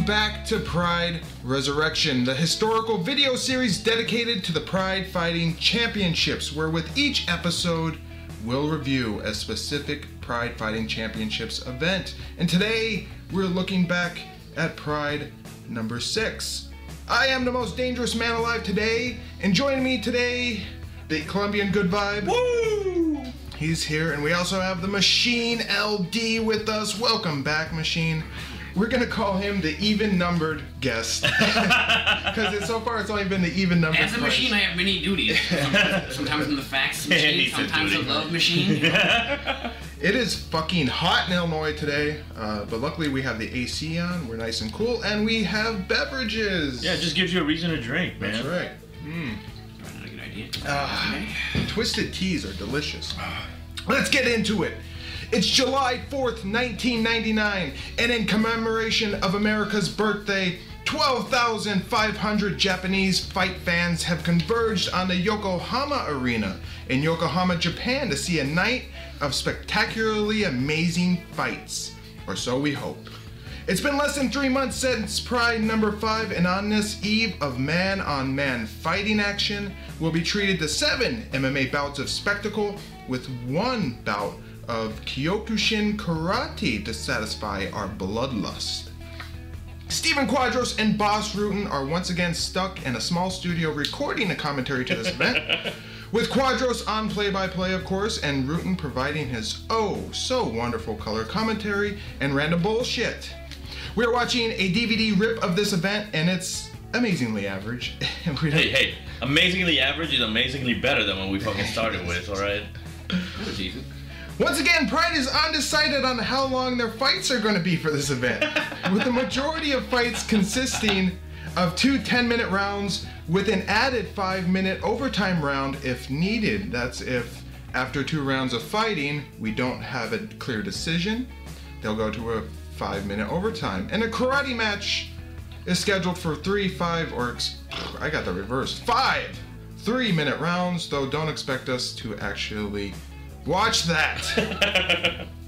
welcome back to Pride Resurrection, the historical video series dedicated to the Pride Fighting Championships, where with each episode, we'll review a specific Pride Fighting Championships event. And today, we're looking back at Pride number six. I am the most dangerous man alive today, and joining me today, the Colombian Good Vibe. Woo! He's here, and we also have the Machine LD with us. Welcome back, Machine. We're gonna call him the even-numbered guest because so far it's only been the even-numbered. As a price. machine, I have many duties. Sometimes, sometimes I'm the fax machine, He's a sometimes the love machine. you know? It is fucking hot in Illinois today, uh, but luckily we have the AC on. We're nice and cool, and we have beverages. Yeah, it just gives you a reason to drink, man. that's right. Probably not a good idea. Ah, twisted teas are delicious. Let's get into it. It's July 4th, 1999, and in commemoration of America's birthday, 12,500 Japanese fight fans have converged on the Yokohama Arena in Yokohama, Japan to see a night of spectacularly amazing fights. Or so we hope. It's been less than three months since Pride number five, and on this eve of man on man fighting action, we'll be treated to seven MMA bouts of spectacle with one bout of Kyokushin karate to satisfy our bloodlust. Stephen Quadros and Bas Rutten are once again stuck in a small studio recording a commentary to this event. With Quadros on play by play, of course, and Rutten providing his oh so wonderful color commentary and random bullshit. We are watching a DVD rip of this event, and it's amazingly average. And we don't- Hey, hey, amazingly average is amazingly better than what we fucking started with, alright? That was easy. Once again, Pride is undecided on how long their fights are going to be for this event, with the majority of fights consisting of two 10 minute rounds with an added 5 minute overtime round if needed. That's if, after two rounds of fighting, we don't have a clear decision, they'll go to a 5 minute overtime. And a karate match is scheduled for 3, 5, or I got the reverse 5 3 minute rounds, though don't expect us to actually watch that.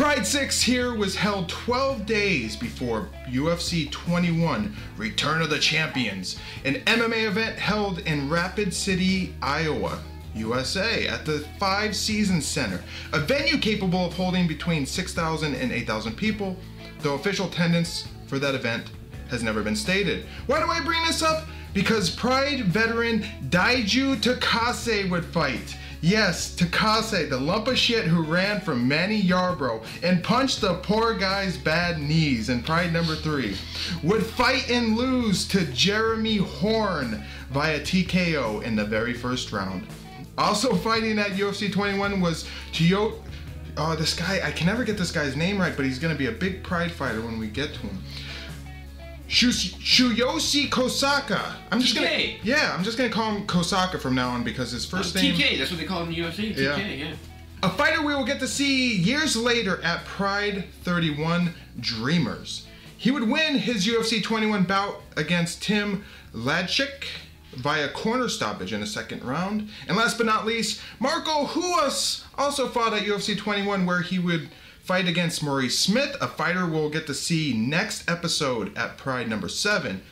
Pride 6 here was held 12 days before UFC 21 Return of the Champions, an MMA event held in Rapid City, Iowa, USA, at the Five Seasons Center, a venue capable of holding between 6,000 and 8,000 people, though official attendance for that event has never been stated. Why do I bring this up? Because Pride veteran Daiju Takase would fight. Yes, Takase, the lump of shit who ran from Manny Yarbrough and punched the poor guy's bad knees in Pride number three, would fight and lose to Jeremy Horn via TKO in the very first round. Also fighting at UFC 21 was Tio. Oh, this guy, I can never get this guy's name right, but he's gonna be a big Pride fighter when we get to him. Shu- Shuyoshi Kosaka. I'm just gonna yeah, I'm just gonna call him Kosaka from now on because his first name. TK, that's what they call it in the UFC. Yeah. Yeah. A fighter we will get to see years later at Pride 31 Dreamers. He would win his UFC 21 bout against Tim Lajcik via corner stoppage in the second round. And last but not least, Marco Ruas also fought at UFC 21 where he would fight against Maurice Smith, a fighter we'll get to see next episode at Pride number 7.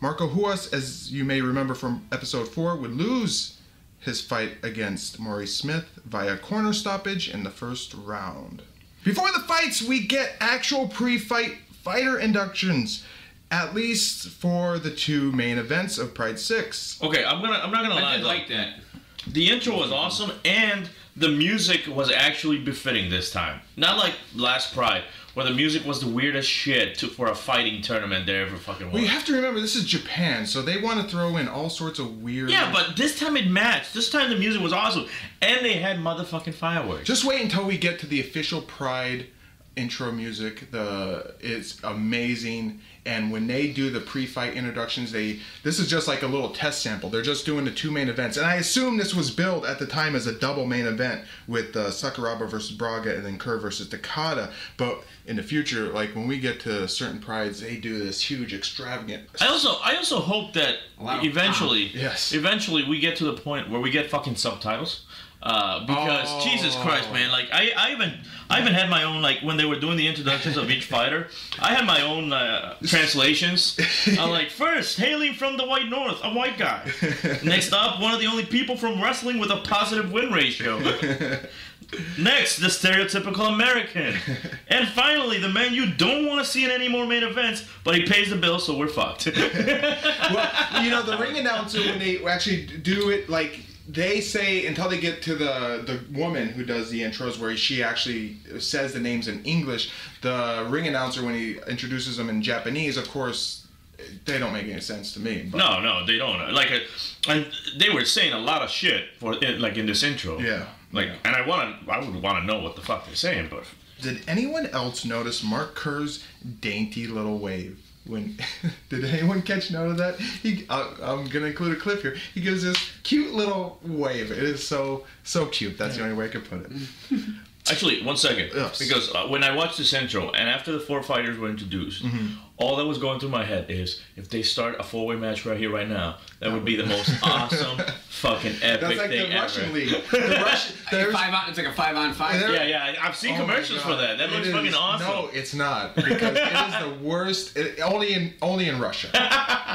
Marco Ruas, as you may remember from episode 4, would lose his fight against Maurice Smith via corner stoppage in the first round. Before the fights, we get actual pre fight fighter inductions, at least for the two main events of Pride 6. Okay, I'm gonna I'm not gonna I lie did though. like that. The intro was awesome and the music was actually befitting this time. Not like last Pride, where the music was the weirdest shit to, for a fighting tournament there ever fucking was. Well, you have to remember, this is Japan, so they want to throw in all sorts of weird. yeah, but this time it matched. This time the music was awesome. And they had motherfucking fireworks. Just wait until we get to the official Pride intro music. The it's amazing, and when they do the pre-fight introductions, they this is just like a little test sample. They're just doing the two main events, and I assume this was billed at the time as a double main event with uh, Sakuraba versus Braga and then Kerr versus Takada. But in the future, like when we get to certain prides, they do this huge extravagant. I also I also hope that A lot of eventually Yes. eventually we get to the point where we get fucking subtitles Uh, because Oh. Jesus Christ, man! Like I, I even, I even had my own like when they were doing the introductions of each fighter, I had my own uh, translations. I'm like, first hailing from the white north, a white guy. Next up, one of the only people from wrestling with a positive win ratio. Next, the stereotypical American. And finally, the man you don't want to see in any more main events, but he pays the bill, so we're fucked. well, you know, the ring announcer when they actually do it, like they say until they get to the the woman who does the intros, where she actually says the names in English. The ring announcer when he introduces them in Japanese, of course, they don't make any sense to me. But, no, no, they don't. Like, uh, and they were saying a lot of shit for like in this intro. Yeah. Like, and I want to, I would want to know what the fuck they're saying, but Did anyone else notice Mark Kerr's dainty little wave? When did anyone catch note of that? He, uh, I'm gonna include a clip here. He gives this cute little wave. It is so so cute. That's the only way I could put it. Actually, one second. Yes. Because uh, when I watched this intro and after the four fighters were introduced, Mm-hmm. All that was going through my head is if they start a four way match right here, right now, that would be the most awesome, fucking epic That's like thing the Russian ever. league. The Russian, there's, Five on, it's like a five on five. There- Yeah, yeah, I- I've seen Oh commercials for that. That It looks is- fucking awesome. No, it's not because it is the worst. It, only in only in Russia.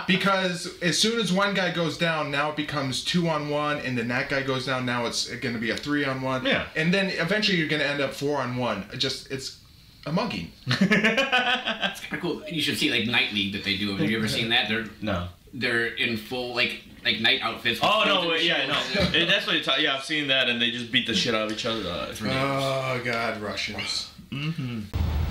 because as soon as one guy goes down, now it becomes two on one, and then that guy goes down. Now it's going to be a three on one. Yeah. And then eventually you're going to end up four on one. It Just it's a mugging. It's kind of cool. You should see like knight league that they do. Have you ever seen that? They're No. they're in full like like knight outfits. Oh no, wait, yeah, no. shields. Eh, That's what it's. Yeah, I've seen that, and they just beat the shit out of each other. Uh, it's ridiculous. Oh God, Russians. 七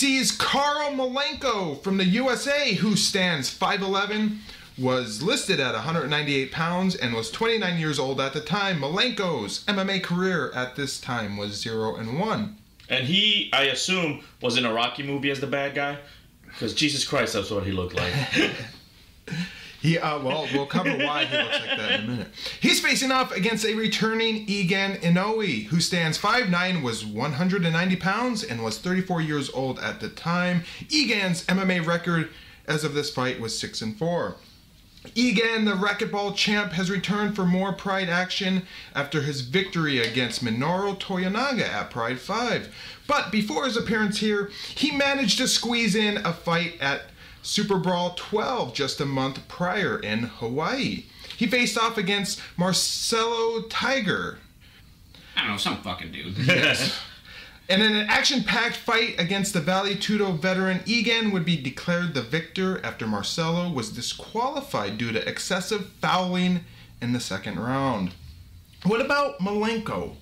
sees Carl Malenko from the USA, who stands 5'11, was listed at 198 pounds, and was 29 years old at the time. Malenko's MMA career at this time was 0 and 1. And he, I assume, was in a Rocky movie as the bad guy. Because Jesus Christ, that's what he looked like. He, uh, well, we'll cover why he looks like that in a minute. He's facing off against a returning Egan Inoue, who stands 5'9", was 190 pounds, and was 34 years old at the time. Egan's MMA record as of this fight was 6 and 4. Egan, the racquetball champ, has returned for more Pride action after his victory against Minoru Toyonaga at Pride 5. But before his appearance here, he managed to squeeze in a fight at Super Brawl 12 just a month prior in Hawaii. He faced off against Marcelo Tigre. I don't know, some fucking dude. Yes. And in an action packed fight against the Vale Tudo veteran, Egan would be declared the victor after Marcelo was disqualified due to excessive fouling in the second round. What about Malenko?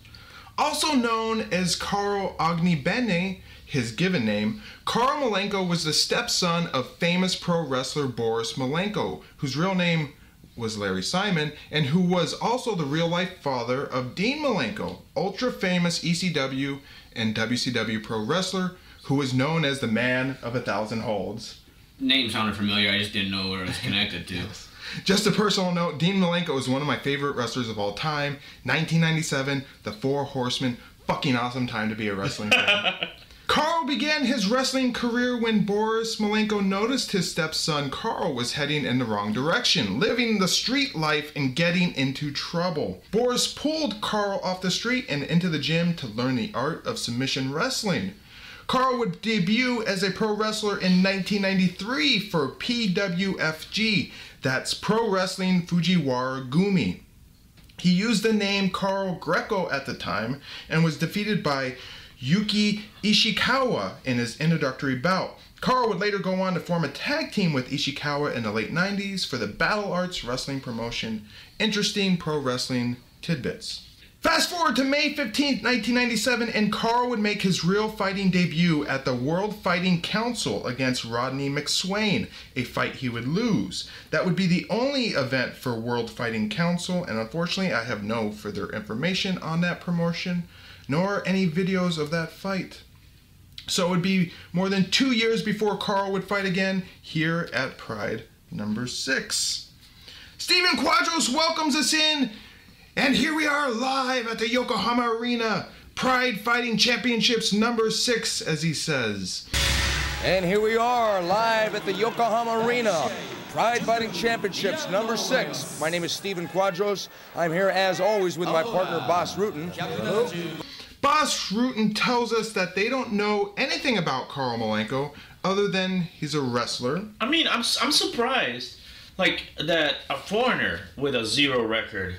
Also known as Karl Ognibene, his given name, Karl Malenko was the stepson of famous pro wrestler Boris Malenko, whose real name was Larry Simon, and who was also the real life father of Dean Malenko, ultra famous ECW and WCW pro wrestler who was known as the man of a thousand holds. Name sounded familiar, I just didn't know where it was connected to. Just a personal note, Dean Malenko is one of my favorite wrestlers of all time. 1997, The Four Horsemen, fucking awesome time to be a wrestling fan. Carl began his wrestling career when Boris Malenko noticed his stepson Carl was heading in the wrong direction, living the street life and getting into trouble. Boris pulled Carl off the street and into the gym to learn the art of submission wrestling. Carl would debut as a pro wrestler in 1993 for PWFG, that's Pro Wrestling Fujiwara Gumi. He used the name Carl Greco at the time and was defeated by Yuki Ishikawa in his introductory bout. Carl would later go on to form a tag team with Ishikawa in the late 90s for the Battle Arts Wrestling promotion. Interesting pro wrestling tidbits. Fast forward to May 15, 1997, and Carl would make his real fighting debut at the World Fighting Council against Rodney McSwain, a fight he would lose. That would be the only event for World Fighting Council, and unfortunately, I have no further information on that promotion, nor any videos of that fight. So it would be more than two years before Carl would fight again here at Pride number six. Stephen Quadros welcomes us in, and here we are live at the Yokohama Arena. Pride Fighting Championships number six, as he says. And here we are, live at the Yokohama Arena. Pride Fighting Championships number six. My name is Stephen Quadros. I'm here as always with my partner, Bas Rutten. Bas Rutten tells us that they don't know anything about Carl Malenko other than he's a wrestler. I mean, I'm I'm surprised, like that a foreigner with a zero record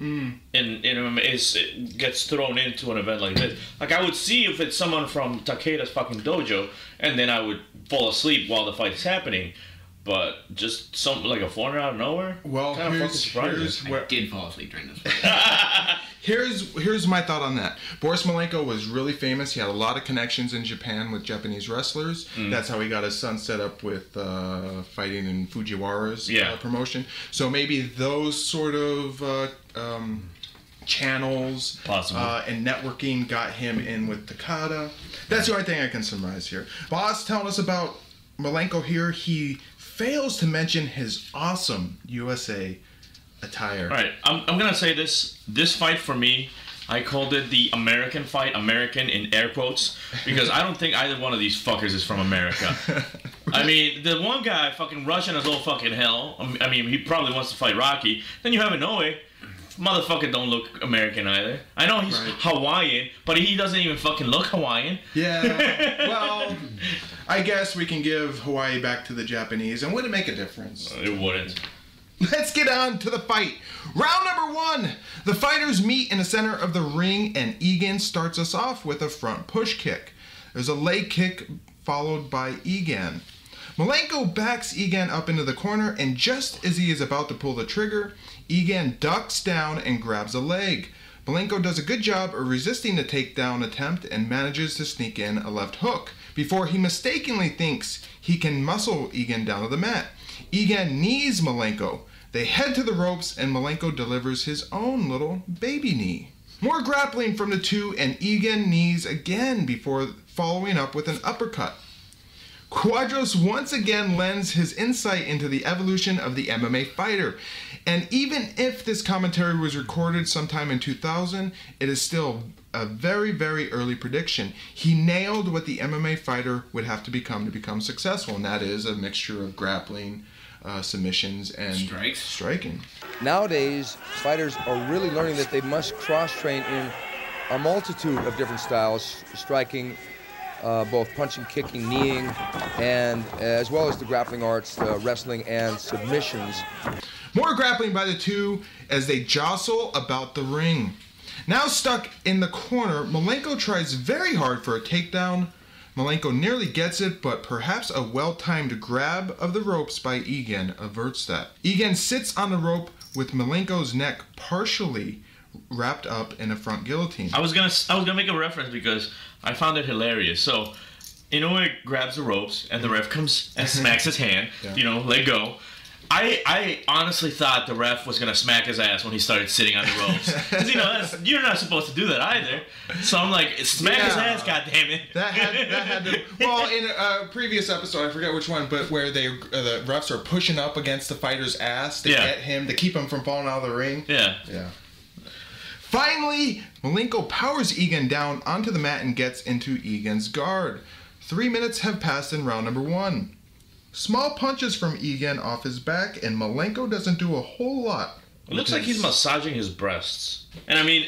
mm. in in MMA is gets thrown into an event like this. Like I would see if it's someone from Takada's fucking dojo, and then I would fall asleep while the fight's happening. But just some like a foreigner out of nowhere. Well, Kinda fucking here's, surprising. here's I did fall asleep during this. Here's here's my thought on that. Boris Malenko was really famous. He had a lot of connections in Japan with Japanese wrestlers. Mm. That's how he got his son set up with uh, fighting in Fujiwara's Yeah. uh, promotion. So maybe those sort of uh, um, channels Possible. uh, and networking got him in with Takada. That's the only thing I can summarize here. Bas telling us about Malenko here. He fails to mention his awesome USA attire. All right, I'm, I'm gonna say this. This fight for me, I called it the American fight. American in air quotes because I don't think either one of these fuckers is from America. I mean, the one guy fucking Russian as all fucking hell. I mean, he probably wants to fight Rocky. Then you have Inoue. Motherfucker don't look American either. I know he's Right. Hawaiian, but he doesn't even fucking look Hawaiian. Yeah. Well, I guess we can give Hawaii back to the Japanese, and would it make a difference? It wouldn't. Let's get on to the fight. Round number one. The fighters meet in the center of the ring, and Egan starts us off with a front push kick. There's a leg kick followed by Egan. Malenko backs Egan up into the corner, and just as he is about to pull the trigger, Egan ducks down and grabs a leg. Malenko does a good job of resisting the takedown attempt and manages to sneak in a left hook before he mistakenly thinks he can muscle Egan down to the mat. Egan knees Malenko. They head to the ropes and Malenko delivers his own little baby knee. More grappling from the two and Egan knees again before following up with an uppercut. Quadros once again lends his insight into the evolution of the MMA fighter. And even if this commentary was recorded sometime in 2000, it is still a very, very early prediction. He nailed what the MMA fighter would have to become to become successful, and that is a mixture of grappling, uh, submissions, and Strikes. striking. Nowadays, fighters are really learning that they must cross train in a multitude of different styles, striking, uh, both punching, kicking, kneeing, and uh, as well as the grappling arts, the wrestling, and submissions. More grappling by the two as they jostle about the ring. Now stuck in the corner, Malenko tries very hard for a takedown. Malenko nearly gets it, but perhaps a well timed grab of the ropes by Egan averts that. Egan sits on the rope with Malenko's neck partially wrapped up in a front guillotine. I was gonna I was gonna make a reference because I found it hilarious. So, Inoue grabs the ropes and the ref comes and smacks his hand. Yeah. You know, let go. I I honestly thought the ref was gonna smack his ass when he started sitting on the ropes. 'Cause, you know you're not supposed to do that either. So I'm like, smack his ass, God damn it. That had, that had to. Well, in a previous episode, I forget which one, but where they uh, the refs are pushing up against the fighter's ass to Yeah. get him to keep him from falling out of the ring. yeah. Yeah. Finally, Malenko powers Egan down onto the mat and gets into Egan's guard. Three minutes have passed in round number one. Small punches from Egan off his back, and Malenko doesn't do a whole lot. It looks like he's massaging his breasts. And I mean,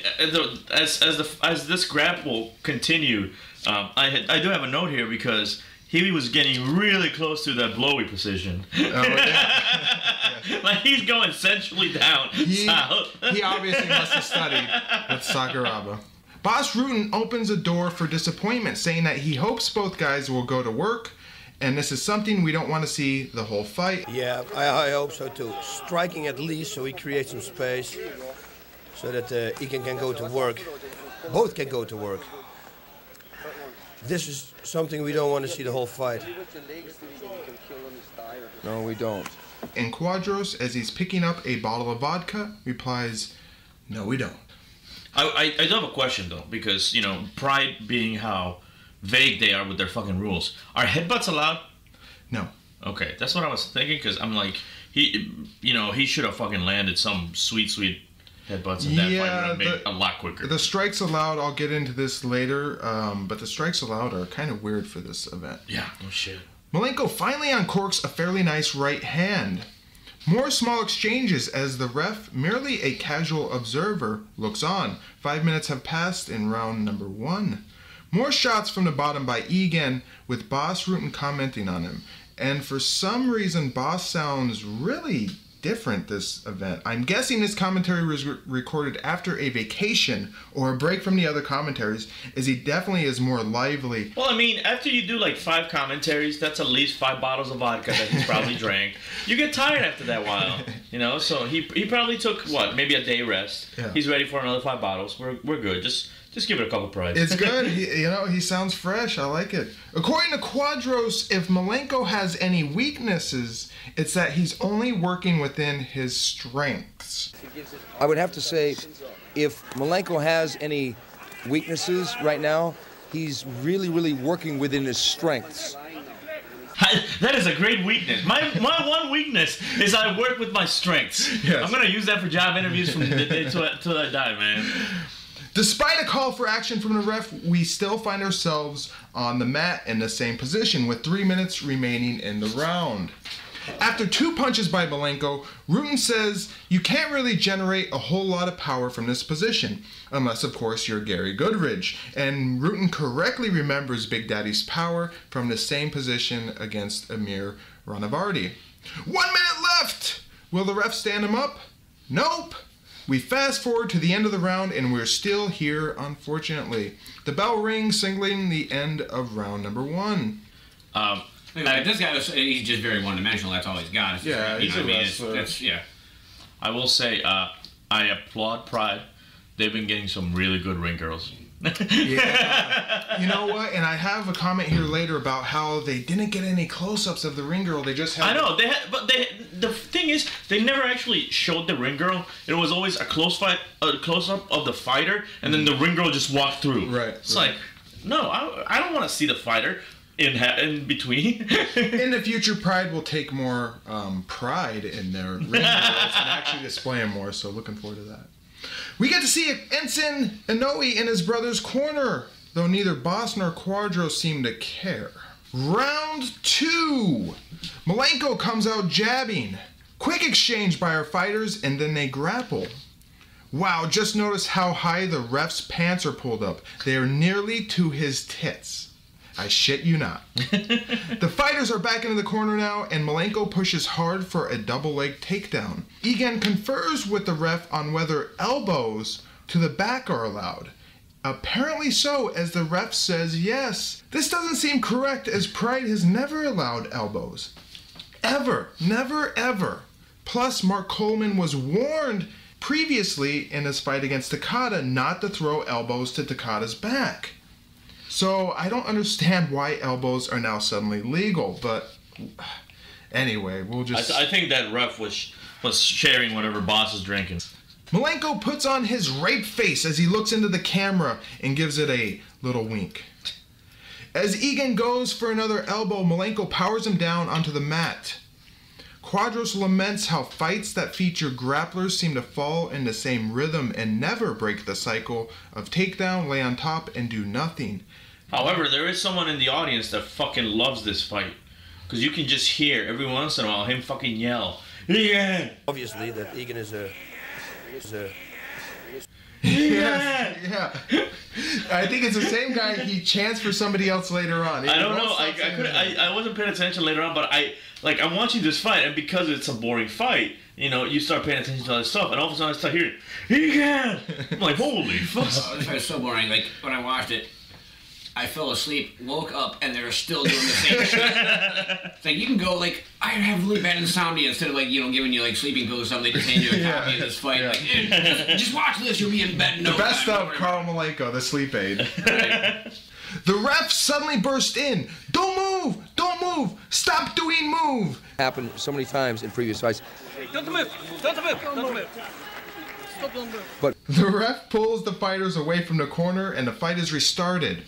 as as the as this grapple continued, um, I had, I do have a note here because he was getting really close to that blowy position. Oh, yeah. like he's going centrally down He, south. he obviously must have studied with Sakuraba. Bas Rutten opens a door for disappointment, saying that he hopes both guys will go to work, and this is something we don't want to see the whole fight. Yeah, I, I hope so too. Striking at least so he creates some space so that uh, Egan can go to work. Both can go to work. This is something we don't want to see the whole fight. No, we don't. And Quadros, as he's picking up a bottle of vodka, replies, No, we don't. I, I I do have a question though because you know Pride being how vague they are with their fucking rules. Are headbutts allowed? No. Okay, that's what I was thinking because I'm like he, you know, he should have fucking landed some sweet sweet headbutts and that fight would have made the- a lot quicker. The strikes allowed, I'll get into this later, um, but the strikes allowed are kind of weird for this event. yeah, no shit. Malenko finally uncorks a fairly nice right hand. More small exchanges as the ref, merely a casual observer, looks on. Five minutes have passed in round number one. More shots from the bottom by Egan, with Bas Rutten commenting on him. And for some reason, Bas sounds really different this event. I'm guessing this commentary was re- recorded after a vacation or a break from the other commentaries, as he definitely is more lively Well, I mean, after you do like five commentaries, that's at least five bottles of vodka that he's probably drank. You get tired after that while, you know. So he he probably took what, maybe a day rest. Yeah. He's ready for another five bottles. We're we're good. Just just give it a couple prides. It's good. He, you know, he sounds fresh. I like it. According to Quadros, if Malenko has any weaknesses, it's that he's only working within his strengths. I would have to say, if Malenko has any weaknesses right now, he's really, really working within his strengths. that is a great weakness. My my one weakness is I work with my strengths. Yes. I'm gonna use that for job interviews from the day till, I- till I die, man. Despite a call for action from the ref, we still find ourselves on the mat in the same position with three minutes remaining in the round. After two punches by Malenko, Rutten says you can't really generate a whole lot of power from this position, unless, of course, you're Gary Goodridge. And Rutten correctly remembers Big Daddy's power from the same position against Amir Rahnavardi. One minute left! Will the ref stand him up? Nope! We fast forward to the end of the round and we're still here, unfortunately. The bell rings, signaling the end of round number one. Um, Look at. This guy, was, he's just very one-dimensional. That's all he's got. It's just, Yeah, you he's know a what I mean? It's, wrestler. that's, yeah. I will say uh, I applaud Pride they've been getting some really good ring girls. Yeah. you know what? And I have a comment here later about how they didn't get any close-ups of the ring girl. They just had. I know they had, but they the thing is they never actually showed the ring girl. It was always a close fight, a close up of the fighter, and then the ring girl just walked through. Right, It's right. like, no, I, I don't want to see the fighter in ha- in between. In the future, Pride will take more um, pride in their ring girls and actually display them more. So looking forward to that. We get to see Enson Inoue in his brother's corner, though neither Bas nor Quadro seem to care. Round two. Malenko comes out jabbing. Quick exchange by our fighters, and then they grapple. Wow, just notice how high the ref's pants are pulled up. They are nearly to his tits. I shit you not. the fighters are back into the corner now, and Malenko pushes hard for a double leg takedown. Egan confers with the ref on whether elbows to the back are allowed. Apparently so, as the ref says yes. This doesn't seem correct, as Pride has never allowed elbows. Ever. Never, ever. Plus, Mark Coleman was warned previously in his fight against Takada not to throw elbows to Takada's back. So I don't understand why elbows are now suddenly legal, but anyway, we'll I, just. th- I think that ref was was sharing whatever boss is drinking. Malenko puts on his rape face as he looks into the camera and gives it a little wink. As Egan goes for another elbow, Malenko powers him down onto the mat. Quadros laments how fights that feature grapplers seem to fall in the same rhythm and never break the cycle of takedown, lay on top, and do nothing. However, there is someone in the audience that fucking loves this fight. Because you can just hear every once in a while him fucking yell, Yeah! Obviously, that Egan is a is a Yeah! Yeah. I think it's the same guy he chants for somebody else later on. I don't know. I, I could. I, I wasn't paying attention later on, but I like I'm watching this fight, and because it's a boring fight, you know, you start paying attention to other stuff, and all of a sudden I start hearing, "He can!" I'm like, "Holy fuck!" Oh, this fight was so boring. Like when I watched it, I fell asleep, woke up, and they were still doing the same shit. It's like you can go like I have really bad insomnia instead of like you know giving you like sleeping pills or something. They just hand you a Yeah. copy of this fight. Yeah. Like "Eh, just, just watch this, you'll be in bed. in No The best time. of Carl Malenko, the sleep aid. The ref suddenly burst in. Don't move! Don't move! Stop doing move! Happened so many times in previous fights. Don't move! Don't move! Don't move! Stop doing move! The ref pulls the fighters away from the corner and the fight is restarted.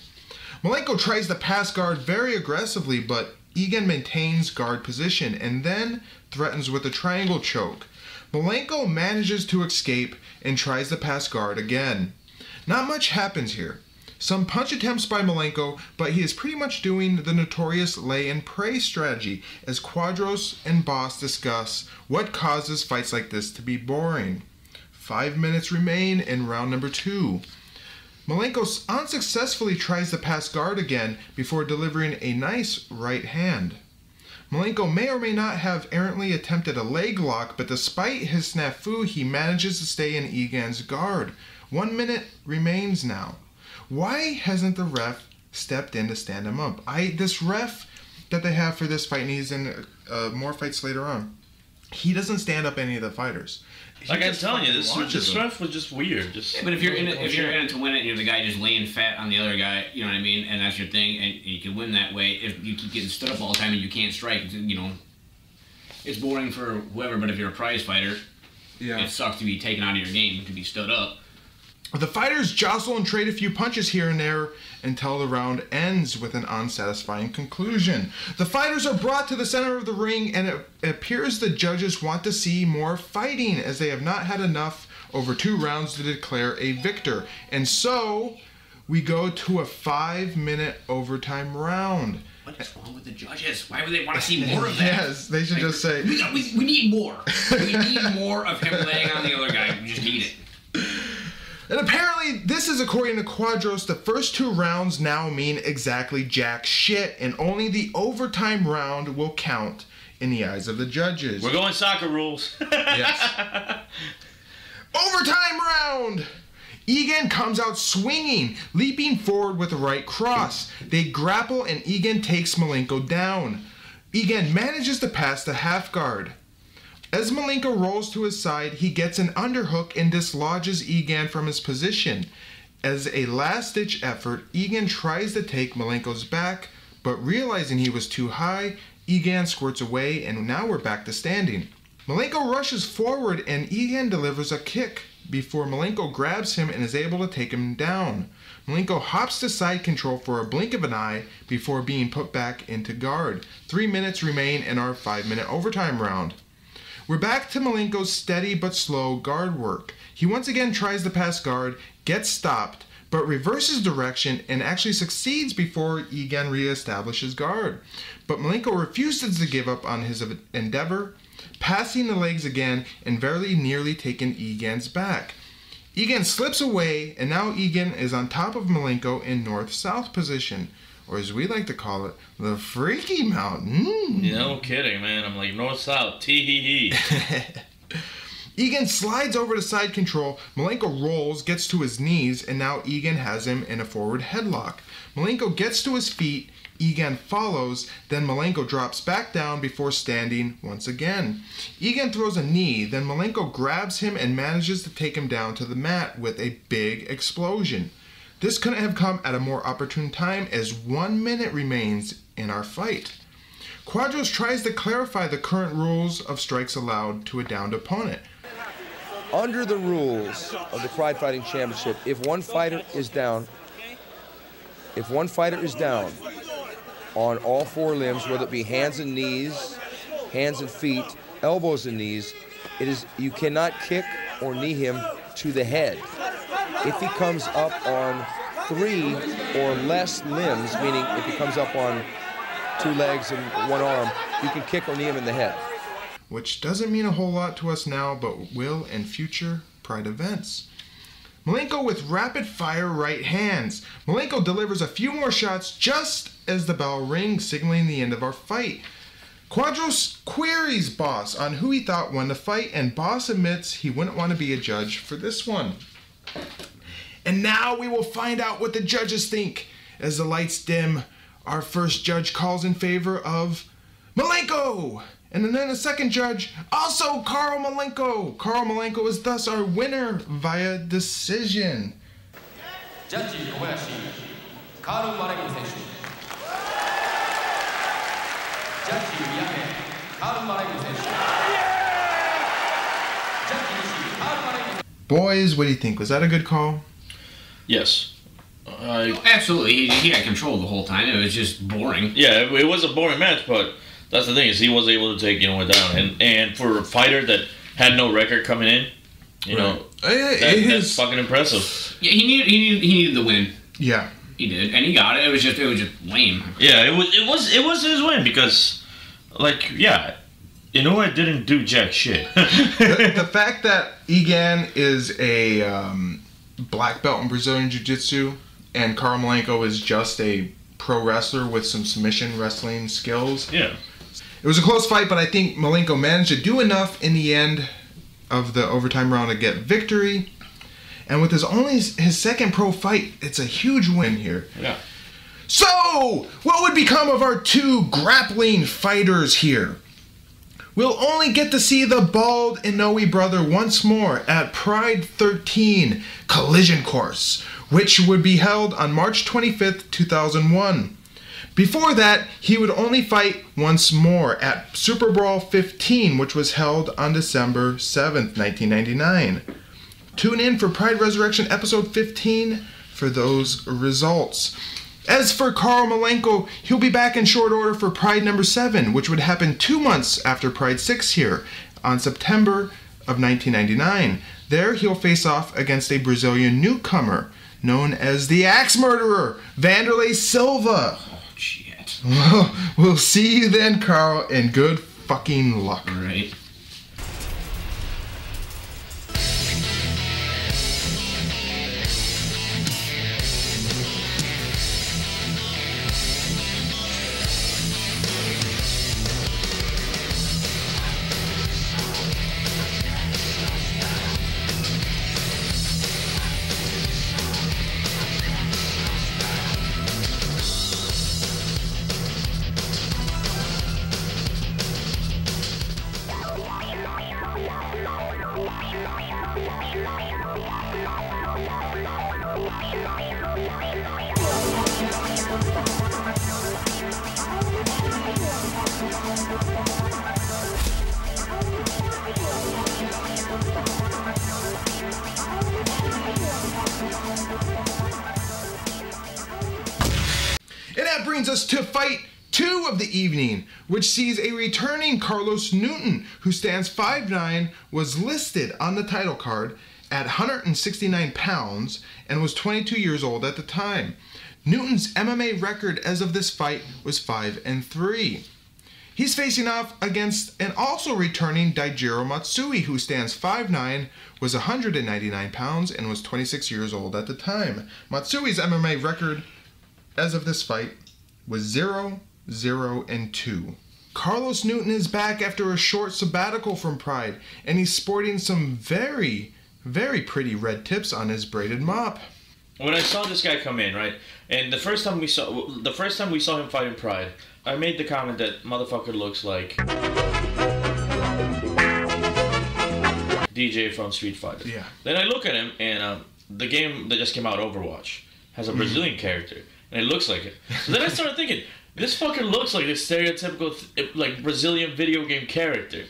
Malenko tries to pass guard very aggressively, but Egan maintains guard position and then threatens with a triangle choke. Malenko manages to escape and tries to pass guard again. Not much happens here. Some punch attempts by Malenko, but he is pretty much doing the notorious lay and pray strategy as Quadros and Bas discuss what causes fights like this to be boring. Five minutes remain in round number two. Malenko unsuccessfully tries to pass guard again before delivering a nice right hand. Malenko may or may not have errantly attempted a leg lock, but despite his snafu, he manages to stay in Egan's guard. One minute remains now. Why hasn't the ref stepped in to stand him up? I this ref that they have for this fight, and he's in uh, more fights later on. He doesn't stand up any of the fighters. He Like I'm telling you, this launches this ref was just weird. Just But if you're in it, oh, if you're in it to win it, you're the guy just laying fat on the other guy. You know what I mean? And that's your thing, and you can win that way. If you keep getting stood up all the time and you can't strike, it's, you know, it's boring for whoever. But if you're a prize fighter, Yeah. it sucks to be taken out of your game to be stood up. The fighters jostle and trade a few punches here and there until the round ends with an unsatisfying conclusion. The fighters are brought to the center of the ring, and it appears the judges want to see more fighting as they have not had enough over two rounds to declare a victor. And so we go to a five minute overtime round. What is wrong with the judges? Why would they want to see more of that? Yes, they should just say. We, we, we need more. We need more of him laying on the other guy. We just need it. And apparently, this is according to Quadros, the first two rounds now mean exactly jack shit, and only the overtime round will count in the eyes of the judges. We're going soccer rules. Yes. overtime round! Egan comes out swinging, leaping forward with a right cross. They grapple, and Egan takes Malenko down. Egan manages to pass the half guard. As Malenko rolls to his side, he gets an underhook and dislodges Egan from his position. As a last ditch effort, Egan tries to take Malenko's back, but realizing he was too high, Egan squirts away, and now we're back to standing. Malenko rushes forward, and Egan delivers a kick before Malenko grabs him and is able to take him down. Malenko hops to side control for a blink of an eye before being put back into guard. Three minutes remain in our five minute overtime round. We're back to Malenko's steady but slow guard work. He once again tries to pass guard, gets stopped, but reverses direction and actually succeeds before Egan reestablishes guard. But Malenko refuses to give up on his endeavor, passing the legs again and very nearly taking Egan's back. Egan slips away, and now Egan is on top of Malenko in north south position, or as we like to call it, the Freaky Mountain. Mm. No kidding, man. I'm like north south, tee hee hee. Egan slides over to side control. Malenko rolls, gets to his knees, and now Egan has him in a forward headlock. Malenko gets to his feet. Egan follows, then Malenko drops back down before standing once again. Egan throws a knee, then Malenko grabs him and manages to take him down to the mat with a big explosion. This couldn't have come at a more opportune time as one minute remains in our fight. Quadros tries to clarify the current rules of strikes allowed to a downed opponent. Under the rules of the Pride Fighting Championship, if one fighter is down, if one fighter is down on all four limbs, whether it be hands and knees, hands and feet, elbows and knees, it is you cannot kick or knee him to the head. If he comes up on three or less limbs, meaning if he comes up on two legs and one arm, you can kick or knee him in the head. Which doesn't mean a whole lot to us now, but will in future Pride events. Malenko with rapid fire right hands. Malenko delivers a few more shots just as the bell rings, signaling the end of our fight. Quadros queries Bas on who he thought won the fight, and Bas admits he wouldn't want to be a judge for this one. And now we will find out what the judges think. As the lights dim, our first judge calls in favor of Malenko. And then the second judge, also Karl Malenko. Karl Malenko is thus our winner via decision. ジャッジ小林カール・マレンコ選手ジャッジ三宅カール・マレンコ選手 Boys, what do you think? Was that a good call? yes. I Absolutely, he, he had control the whole time. It was just boring. Yeah, it, it was a boring match, but that's the thing is he was able to take you know it down, and and for a fighter that had no record coming in, you know Uh, it that, is- that's fucking impressive. Yeah, he needed he needed he needed the win. yeah. He did, and he got it. It was just it was just lame. Yeah, it was it was it was his win because, like, yeah, Inoue didn't do jack shit. the, the fact that Egan is a um, black belt in Brazilian Jiu Jitsu and Karl Malenko is just a pro wrestler with some submission wrestling skills. yeah, It was a close fight, but I think Malenko managed to do enough in the end of the overtime round to get victory. And with his only his second pro fight, it's a huge win here. yeah. So, what would become of our two grappling fighters here? We'll only get to see the bald Inoue brother once more at Pride 13 Collision Course, which would be held on March 25th, 2001. Before that, he would only fight once more at Super Brawl 15, which was held on December 7th, 1999. Tune in for Pride Resurrection episode 15 for those results. As for Karl Malenko, he'll be back in short order for Pride number 7, which would happen two months after Pride 6 here, on September of 1999. There, he'll face off against a Brazilian newcomer known as the Axe Murderer, Wanderlei Silva. Oh, shit. Well, we'll see you then, Carl, and good fucking luck. All right. Carlos Newton, who stands 5'9, was listed on the title card at 169 pounds and was 22 years old at the time. Newton's MMA record as of this fight was 5 and 3. He's facing off against an also returning Daijiro Matsui, who stands 5'9, was 199 pounds, and was 26 years old at the time. Matsui's MMA record as of this fight was 0, 0, and 2. Carlos Newton is back after a short sabbatical from Pride, and he's sporting some very, very pretty red tips on his braided mop. when I saw this guy come in, right, and the first time we saw the first time we saw him fight in Pride, I made the comment that motherfucker looks like DJ from Street Fighter. Yeah. Then I look at him, and um, the game that just came out, Overwatch, has a Brazilian character, and it looks like it. So then I started thinking, this fucker looks like this stereotypical like Brazilian video game character.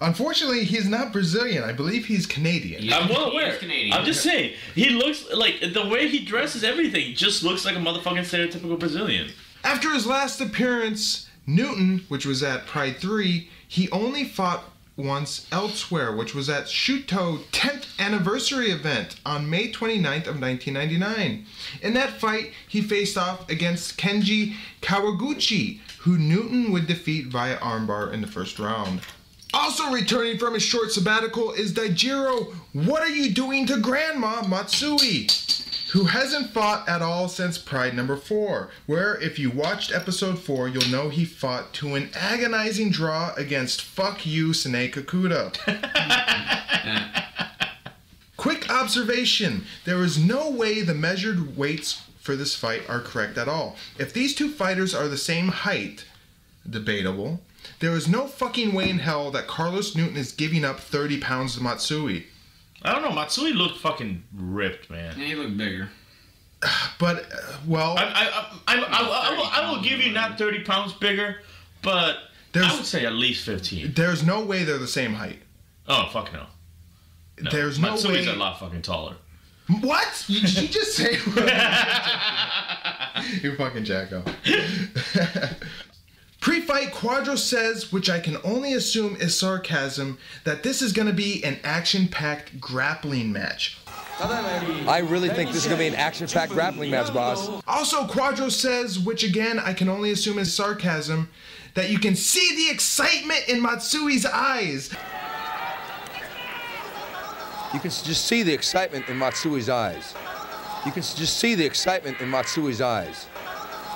Unfortunately, he's not Brazilian. I believe he's Canadian. Yeah. I'm well aware. Canadian. I'm just saying, he looks like the way he dresses, everything just looks like a motherfucking stereotypical Brazilian. After his last appearance, Newton, which was at Pride 3, he only fought once elsewhere, which was at Shooto 10th anniversary event on May 29th of 1999. In that fight, he faced off against Kenji Kawaguchi, who Newton would defeat via armbar in the first round. Also returning from his short sabbatical is Daijiro What Are You Doing to Grandma Matsui, who hasn't fought at all since Pride number 4, where if you watched episode 4, you'll know he fought to an agonizing draw against Fuck You Sine Kakuta. Quick observation there is no way the measured weights for this fight are correct at all. If these two fighters are the same height, debatable, there is no fucking way in hell that Carlos Newton is giving up 30 pounds to Matsui. I don't know. Matsui looked fucking ripped, man. And he looked bigger. But, uh, well, I, I, I, I, I, I, will, I will give you not 30 pounds bigger, but There's- I would say at least 15. there's no way they're the same height. Oh, fuck no. no. There's no Matsui's way- a lot fucking taller. What? You, you just say. you fucking jacko. Pre fight, Quadros says, which I can only assume is sarcasm, that this is going to be an action packed grappling match. I really think this is going to be an action-packed grappling match, Bas. Also, Quadros says, which again I can only assume is sarcasm, that you can see the excitement in Matsui's eyes. You can just see the excitement in Matsui's eyes. You can just see the excitement in Matsui's eyes.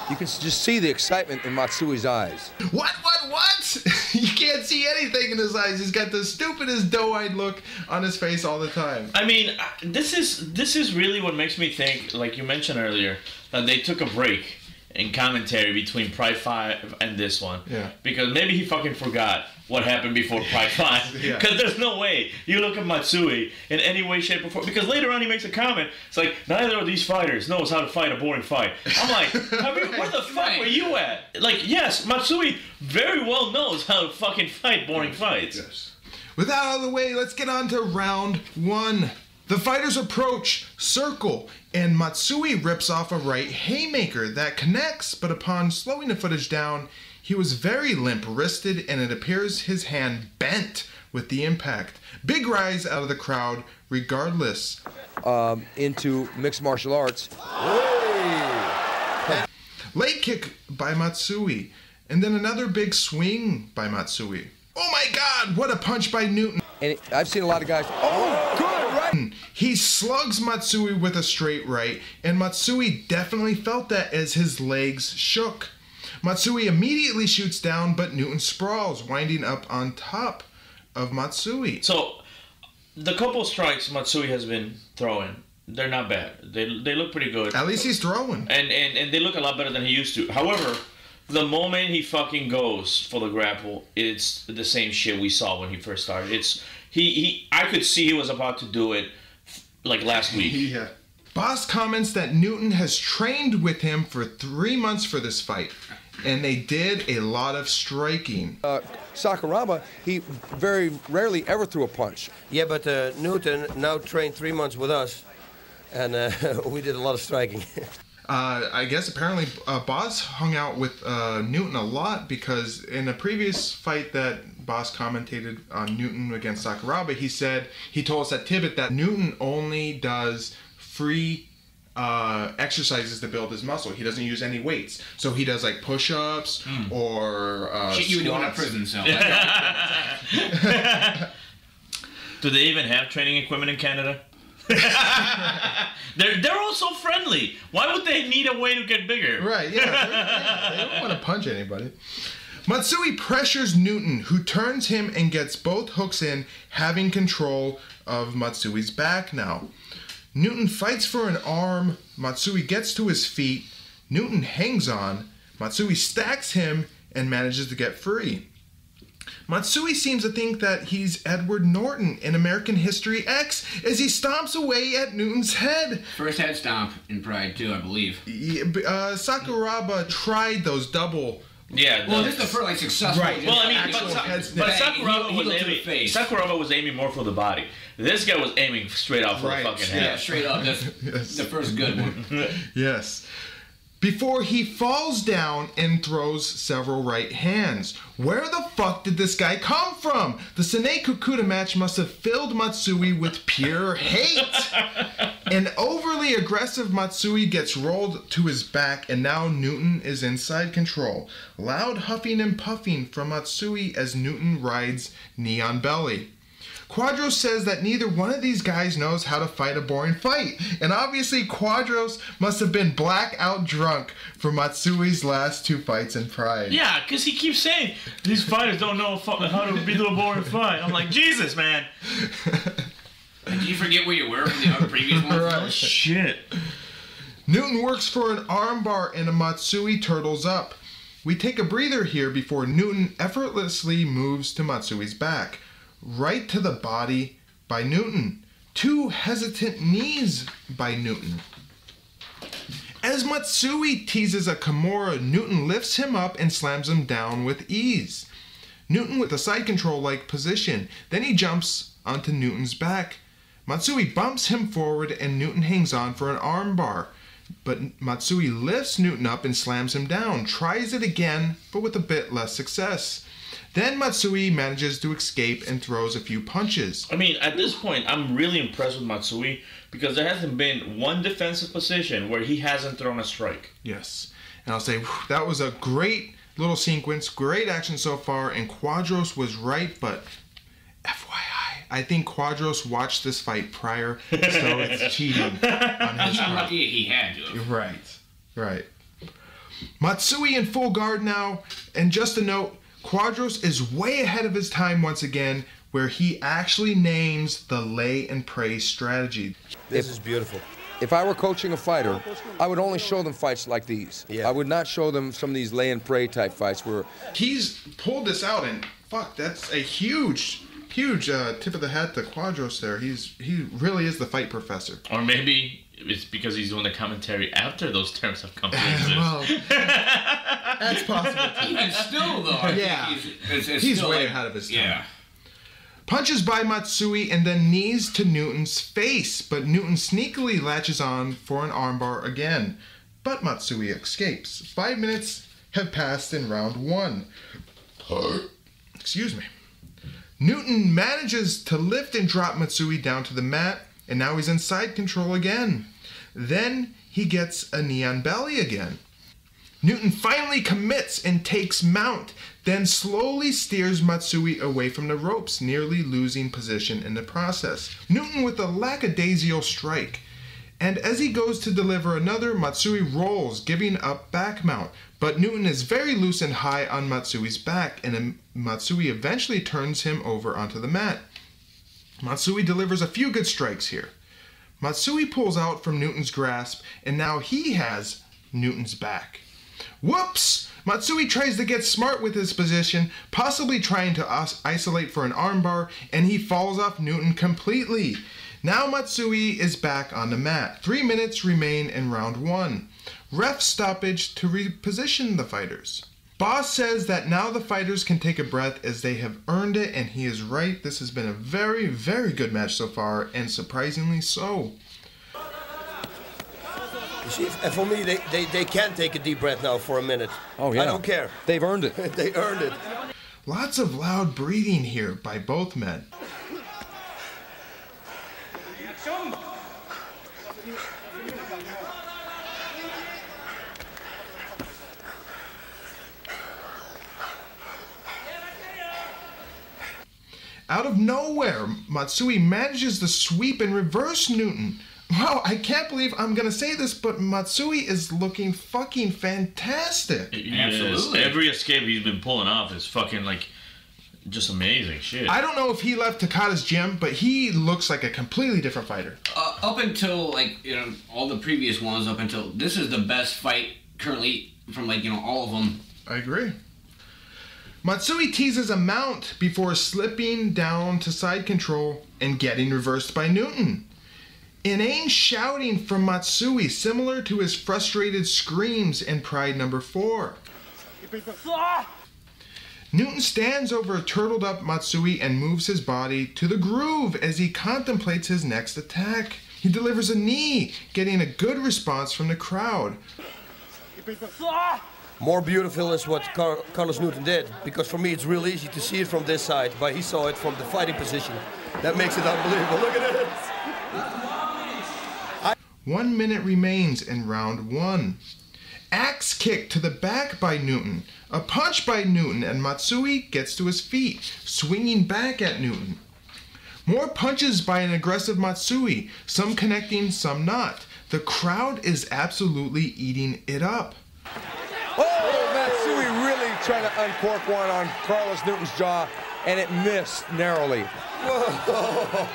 You can just see the excitement in Matsui's eyes. What, what, what? you can't see anything in his eyes. He's got the stupidest doe eyed look on his face all the time. I mean, uh, this is this is really what makes me think, like you mentioned earlier, that they took a break in commentary between Pride Five and this one. Yeah. Because maybe he fucking forgot what happened before Pride Five. Yeah. Because there's no way you look at Matsui in any way, shape, or form. Because later on he makes a comment. It's like neither of these fighters knows how to fight a boring fight. I'm like, have you, where the fuck Right. were you at? Like, yes, Matsui very well knows how to fucking fight boring fights. Yes. With that out of the way, let's get on to round one. The fighters approach, circle, and Matsui rips off a right haymaker that connects, but upon slowing the footage down, he was very limp wristed and it appears his hand bent with the impact. Big rise out of the crowd, regardless. Um, into mixed martial arts. Late kick by Matsui, and then another big swing by Matsui. Oh my god, what a punch by Newton! And it- I've seen a lot of guys. Oh, good, right? He slugs Matsui with a straight right, and Matsui definitely felt that as his legs shook. Matsui immediately shoots down, but Newton sprawls, winding up on top of Matsui. So, the couple strikes Matsui has been throwing, they're not bad. They, they look pretty good. At least he's throwing. And, and, and they look a lot better than he used to. However, the moment he fucking goes for the grapple, it's the same shit we saw when he first started. It's he, he I could see he was about to do it like last week. Yeah. Bas comments that Newton has trained with him for three months for this fight, and they did a lot of striking. Uh, Sakuraba, he very rarely ever threw a punch. Yeah, but uh, Newton now trained three months with us, and uh, we did a lot of striking. Uh, I guess apparently uh, Bas hung out with uh, Newton a lot because in a previous fight that Bas commentated on Newton against Sakuraba, he said he told us at Tibet that Newton only does free uh, exercises to build his muscle. He doesn't use any weights, so he does like push-ups or uh, Shit you would do in a prison cell. Do they even have training equipment in Canada? they're they're all so friendly. Why would they need a way to get bigger? Right, yeah. they're- yeah, they don't want to punch anybody. Matsui pressures Newton, who turns him and gets both hooks in, having control of Matsui's back now. Newton fights for an arm. Matsui gets to his feet. Newton hangs on. Matsui stacks him and manages to get free. Matsui seems to think that he's Edward Norton in American History X as he stomps away at Newton's head. First head stomp in Pride too, I believe. Yeah, uh, Sakuraba tried those double. Yeah. Well, this is the first like successful. Right. Well, I mean, actual but, but. Sakuraba He- he was looked to the aiming. Sakuraba was aiming more for the body. This guy was aiming straight off for Right, the fucking head. Yeah, straight up. Yes. the first good one. Yes. Before he falls down and throws several right hands. Where the fuck did this guy come from? The Sene Kukuda match must have filled Matsui with pure hate. An overly aggressive Matsui gets rolled to his back, and now Newton is inside control. Loud huffing and puffing from Matsui as Newton rides knee on belly. Quadros says that neither one of these guys knows how to fight a boring fight, and obviously Quadros must have been blackout drunk for Matsui's last two fights in Pride. Yeah, because he keeps saying these fighters don't know how to be a boring fight. I'm like, Jesus, man. Did you forget where you were from the other previous one? Right. Oh, shit. Newton works for an armbar and a Matsui turtles up. We take a breather here before Newton effortlessly moves to Matsui's back, right to the body by Newton. Two hesitant knees by Newton. As Matsui teases a Kimura, Newton lifts him up and slams him down with ease. Newton with a side control like position. Then he jumps onto Newton's back. Matsui bumps him forward and Newton hangs on for an armbar. But Matsui lifts Newton up and slams him down, tries it again, but with a bit less success. Then Matsui manages to escape and throws a few punches. I mean, at this point, I'm really impressed with Matsui because there hasn't been one defensive position where he hasn't thrown a strike. Yes. And I'll say, that was a great little sequence, great action so far, and Quadros was right, but FYI, I think Quadros watched this fight prior, so it's cheating on his He's part. lucky he had to. Right, right. Matsui in full guard now, and just a note, Quadros is way ahead of his time once again, where he actually names the lay and pray strategy. This is beautiful. If I were coaching a fighter, I would only show them fights like these. Yeah. I would not show them some of these lay and pray type fights where He's pulled this out, and fuck, that's a huge, huge uh, tip of the hat to Quadros there. He's he really is the fight professor. Or maybe it's because he's doing the commentary after those terms have come to exist. well, that's possible too. Even still, though, I think Yeah. he's, it's, it's He's still way like- ahead of his time. Yeah. Punches by Matsui and then knees to Newton's face, but Newton sneakily latches on for an armbar again. But Matsui escapes. Five minutes have passed in round one. Excuse me. Newton manages to lift and drop Matsui down to the mat, and now he's in side control again. Then he gets a knee on belly again. Newton finally commits and takes mount, then slowly steers Matsui away from the ropes, nearly losing position in the process. Newton with a lackadaisical strike. And as he goes to deliver another, Matsui rolls, giving up back mount. But Newton is very loose and high on Matsui's back, and Matsui eventually turns him over onto the mat. Matsui delivers a few good strikes here. Matsui pulls out from Newton's grasp, and now he has Newton's back. Whoops! Matsui tries to get smart with his position, possibly trying to isolate for an armbar, and he falls off Newton completely. Now Matsui is back on the mat. Three minutes remain in round one. Ref stoppage to reposition the fighters. Bas says that now the fighters can take a breath as they have earned it, and he is right. This has been a very, very good match so far, and surprisingly so. You see, and for me, they, they, they can take a deep breath now for a minute. Oh, yeah. I don't care. They've earned it. they earned it. Lots of loud breathing here by both men. Out of nowhere, Matsui manages to sweep and reverse Newton. Wow, I can't believe I'm gonna say this, but Matsui is looking fucking fantastic. Yes, Absolutely. Every escape he's been pulling off is fucking like just amazing shit. I don't know if he left Takada's gym, but he looks like a completely different fighter. Uh, up until like you know all the previous ones, up until this is the best fight currently from like you know all of them. I agree. Matsui teases a mount before slipping down to side control and getting reversed by Newton. Inane shouting from Matsui, similar to his frustrated screams in Pride number 4. Newton stands over a turtled up Matsui and moves his body to the groove as he contemplates his next attack. He delivers a knee, getting a good response from the crowd. More beautiful is what Car- Carlos Newton did, because for me it's real easy to see it from this side, but he saw it from the fighting position. That makes it unbelievable. Look at it. One minute remains in round one. Axe kick to the back by Newton. A punch by Newton, and Matsui gets to his feet, swinging back at Newton. More punches by an aggressive Matsui, some connecting, some not. The crowd is absolutely eating it up. Oh, Matsui really trying to uncork one on Carlos Newton's jaw, and it missed narrowly. Whoa.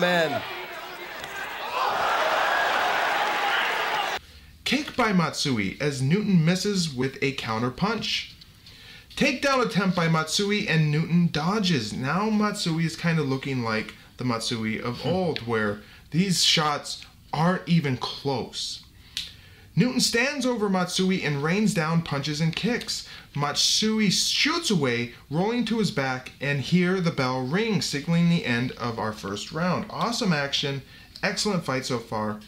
Man, Kick by Matsui as Newton misses with a counter punch. Takedown attempt by Matsui and Newton dodges. Now Matsui is kind of looking like the Matsui of hmm. old, where these shots aren't even close. Newton stands over Matsui and rains down punches and kicks. Matsui shoots away, rolling to his back, and here the bell rings, signaling the end of our first round. Awesome action, excellent fight so far.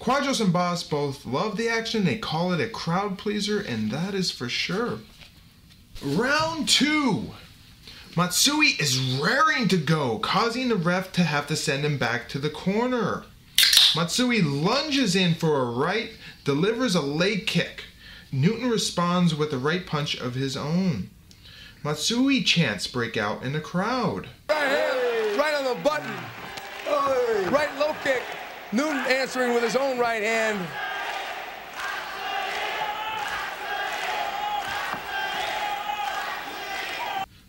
Quadros and Bas both love the action, they call it a crowd pleaser, and that is for sure. Round two. Matsui is raring to go, causing the ref to have to send him back to the corner. Matsui lunges in for a right, delivers a leg kick. Newton responds with a right punch of his own. Matsui chants break out in the crowd. Right hand, right on the button. Right low kick. Newton answering with his own right hand.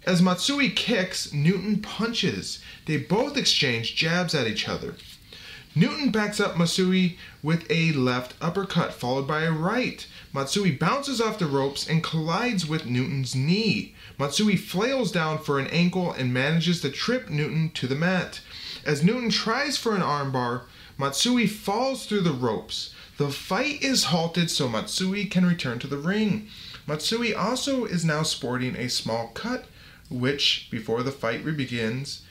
As Matsui kicks, Newton punches. They both exchange jabs at each other. Newton backs up Matsui with a left uppercut, followed by a right. Matsui bounces off the ropes and collides with Newton's knee. Matsui flails down for an ankle and manages to trip Newton to the mat. As Newton tries for an armbar, Matsui falls through the ropes. The fight is halted so Matsui can return to the ring. Matsui also is now sporting a small cut, which, before the fight begins,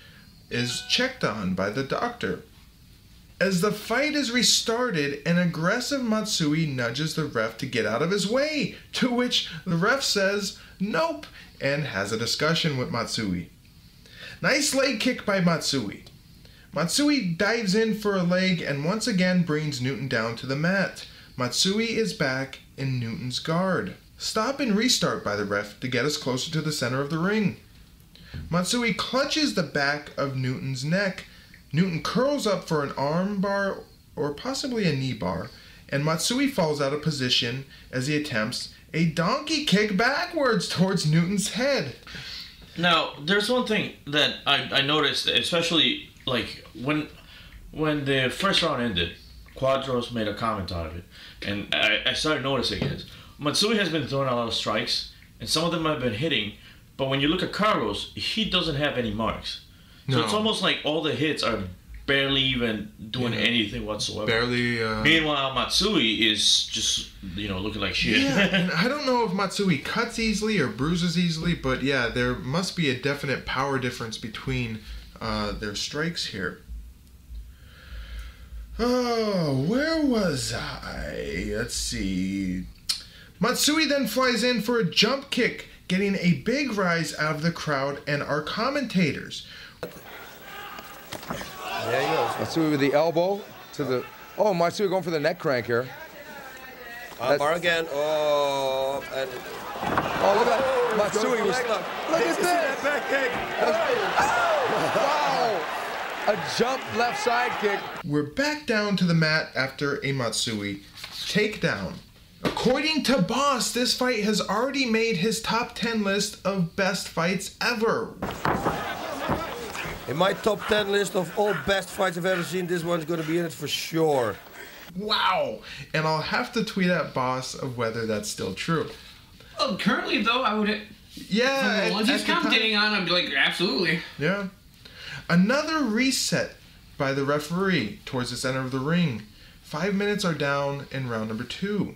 is checked on by the doctor. As the fight is restarted, an aggressive Matsui nudges the ref to get out of his way, to which the ref says nope and has a discussion with Matsui. Nice leg kick by Matsui. Matsui dives in for a leg and once again brings Newton down to the mat. Matsui is back in Newton's guard. Stop and restart by the ref to get us closer to the center of the ring. Matsui clutches the back of Newton's neck. Newton curls up for an arm bar or possibly a knee bar, and Matsui falls out of position as he attempts a donkey kick backwards towards Newton's head. Now, there's one thing that I, I noticed, especially like when when the first round ended, Quadros made a comment out of it, and I, I started noticing it. Matsui has been throwing a lot of strikes, and some of them have been hitting, but when you look at Carlos, he doesn't have any marks. So it's almost like all the hits are barely even doing Yeah. anything whatsoever. Barely. Uh... Meanwhile, Matsui is just you know looking like shit. Yeah, I don't know if Matsui cuts easily or bruises easily, but yeah, there must be a definite power difference between uh, their strikes here. Oh, where was I? Let's see. Matsui then flies in for a jump kick, getting a big rise out of the crowd and our commentators. There he goes. Matsui with the elbow to the. Oh, Matsui going for the neck crank here. Bar again. Oh, and Oh, look at that. Oh, Matsui goes was. for. Look at you see that this. back kick? Wow. A jump left side kick. We're back down to the mat after a Matsui takedown. According to Bas, this fight has already made his top 10 list of best fights ever. In my top 10 list of all best fights I've ever seen, this one's going to be in it for sure. Wow! And I'll have to tweet at Bas of whether that's still true. Oh, currently though, I would. Yeah, From the at- he's commentating on, I'd be like, absolutely. Yeah. Another reset by the referee towards the center of the ring. Five minutes are down in round number two.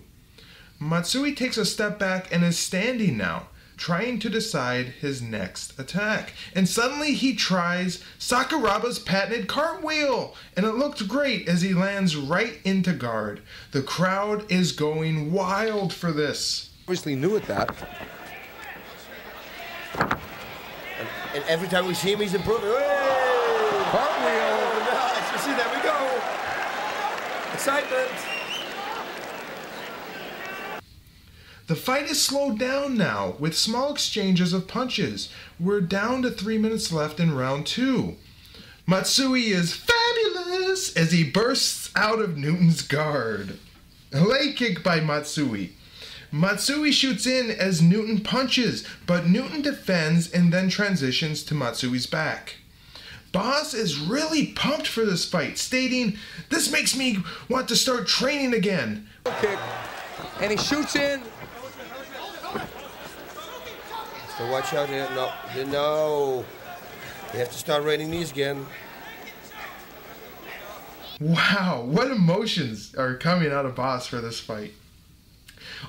Matsui takes a step back and is standing now, trying to decide his next attack. And suddenly he tries Sakuraba's patented cartwheel, and it looked great as he lands right into guard. The crowd is going wild for this. Obviously new at that. And every time we see him, he's improving. Hey! Cartwheel. Oh, nice. You see, there we go. Excitement. The fight is slowed down now with small exchanges of punches. We're down to three minutes left in round two. Matsui is fabulous as he bursts out of Newton's guard. A leg kick by Matsui. Matsui shoots in as Newton punches, but Newton defends and then transitions to Matsui's back. Bas is really pumped for this fight, stating, This makes me want to start training again. Kick. And he shoots in. So watch out here. No, no. You have to start raining knees again. Wow, what emotions are coming out of Bas for this fight.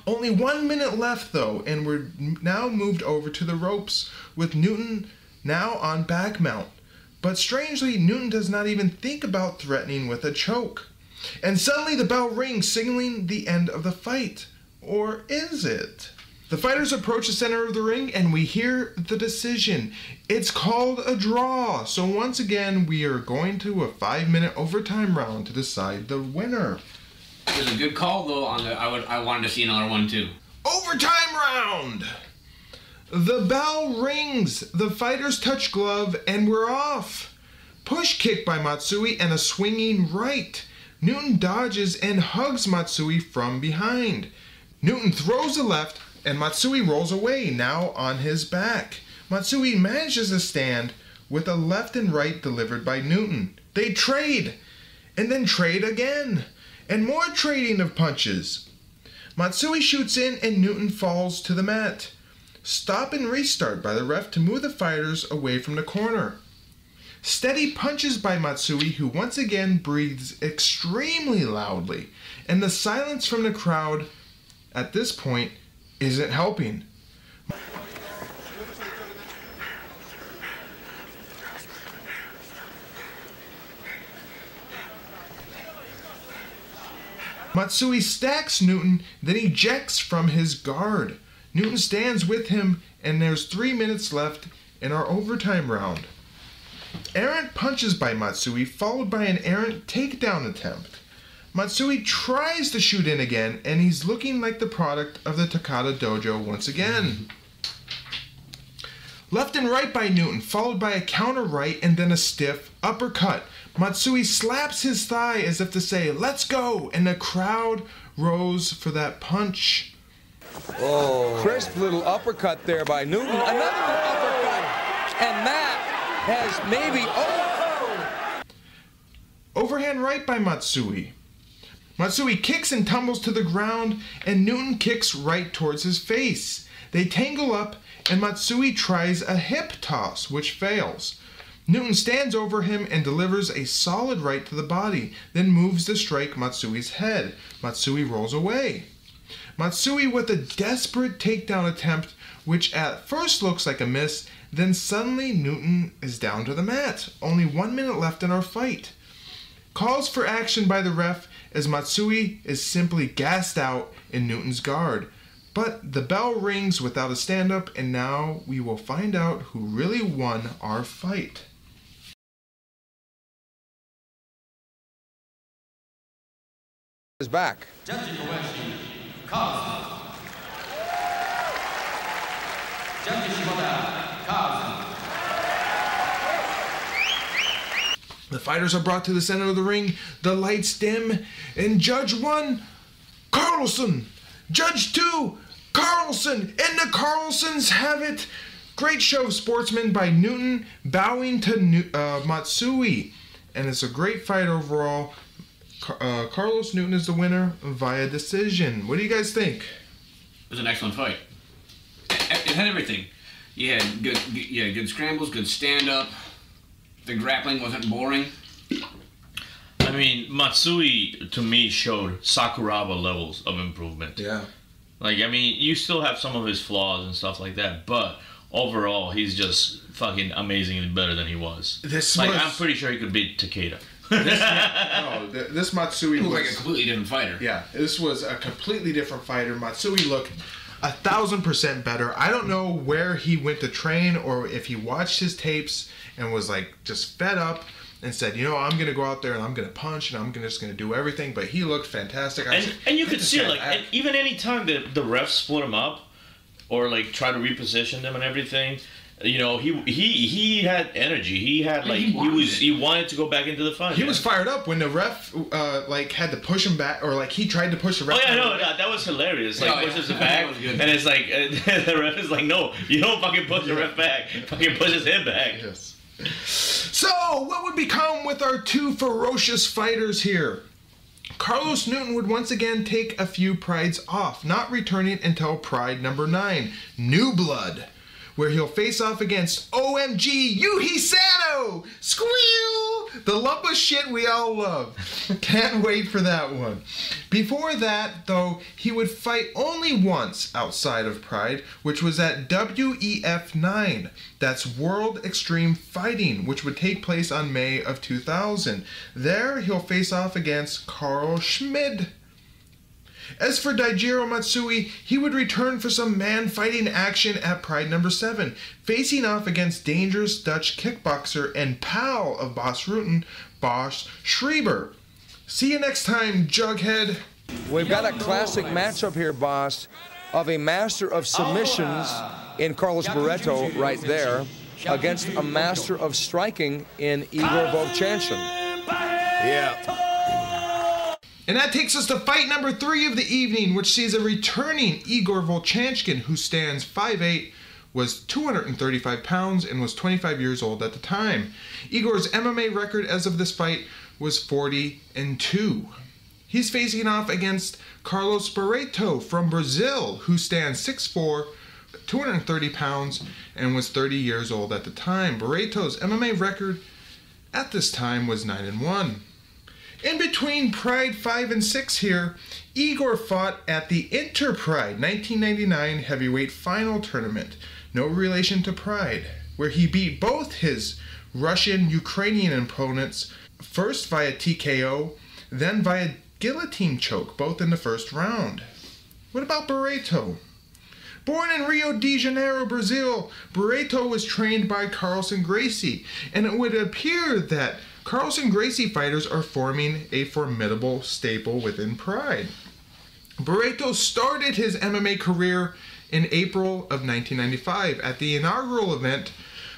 Only one minute left though, and we're now moved over to the ropes with Newton now on back mount. But strangely, Newton does not even think about threatening with a choke. And suddenly the bell rings, signaling the end of the fight. Or is it? The fighters approach the center of the ring and we hear the decision. It's called a draw. So once again, we are going to a five minute overtime round to decide the winner. It was a good call though. On the, I would, I wanted to see another one too. Overtime round! The bell rings, the fighters touch glove, and we're off. Push kick by Matsui and a swinging right. Newton dodges and hugs Matsui from behind. Newton throws a left, and Matsui rolls away, now on his back. Matsui manages to stand with a left and right delivered by Newton. They trade, and then trade again, and more trading of punches. Matsui shoots in and Newton falls to the mat. Stop and restart by the ref to move the fighters away from the corner. Steady punches by Matsui, who once again breathes extremely loudly, and the silence from the crowd at this point isn't helping. Matsui stacks Newton, then ejects from his guard. Newton stands with him, and there's three minutes left in our overtime round. Errant punches by Matsui, followed by an errant takedown attempt. Matsui tries to shoot in again, and he's looking like the product of the Takada Dojo once again. Left and right by Newton, followed by a counter right and then a stiff uppercut. Matsui slaps his thigh as if to say, Let's go! And the crowd rose for that punch. Oh. Crisp little uppercut there by Newton. Another uppercut. And that has maybe. Oh! Overhand right by Matsui. Matsui kicks and tumbles to the ground, and Newton kicks right towards his face. They tangle up, and Matsui tries a hip toss, which fails. Newton stands over him and delivers a solid right to the body, then moves to strike Matsui's head. Matsui rolls away. Matsui with a desperate takedown attempt, which at first looks like a miss, then suddenly Newton is down to the mat. Only one minute left in our fight. calls for action by the ref as Matsui is simply gassed out in Newton's guard. But the bell rings without a stand up, and now we will find out who really won our fight. Is back. Judging Kobayashi, Kazu. Judging Shimada, Kazu. The fighters are brought to the center of the ring, the lights dim, and Judge 1, Carlson. Judge 2, Carlson. And the Carlsons have it. Great show of sportsmen by Newton bowing to uh, Matsui. And it's a great fight overall. Uh, Carlos Newton is the winner via decision. What do you guys think? It was an excellent fight. It had everything. You had good, had good scrambles, good stand up. The grappling wasn't boring. I mean, Matsui to me showed Sakuraba levels of improvement. Yeah. Like, I mean, you still have some of his flaws and stuff like that, but overall, he's just fucking amazingly better than he was. This like, was- I'm pretty sure he could beat Takada. No, this Matsui looked was like a completely different fighter. Yeah, this was a completely different fighter. Matsui looked a thousand percent better. I don't know where he went to train or if he watched his tapes and was like just fed up and said, you know, I'm gonna go out there and I'm gonna punch and I'm gonna, just gonna do everything. But he looked fantastic. I and, said, and you could see guy like and even any time that the refs split him up or like try to reposition them and everything you know he he he had energy he had like he he, wanted was it. he wanted to go back into the fight he man. was fired up when the ref uh, like had to push him back or like he tried to push the ref. Oh yeah, out of no, that, that was hilarious. Like Oh, yeah. pushes the That back, was good. and it's like the ref is like, "No, you don't fucking push the ref back. Fucking pushes him back." Yes. So, what would become with our two ferocious fighters here? Carlos Newton would once again take a few prides off, not returning until pride number 9, New Blood, where he'll face off against OMG Yuhi Sano! Squeal! The lump of shit we all love. Can't wait for that one. Before that, though, he would fight only once outside of Pride, which was at WEF 9. That's World Extreme Fighting, which would take place on May of 2000. There, he'll face off against Carl Schmid. As for Daijiro Matsui, he would return for some man fighting action at Pride number 7, facing off against dangerous Dutch kickboxer and pal of Bas Rutten, Boss Schrijber. See you next time, Jughead. We've got a classic matchup here, Bas, of a master of submissions in Carlos Barreto right there against a master of striking in Igor Vovchanchyn. Yeah. And that takes us to fight number three of the evening, which sees a returning Igor Volchanchkin, who stands 5'8, was 235 pounds, and was 25 years old at the time. Igor's MMA record as of this fight was 40 and 2. He's facing off against Carlos Barreto from Brazil, who stands 6'4, 230 pounds, and was 30 years old at the time. Barreto's MMA record at this time was 9 and 1. In between Pride 5 and 6 here, Igor fought at the Interpride 1999 heavyweight final tournament, no relation to Pride, where he beat both his Russian Ukrainian opponents, first via TKO, then via guillotine choke, both in the first round. What about Barreto? Born in Rio de Janeiro, Brazil, Barreto was trained by Carlson Gracie, and it would appear that Carlson Gracie fighters are forming a formidable staple within Pride. Barreto started his MMA career in April of 1995 at the inaugural event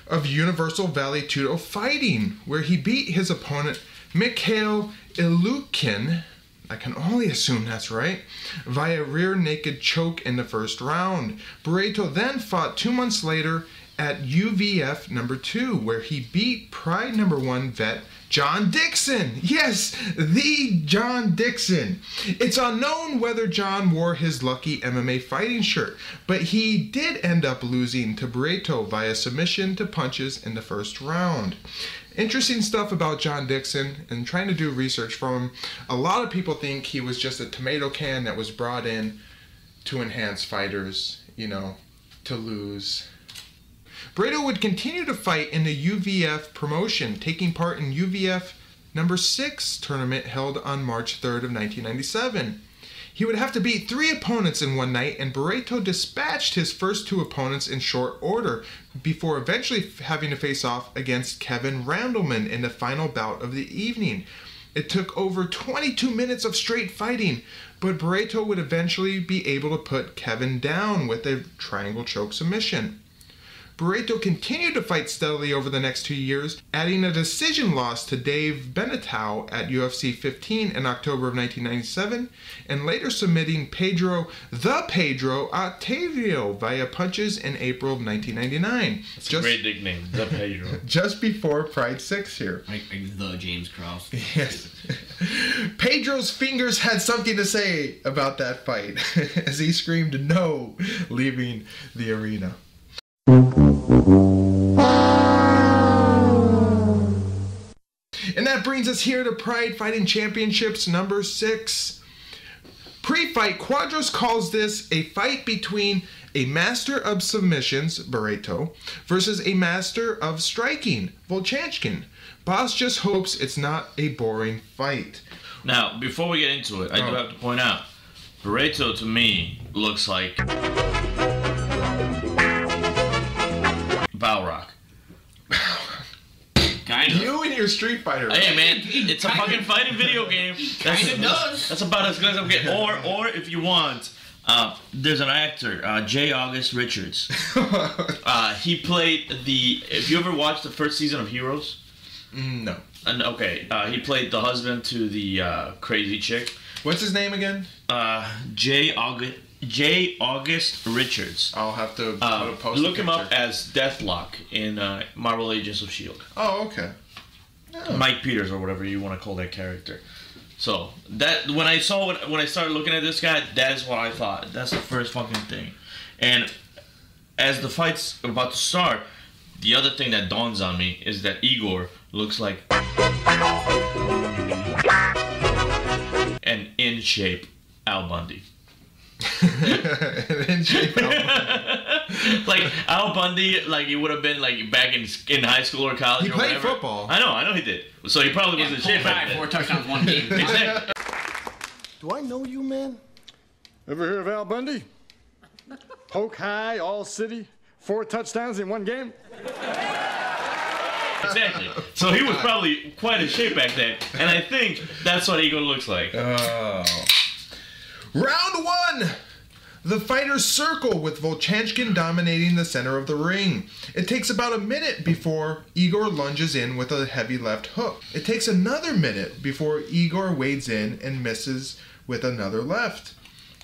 of Universal Vale Tudo Fighting, where he beat his opponent Mikhail Ilukin, I can only assume that's right, via rear naked choke in the first round. Barreto then fought two months later at UVF number two, where he beat Pride number one vet John Dixon. Yes, the John Dixon. It's unknown whether John wore his lucky MMA fighting shirt, but he did end up losing to Barreto via submission to punches in the first round. Interesting stuff about John Dixon and trying to do research from him. A lot of people think he was just a tomato can that was brought in to enhance fighters, you know, to lose. Barreto would continue to fight in the UVF promotion, taking part in UVF number six tournament held on March 3rd of 1997. He would have to beat three opponents in one night, and Barreto dispatched his first two opponents in short order before eventually having to face off against Kevin Randleman in the final bout of the evening. It took over 22 minutes of straight fighting, but Barreto would eventually be able to put Kevin down with a triangle choke submission. Barreto continued to fight steadily over the next two years, adding a decision loss to Dave Beneteau at UFC 15 in October of 1997, and later submitting Pedro the Pedro Otavio via punches in April of 1999. It's just, a great nickname, the Pedro. just before Pride 6 here. Like, like the James Cross. Yes. Pedro's fingers had something to say about that fight as he screamed no, leaving the arena. And that brings us here to Pride Fighting Championships number six. Pre fight, Quadros calls this a fight between a master of submissions, Barreto, versus a master of striking, Volchanchkin. Boss just hopes it's not a boring fight. Now, before we get into it, I do Oh. have to point out, Barreto to me looks like Balrog. Kind of. You and your Street Fighter. Hey man, it's a fucking fighting video game. That's, kinda does. That's about as good as I'm getting. Or, or if you want, uh, there's an actor, uh, J. August Richards. Uh, he played the. If you ever watched the first season of Heroes, no. and okay, uh, he played the husband to the uh, crazy chick. What's his name again? Uh, J. August J. August Richards. I'll have to Uh, put a post look him up as Deathlok in uh, Marvel Agents of Shield. Oh, okay. Mike Peters or whatever you want to call that character. So that when I saw what when I started looking at this guy, that is what I thought. That's the first fucking thing. And as the fight's about to start, the other thing that dawns on me is that Igor looks like an in shape Al Bundy. In shape like Al Bundy, like he would have been like back in in high school or college. He or played whatever. football. I know, I know he did. So he probably was in full shape back five, four touchdowns, one game. Exactly. Do I know you, man? Ever hear of Al Bundy? Polk High, all city, four touchdowns in one game. Exactly. So he was probably quite in shape back then, and I think that's what Igor looks like. Oh. Round one! The fighters circle with Volchanchkin dominating the center of the ring. It takes about a minute before Igor lunges in with a heavy left hook. It takes another minute before Igor wades in and misses with another left.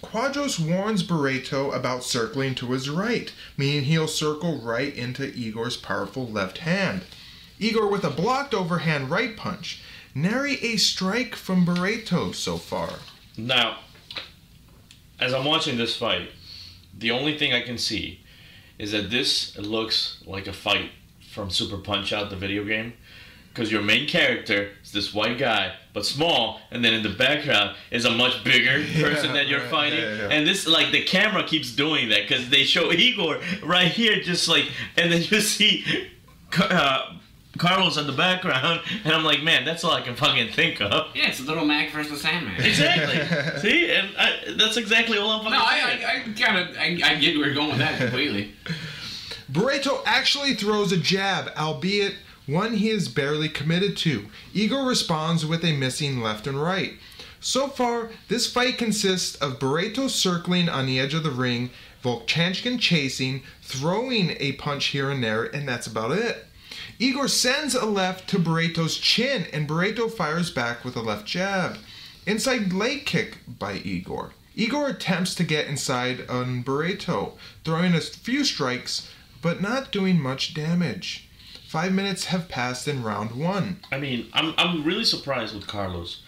Quadros warns Barreto about circling to his right, meaning he'll circle right into Igor's powerful left hand. Igor with a blocked overhand right punch. Nary a strike from Barreto so far. Now, as I'm watching this fight, the only thing I can see is that this looks like a fight from Super Punch Out, the video game. Because your main character is this white guy, but small, and then in the background is a much bigger person that you're right, fighting. yeah, yeah. And this, like, the camera keeps doing that because they show Igor right here, just like, and then you see uh, Carlos in the background, and I'm like, man, that's all I can fucking think of. Yeah, it's a Little Mac versus Sandman. Exactly. See, and I, that's exactly all I'm fucking No, I. I, I kind of, I, I get where you're going with that completely. Barreto actually throws a jab, albeit one he is barely committed to. Igor responds with a missing left and right. So far, this fight consists of Barreto circling on the edge of the ring, Volchanchkin chasing, throwing a punch here and there, and that's about it. Igor sends a left to Barreto's chin, and Barreto fires back with a left jab. Inside leg kick by Igor. Igor attempts to get inside on Barreto, throwing a few strikes, but not doing much damage. Five minutes have passed in round one. I mean, I'm I'm really surprised with Carlos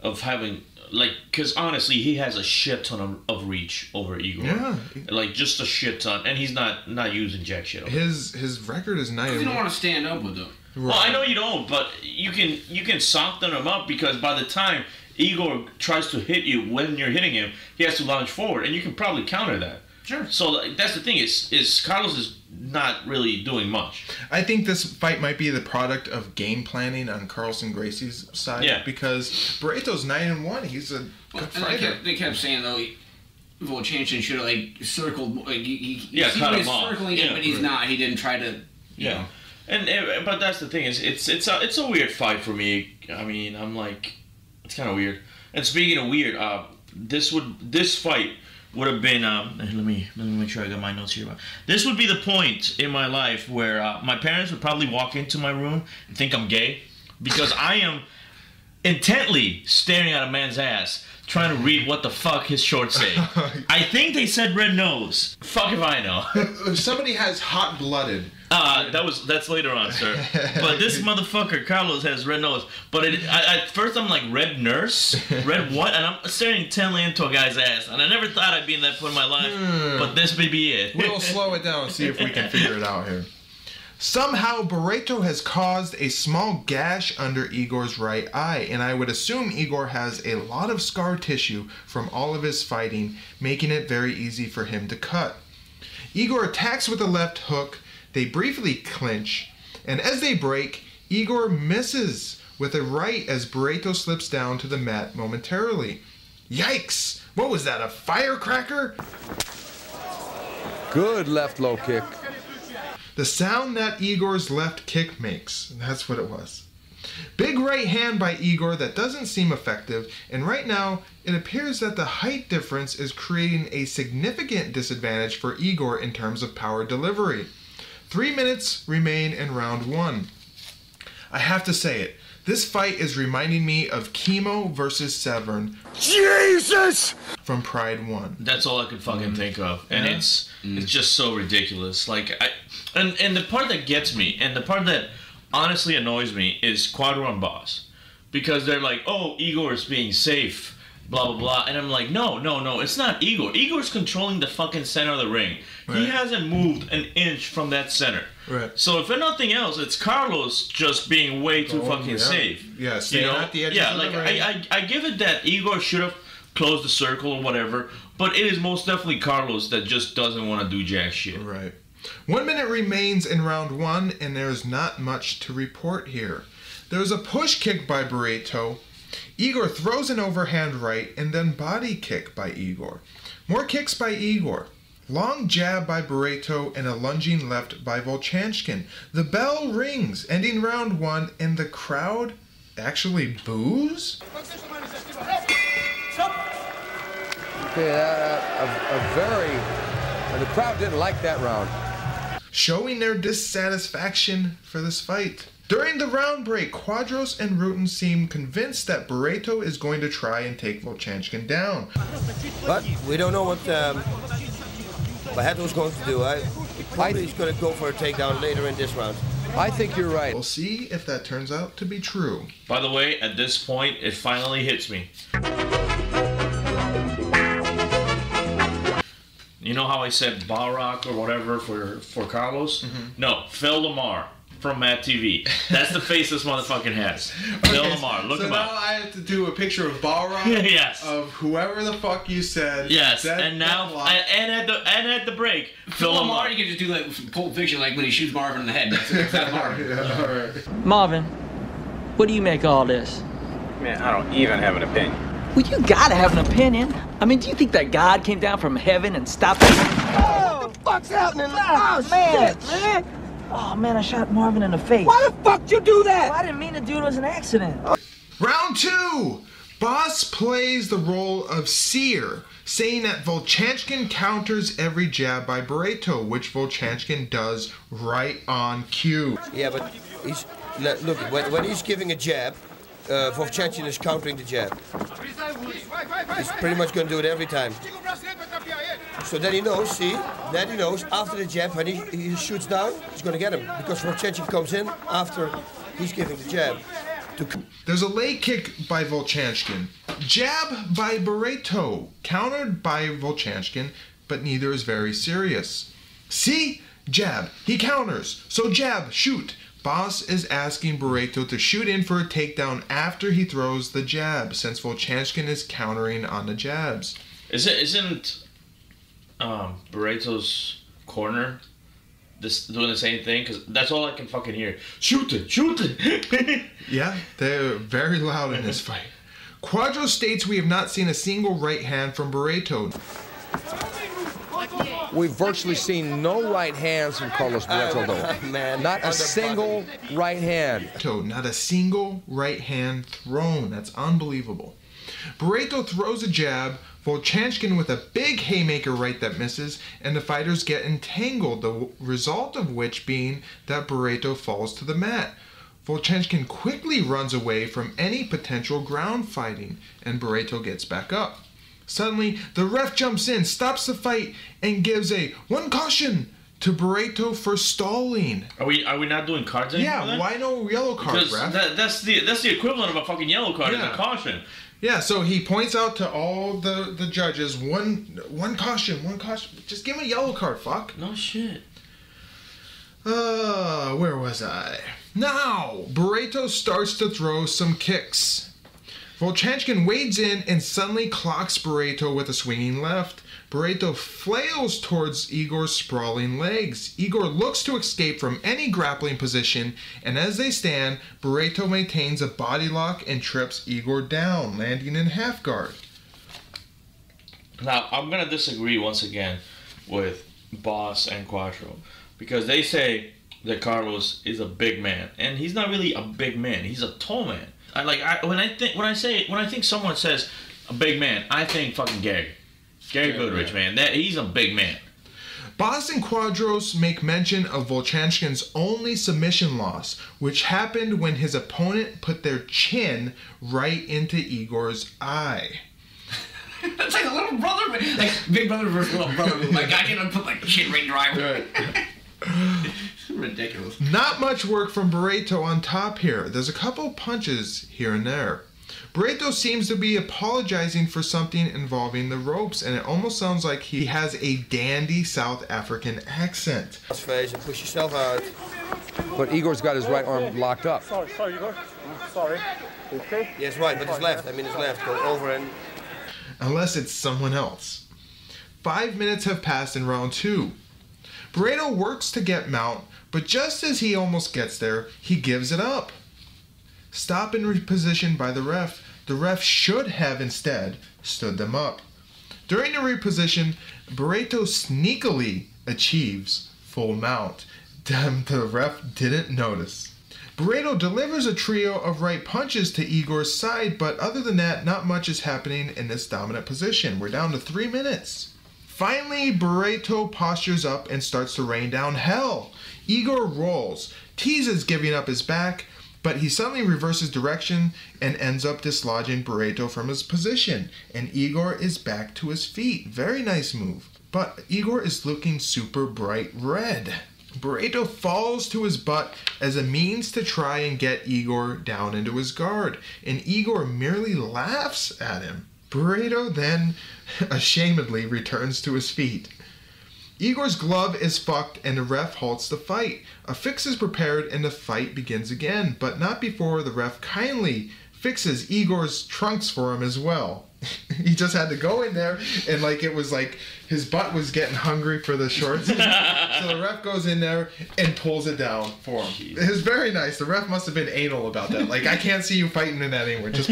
of having like because honestly he has a shit ton of, of reach over Igor. Yeah. Like just a shit ton, and he's not not using jack shit. Over. His his record is nice. You don't want to stand up with them. Well, I know you don't, but you can you can soften him up because by the time Igor tries to hit you when you're hitting him, he has to launch forward, and you can probably counter that. Sure. So like, that's the thing is is Carlos is not really doing much. I think this fight might be the product of game planning on Carlson Gracie's side. Yeah. Because Barreto's nine and one. He's a Well, good and they fighter. kept, they kept saying though, he- Vovchanchyn should have like circled. Like, he, he, Yeah, he cut was him off. circling Yeah, it, but he's not. He didn't try to. yeah, know. And uh, but that's the thing is it's it's a it's a weird fight for me. I mean I'm like it's kind of weird. And speaking of weird, uh, this would this fight would have been um let me let me make sure I got my notes here. This would be the point in my life where uh, my parents would probably walk into my room and think I'm gay because I am intently staring at a man's ass trying to read what the fuck his shorts say. I think they said red nose. Fuck if I know. Uh, uh, somebody has hot blooded, Uh, that was that's later on, sir. But this motherfucker Carlos has red nose. But it, I, at first I'm like red nurse, red what? And I'm staring intently into a guy's ass, and I never thought I'd be in that point in my life. Hmm. But this may be it. we'll slow it down and see if we can figure it out here. Somehow, Barreto has caused a small gash under Igor's right eye, and I would assume Igor has a lot of scar tissue from all of his fighting, making it very easy for him to cut. Igor attacks with a left hook, they briefly clinch, and as they break, Igor misses with a right as Barreto slips down to the mat momentarily. Yikes! What was that, a firecracker? Good left low kick. The sound that Igor's left kick makes. That's what it was. Big right hand by Igor that doesn't seem effective, and right now it appears that the height difference is creating a significant disadvantage for Igor in terms of power delivery. Three minutes remain in round one. I have to say it. This fight is reminding me of Kimo versus Severn. Jesus! From Pride 1. That's all I could fucking mm. think of, and Yeah. it's mm. it's just so ridiculous. Like I, and and the part that gets me, and the part that honestly annoys me is Quadro and Bas, because they're like, oh, Igor is being safe, blah blah blah, and I'm like, no, no, no, it's not Igor. Igor's controlling the fucking center of the ring. He hasn't moved an inch from that center. Right. So if for nothing else, it's Carlos just being way too Oh, fucking yeah. safe. Yeah, staying at the edges Yeah, of the like ring. I, I, I give it that Igor should have closed the circle or whatever, but it is most definitely Carlos that just doesn't want to do jack shit. Right. One minute remains in round one, and there's not much to report here. There's a push kick by Barreto. Igor throws an overhand right, and then body kick by Igor. More kicks by Igor. Long jab by Barreto and a lunging left by Volchanchkin. The bell rings, ending round one, and the crowd actually boos? Okay, uh, a, a very. And the crowd didn't like that round. showing their dissatisfaction for this fight. During the round break, Quadros and Rutten seem convinced that Barreto is going to try and take Volchanchkin down. But we don't know what um, Barreto's going to do. I, probably he's going to go for a takedown later in this round. I think you're right. We'll see if that turns out to be true. By the way, at this point, it finally hits me. You know how I said Balrog or whatever for for Carlos? Mm-hmm. No, Phil LaMarr from MADtv. That's the face this motherfucking has. Phil Okay, LaMarr, look so him now up. I have to do a picture of Balrog Yes. of whoever the fuck you said. Yes, said and now Deathlok. and, and at the and at the break, Phil Phil LaMarr. LaMarr, you can just do like some Pulp Fiction, like when he shoots Marvin in the head. That's, that's that Yeah, all right. Marvin, what do you make of all this? Man, I don't even have an opinion. Well, you gotta have an opinion. I mean, do you think that God came down from heaven and stopped us? Oh, what the fuck's happening? Oh, oh man, man. Oh, man, I shot Marvin in the face. Why the fuck you do that? Well, I didn't mean to do it. It was an accident. Round two! Bas plays the role of seer, saying that Volchanchkin counters every jab by Barreto, which Volchanchkin does right on cue. Yeah, but he's look when, when he's giving a jab, uh, is countering the jab. He's pretty much going to do it every time. So then he knows, see, then he knows after the jab when he, he shoots down, he's going to get him because Vovchanchyn comes in after he's giving the jab. There's a leg kick by Volchanchkin. Jab by Barreto, countered by Volchanchkin, but neither is very serious. See? Jab. He counters. So jab, shoot. Bas is asking Barreto to shoot in for a takedown after he throws the jab, since Volchanchkin is countering on the jabs. Is it isn't um, Barreto's corner, this doing the same thing because that's all I can fucking hear. Shoot it, shoot it. Yeah, they're very loud in this fight. Quadro states we have not seen a single right hand from Barreto. We've virtually seen no right hands from Carlos Barreto, though. Man, Not a single right hand. Barreto, not a single right hand thrown. That's unbelievable. Barreto throws a jab, Volchanchkin with a big haymaker right that misses, and the fighters get entangled, the w- result of which being that Barreto falls to the mat. Volchanchkin quickly runs away from any potential ground fighting, and Barreto gets back up. Suddenly, the ref jumps in, stops the fight, and gives a one caution to Barreto for stalling. Are we are we not doing cards anymore? Yeah, then? why no yellow card, Because ref? that, that's the that's the equivalent of a fucking yellow card. Yeah. a caution. Yeah, so he points out to all the the judges one one caution, one caution. Just give him a yellow card, fuck. No shit. Uh, where was I? Now, Barreto starts to throw some kicks. Volchanchkin wades in and suddenly clocks Barreto with a swinging left. Barreto flails towards Igor's sprawling legs. Igor looks to escape from any grappling position, and as they stand, Barreto maintains a body lock and trips Igor down, landing in half guard. Now I'm gonna disagree once again with Bas and Quattro because they say that Carlos is a big man, and he's not really a big man. He's a tall man. I like I, when I think when I say when I think someone says a big man, I think fucking Gary, Gary Goodridge, man. That he's a big man. Bas and Quadros make mention of Volchanchkin's only submission loss, which happened when his opponent put their chin right into Igor's eye. That's like a little brother, but like big brother versus little brother. Like I can put my chin right in your eye. Ridiculous. Not much work from Barreto on top here. There's a couple punches here and there. Barreto seems to be apologizing for something involving the ropes, and it almost sounds like he has a dandy South African accent. His face and push yourself out. But Igor's got his right arm locked up. Sorry, sorry, Igor. Mm, sorry. Okay? Yes, right, but his left. I mean, his left. Go over and unless it's someone else. Five minutes have passed in round two. Barreto works to get Mount, but just as he almost gets there, he gives it up. Stop and reposition by the ref. The ref should have instead stood them up. During the reposition, Barreto sneakily achieves full mount. Damn, the ref didn't notice. Barreto delivers a trio of right punches to Igor's side, but other than that, not much is happening in this dominant position. We're down to three minutes. Finally, Barreto postures up and starts to rain down hell. Igor rolls, teases giving up his back, but he suddenly reverses direction and ends up dislodging Barreto from his position, and Igor is back to his feet. Very nice move. But Igor is looking super bright red. Barreto falls to his butt as a means to try and get Igor down into his guard, and Igor merely laughs at him. Barreto then ashamedly returns to his feet. Igor's glove is fucked and the ref halts the fight. A fix is prepared and the fight begins again, but not before the ref kindly fixes Igor's trunks for him as well. he just had to go in there and like it was like his butt was getting hungry for the shorts. so the ref goes in there and pulls it down for him. It was very nice. The ref must have been anal about that. Like I can't see you fighting in that anywhere. Just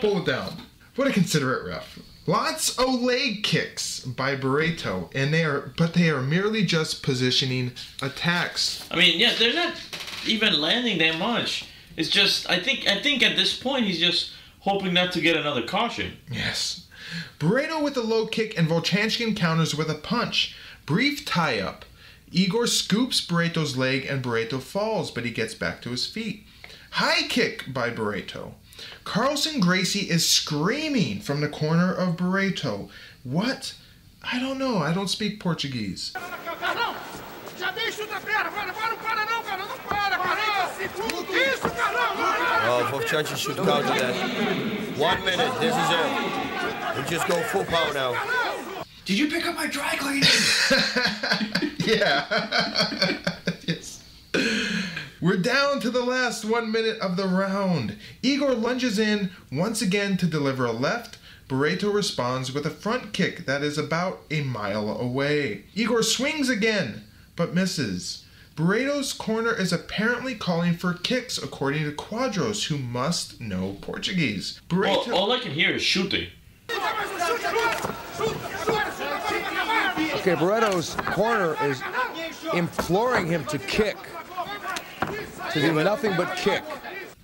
pull it down. What a considerate ref. Lots of leg kicks by Barreto, and they are, but they are merely just positioning attacks. I mean, yeah, they're not even landing that much. It's just I think I think at this point he's just hoping not to get another caution. Yes. Barreto with a low kick and Volchanchkin counters with a punch. Brief tie up. Igor scoops Barreto's leg and Barreto falls, but he gets back to his feet. High kick by Barreto. Carlson Gracie is screaming from the corner of Barreto. What? I don't know. I don't speak Portuguese. Oh, Vovchanchi should counter that. One minute, this is it. We just go full power now. Did you pick up my dry cleaning? yeah. yes. We're down to the last one minute of the round. Igor lunges in once again to deliver a left, Barreto responds with a front kick that is about a mile away. Igor swings again, but misses. Barreto's corner is apparently calling for kicks, according to Quadros, who must know Portuguese. All, all I can hear is shooting. Okay, Barreto's corner is imploring him to kick. To do nothing but kick.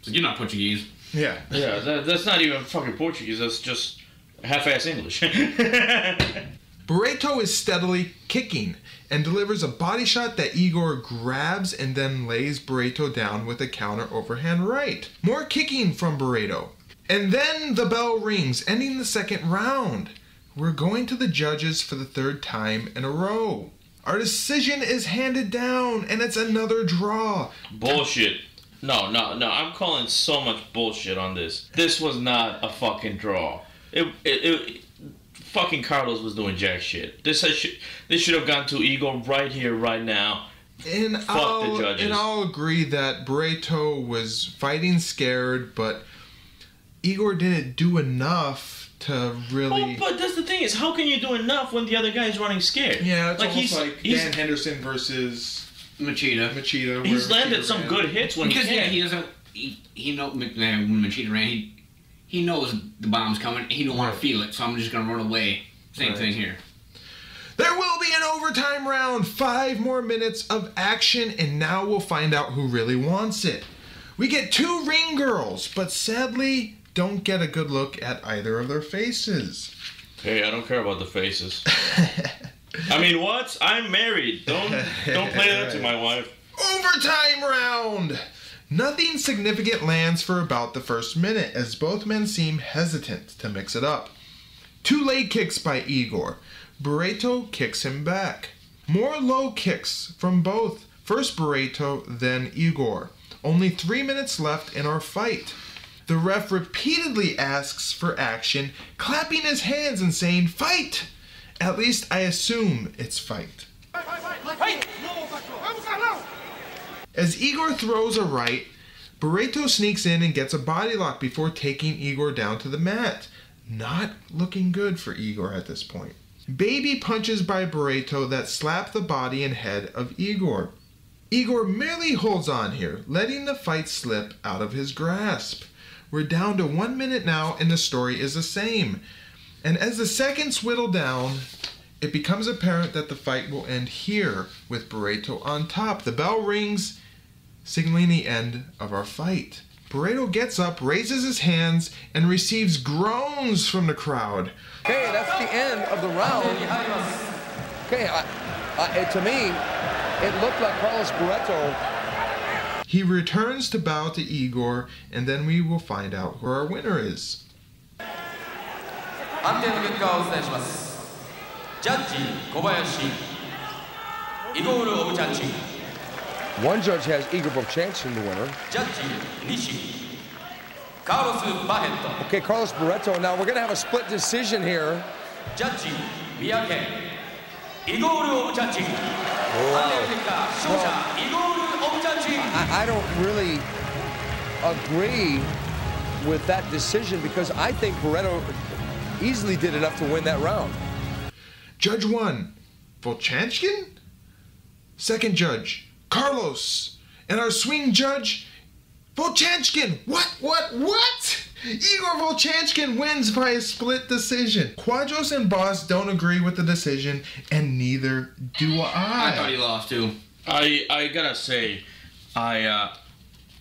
So you're not Portuguese. Yeah. Yeah, that, that's not even fucking Portuguese. That's just half-ass English. Barreto is steadily kicking and delivers a body shot that Igor grabs and then lays Barreto down with a counter overhand right. More kicking from Barreto. And then the bell rings, ending the second round. We're going to the judges for the third time in a row. Our decision is handed down, and it's another draw. bullshit. No, no, no. I'm calling so much bullshit on this. This was not a fucking draw. It, it, it fucking Carlos was doing jack shit. This has, this should have gone to Igor right here, right now. And Fuck I'll, judges. and I'll agree that Barreto was fighting scared, but Igor didn't do enough to really. Oh, but that's the thing is, how can you do enough when the other guy is running scared? Yeah, it's like almost he's like he's, Dan Henderson versus Machida. Machida. he's where landed Machida some ran. good hits when Because he yeah, can. he doesn't. He, he know when Machida ran. He he knows the bomb's coming. He don't want to feel it, so I'm just gonna run away. Same Right. thing here. There will be an overtime round. Five more minutes of action, and now we'll find out who really wants it. We get two ring girls, but sadly, don't get a good look at either of their faces. Hey, I don't care about the faces. I mean, what? I'm married. Don't don't play that to my wife. Overtime round! Nothing significant lands for about the first minute as both men seem hesitant to mix it up. Two leg kicks by Igor. Barreto kicks him back. More low kicks from both. First Barreto, then Igor. Only three minutes left in our fight. The ref repeatedly asks for action, clapping his hands and saying, Fight! At least I assume it's fight. As Igor throws a right, Barreto sneaks in and gets a body lock before taking Igor down to the mat. Not looking good for Igor at this point. Baby punches by Barreto that slap the body and head of Igor. Igor merely holds on here, letting the fight slip out of his grasp. We're down to one minute now, and the story is the same. And as the seconds whittle down, it becomes apparent that the fight will end here with Barreto on top. The bell rings, signaling the end of our fight. Barreto gets up, raises his hands, and receives groans from the crowd. Okay, that's the end of the round. Okay, I, I, to me, it looked like Carlos Barreto. He returns to bow to Igor, and then we will find out who our winner is. One judge has Igor in the winner. Carlos Barreto. Okay, Carlos Barreto. Now we're going to have a split decision here. Judge Miyake. Igor Bochanson. Wow. I, I don't really agree with that decision because I think Barreto easily did enough to win that round. Judge 1, Volchanchkin? Second judge, Carlos. And our swing judge, Volchanchkin. What, what, what? Igor Volchanchkin wins by a split decision. Quadros and Bas don't agree with the decision, and neither do I. I thought he lost too. I I gotta say, I uh,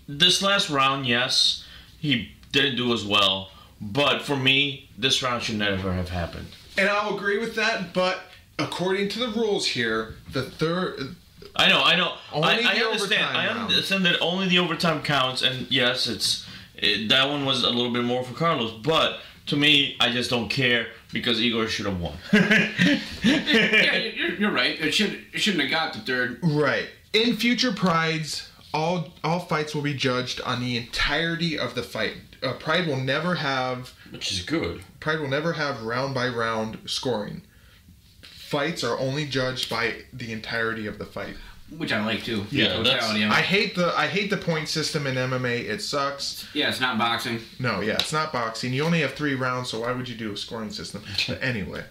this last round, yes, he didn't do as well. But for me, this round should never have happened. And I'll agree with that, but according to the rules here, the third. I know, I know. Only I, I understand. overtime I round. understand that only the overtime counts, and yes, it's it, that one was a little bit more for Carlos. But to me, I just don't care because Igor should have won. yeah, you're, you're right. It should it shouldn't have got the third. Right. In future prides, all all fights will be judged on the entirety of the fight. Uh, Pride will never have Which is good. Pride will never have round by round scoring. Fights are only judged by the entirety of the fight. which I like too. Yeah, that's- totality. I hate the I hate the point system in MMA. It sucks. yeah, it's not boxing. No, yeah, it's not boxing. You only have three rounds, so why would you do a scoring system? But anyway.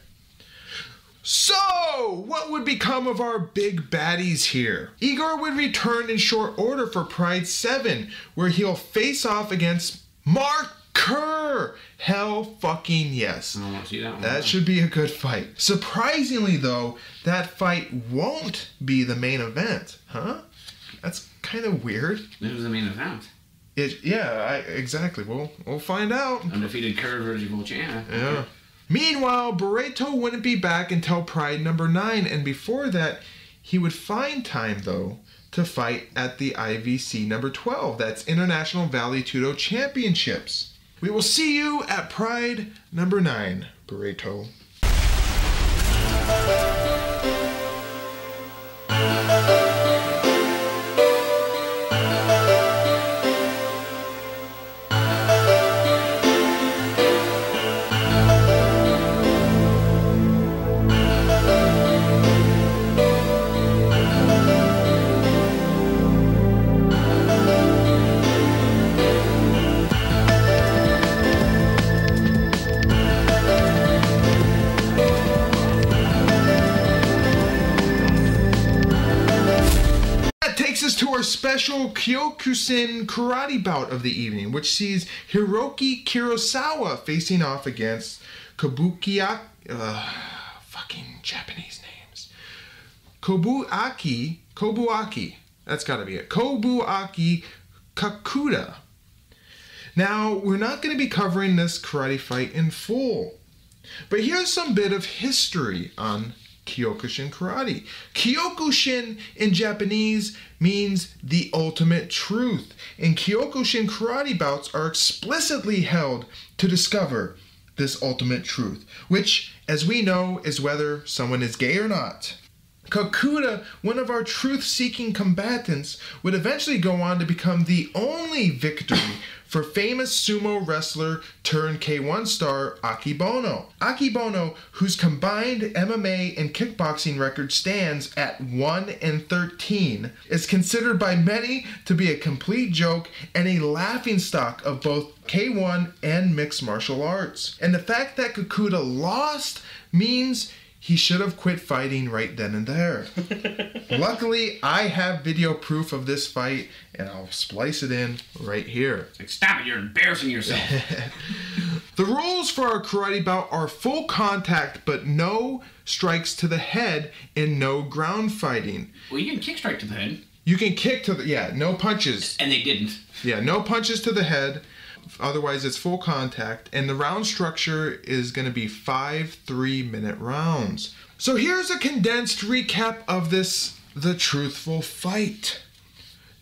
So, what would become of our big baddies here? Igor would return in short order for Pride 7, where he'll face off against Mark Kerr. Hell fucking yes. I don't want to see that one. That should be a good fight. Surprisingly, though, that fight won't be the main event, huh? That's kind of weird. It was the main event. It, yeah, I, exactly. We'll we'll find out. Undefeated Kerr versus Volchana. Yeah. Meanwhile, Barreto wouldn't be back until Pride number nine, and before that, he would find time though to fight at the IVC number 12. That's International Vale Tudo Championships. We will see you at Pride number nine, Barreto. To our special Kyokushin karate bout of the evening, which sees Hiroki Kurosawa facing off against Kabukiya. Uh, fucking Japanese names. Kobuaki. Kobuaki. That's gotta be it. Kobuaki Kakuda. Now, we're not going to be covering this karate fight in full. But here's some bit of history on Kyokushin karate. Kyokushin in Japanese means the ultimate truth, and Kyokushin karate bouts are explicitly held to discover this ultimate truth, which, as we know, is whether someone is gay or not. Kakuda, one of our truth seeking combatants, would eventually go on to become the only victory for famous sumo wrestler turned K1 star Akebono. Akebono, whose combined MMA and kickboxing record stands at 1 and 13, is considered by many to be a complete joke and a laughingstock of both K1 and mixed martial arts. And the fact that Kakuda lost means he should have quit fighting right then and there. Luckily, I have video proof of this fight, and I'll splice it in right here. Like, stop it! You're embarrassing yourself. The rules for our karate bout are full contact, but no strikes to the head and no ground fighting. well, you can kick strike to the head, You can kick to the yeah, no punches. and they didn't. Yeah, no punches to the head. Otherwise, it's full contact. And the round structure is going to be five three minute rounds. So here's a condensed recap of this the truthful fight.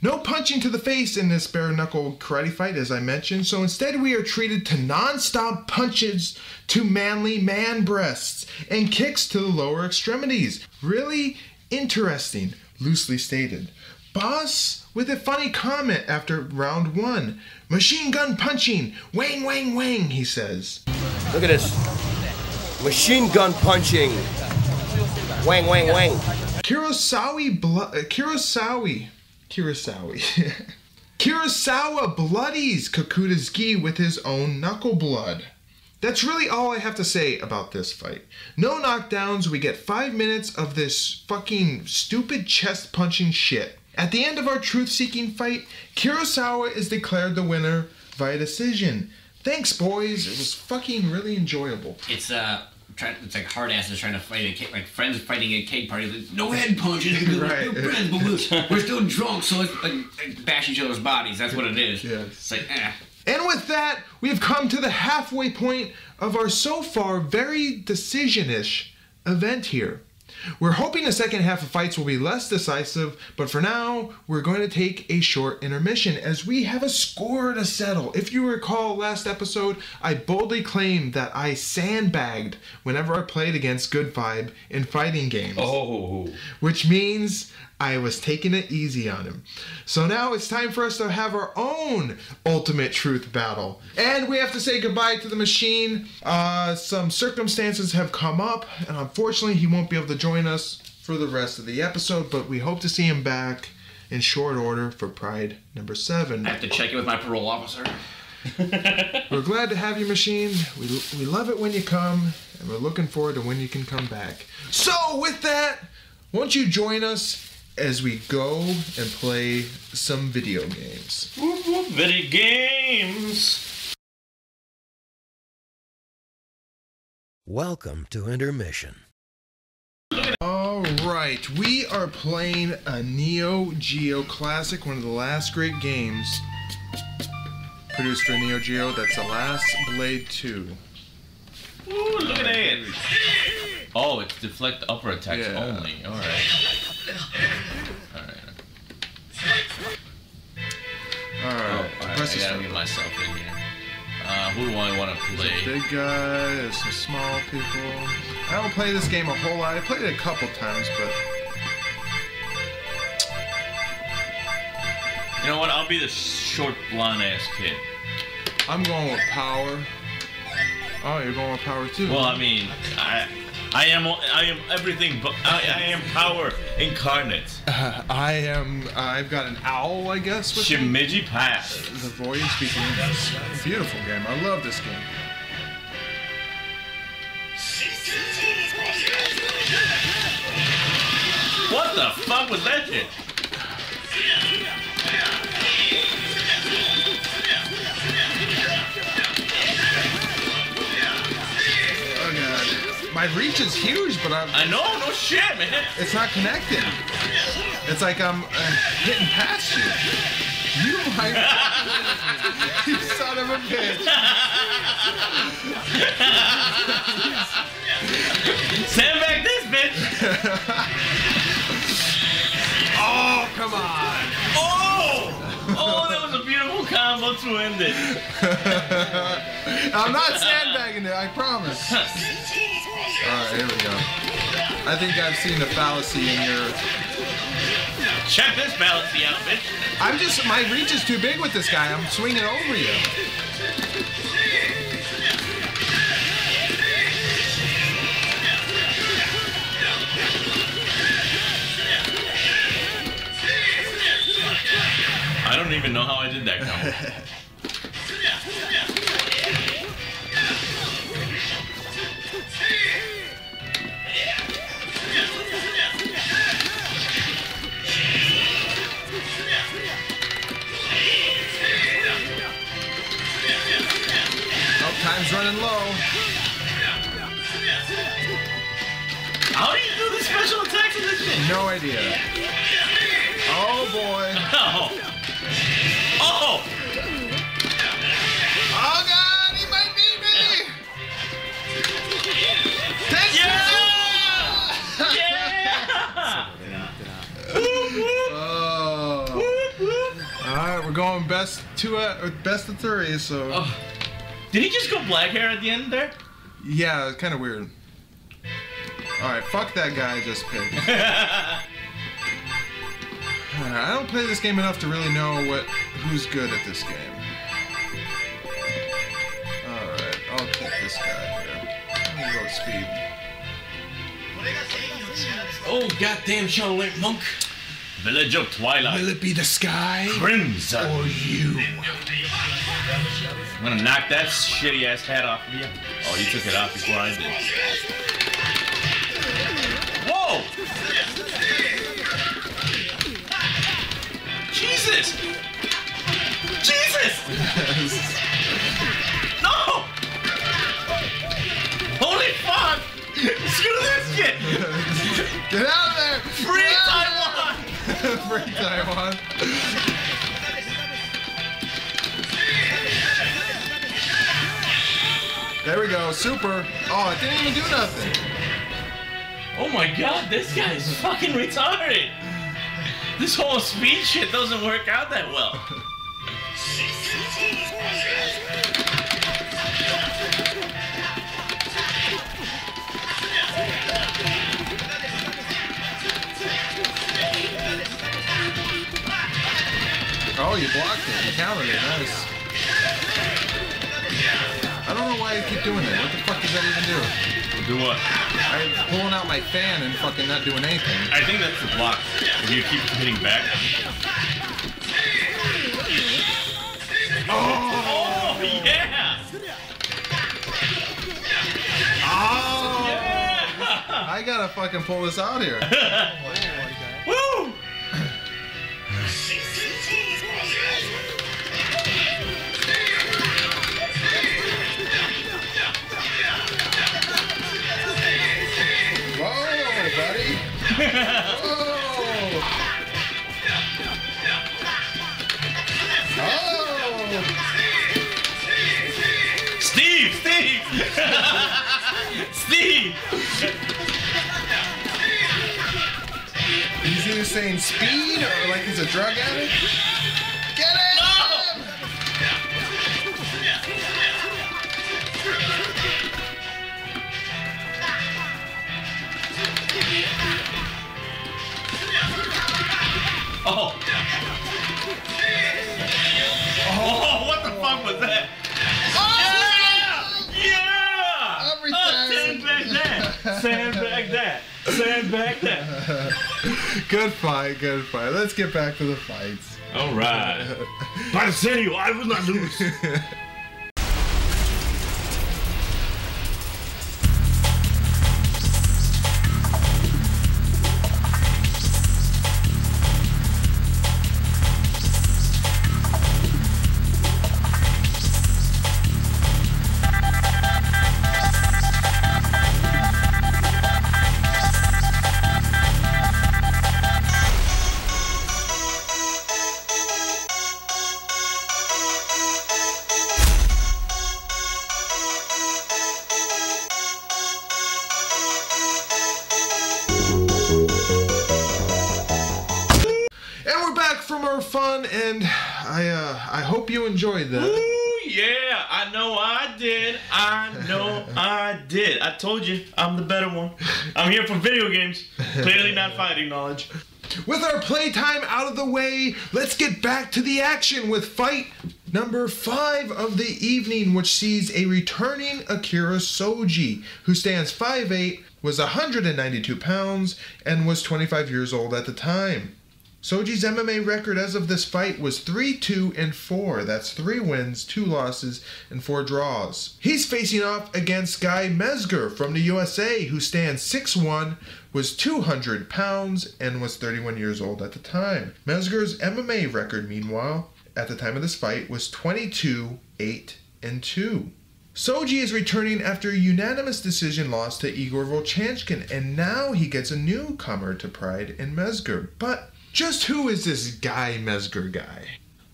No punching to the face in this bare knuckle karate fight, as I mentioned, so instead we are treated to non stop punches to manly man breasts and kicks to the lower extremities. Really interesting, loosely stated. Bas with a funny comment after round one. Machine gun punching, wang, wang, wang, he says. Look at this. Machine gun punching. Wang, wang, wang. Kurosawa, blo- uh, Kurosawa, Kurosawa, Kurosawa bloodies Kakuda's gi with his own knuckle blood. That's really all I have to say about this fight. No knockdowns, we get five minutes of this fucking stupid chest punching shit. At the end of our truth seeking fight, Kurosawa is declared the winner via decision. Thanks, boys. It was fucking really enjoyable. It's uh, trying, it's like hard asses trying to fight a cake, like friends fighting a cake party. Like, no head punches. Right. We're friends, but we're, we're still drunk, so it's like, like bash each other's bodies. That's what it is. Yeah. It's like, eh. And with that, we've come to the halfway point of our so far very decision ish event here. We're hoping the second half of fights will be less decisive, but for now, we're going to take a short intermission as we have a score to settle. If you recall last episode, I boldly claimed that I sandbagged whenever I played against Good Vibe in fighting games Oh. which means I was taking it easy on him. So now it's time for us to have our own ultimate truth battle. And we have to say goodbye to the machine. Uh, some circumstances have come up, and unfortunately, he won't be able to join us for the rest of the episode, but we hope to see him back in short order for Pride number seven. I have to check in with my parole officer. We're glad to have you, Machine. We, we love it when you come, and we're looking forward to when you can come back. So, with that, won't you join us as we go and play some video games? Whoop, whoop, video games. Welcome to intermission. All right, we are playing a Neo Geo classic, one of the last great games produced for Neo Geo. That's the Last Blade 2. Ooh, look at that. Oh, it's deflect upper attacks Yeah. only. All right. All right. All Oh, right, all right. I gotta get myself in here. Uh, who do I want to There's play? a big guy, there's some small people. I don't play this game a whole lot. I played it a couple times, but You know what? I'll be the short blonde ass kid. I'm going with power. Oh, you're going with power too. Well, I mean, I, I am, I am everything, but I, uh, I am power incarnate. I am. I've got an owl, I guess. With. Shimiji Pass. The voice speaking. Beautiful game. I love this game. What the fuck was that shit? My reach is huge, but I'm. I know, no shit, man. It's not connecting. It's like I'm uh, hitting past you. You my. you son of a bitch. Sandbag this bitch. oh, come on. Oh! Oh, that was a beautiful combo to end it. I'm not sandbagging it, I promise. Alright, here we go. I think I've seen the fallacy in your. Check this fallacy out, bitch. I'm just. My reach is too big with this guy. I'm swinging over you. Even know how I did that combo. Oh, time's running low. How do you do the special attacks in this shit? No idea. Oh boy. Oh. Oh! Oh god, he might beat me! Take Yeah! Oh. Alright, we're going best two uh, best of three, so Oh. Did he just go black hair at the end there? yeah, it's kinda weird. Alright, fuck that guy I just picked. Alright, I don't play this game enough to really know what who's good at this game. Alright, I'll pick this guy here. I'm gonna go with speed. Oh, goddamn Shaolin monk. Village of Twilight. Will it be the sky Crimson. or you? I'm gonna knock that shitty ass hat off of you. Oh, you took it off before I did. Whoa! Jesus! Jesus! No! Holy fuck! Screw this shit! Get out of there! Free Taiwan! there! Free Taiwan. There we go, super. Oh, it didn't even do nothing. Oh my god, this guy is fucking retarded! This whole speed shit doesn't work out that well. Oh, you blocked it. You countered it. Nice. I don't know why you keep doing that. What the fuck does that even do? Do what? I'm pulling out my fan and fucking not doing anything. I think that's the block. If you keep hitting back. Oh, yeah! Oh! Yeah! I gotta fucking pull this out here. Oh Woo! Oh. Steve! Steve! Steve! He's either saying speed or like he's a drug addict. Oh! Oh, what the fuck was that? Oh, yeah! Yeah! Every Oh, time. sandbag that! Sandbag that! Sandbag that! Good fight, good fight. Let's get back to the fights. Alright. Barcelio, I will not lose. did. I know I did. I told you, I'm the better one. I'm here for video games. Clearly not fighting knowledge. With our playtime out of the way, let's get back to the action with fight number five of the evening, which sees a returning Akira Shoji, who stands 5'8, was 192 pounds, and was 25 years old at the time. Shoji's MMA record as of this fight was 3 2 and 4. That's 3 wins, 2 losses, and 4 draws. He's facing off against Guy Mezger from the USA, who stands 6 1, was 200 pounds, and was 31 years old at the time. Mezger's MMA record, meanwhile, at the time of this fight, was 22 8 and 2. Shoji is returning after a unanimous decision loss to Igor Volchankin, and now he gets a newcomer to Pride in Mezger. But just who is this Guy Mezger guy?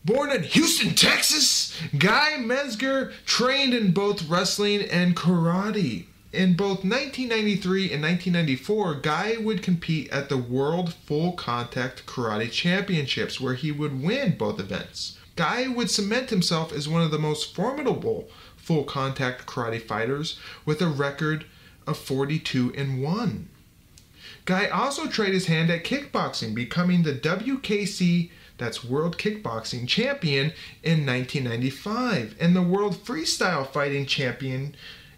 Born in Houston, Texas, Guy Mezger trained in both wrestling and karate. In both 1993 and 1994, Guy would compete at the World Full Contact Karate Championships, where he would win both events. Guy would cement himself as one of the most formidable full contact karate fighters with a record of 42 and 1. Guy also tried his hand at kickboxing, becoming the WKC, that's World Kickboxing Champion, in 1995, and the World Freestyle Fighting Champion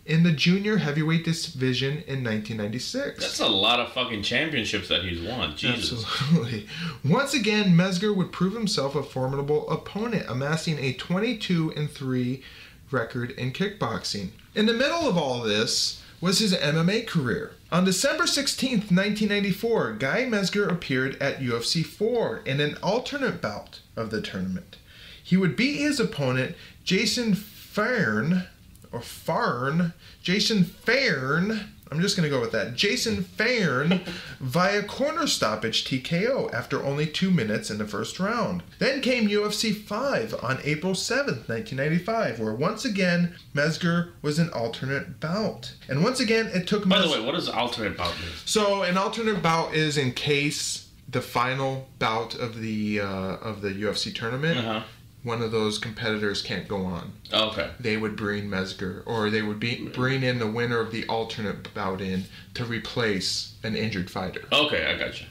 in the Junior Heavyweight Division in 1996. That's a lot of fucking championships that he's won. Jesus. Absolutely. Once again, Mezger would prove himself a formidable opponent, amassing a 22 and 3 record in kickboxing. In the middle of all this was his MMA career. On December 16th, 1994, Guy Mezger appeared at UFC 4 in an alternate bout of the tournament. He would beat his opponent, Jason Farn, or Farn, Jason Farn, I'm just going to go with that, Jason Farn, via corner stoppage TKO after only two minutes in the first round. Then came UFC 5 on April 7th, 1995, where once again Mezger was an alternate bout. And once again, it took By the way, what does alternate bout mean? so an alternate bout is in case the final bout of the uh, of the UFC tournament, Uh-huh. One of those competitors can't go on. Oh, okay. They would bring Mezger, or they would be, bring in the winner of the alternate bout in to replace an injured fighter. Okay, I got you.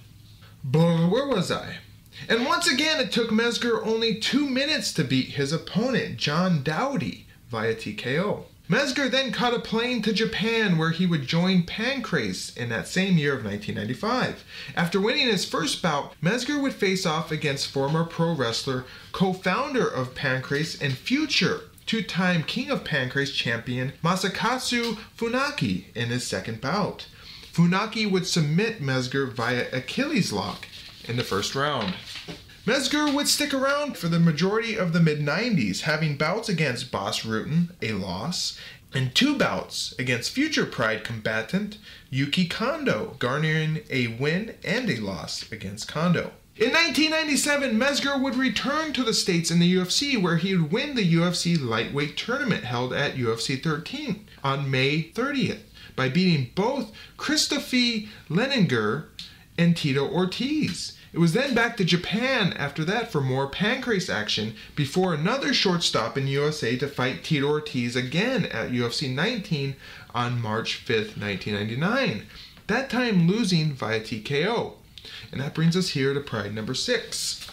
But where was I? And once again, it took Mezger only two minutes to beat his opponent, John Dowdy, via TKO. Mezger then caught a plane to Japan where he would join Pancrase in that same year of 1995. After winning his first bout, Mezger would face off against former pro wrestler, co founder of Pancrase, and future two time King of Pancrase champion Masakatsu Funaki in his second bout. Funaki would submit Mezger via Achilles lock in the first round. Mezger would stick around for the majority of the mid 90s, having bouts against Bas Rutten, a loss, and two bouts against future Pride combatant Yuki Kondo, garnering a win and a loss against Kondo. In 1997, Mezger would return to the States in the UFC, where he would win the UFC lightweight tournament held at UFC 13 on May 30th by beating both Christophe Leininger and Tito Ortiz. It was then back to Japan after that for more Pancrase action before another short stop in USA to fight Tito Ortiz again at UFC 19 on March 5th, 1999, that time losing via TKO. And that brings us here to Pride number 6.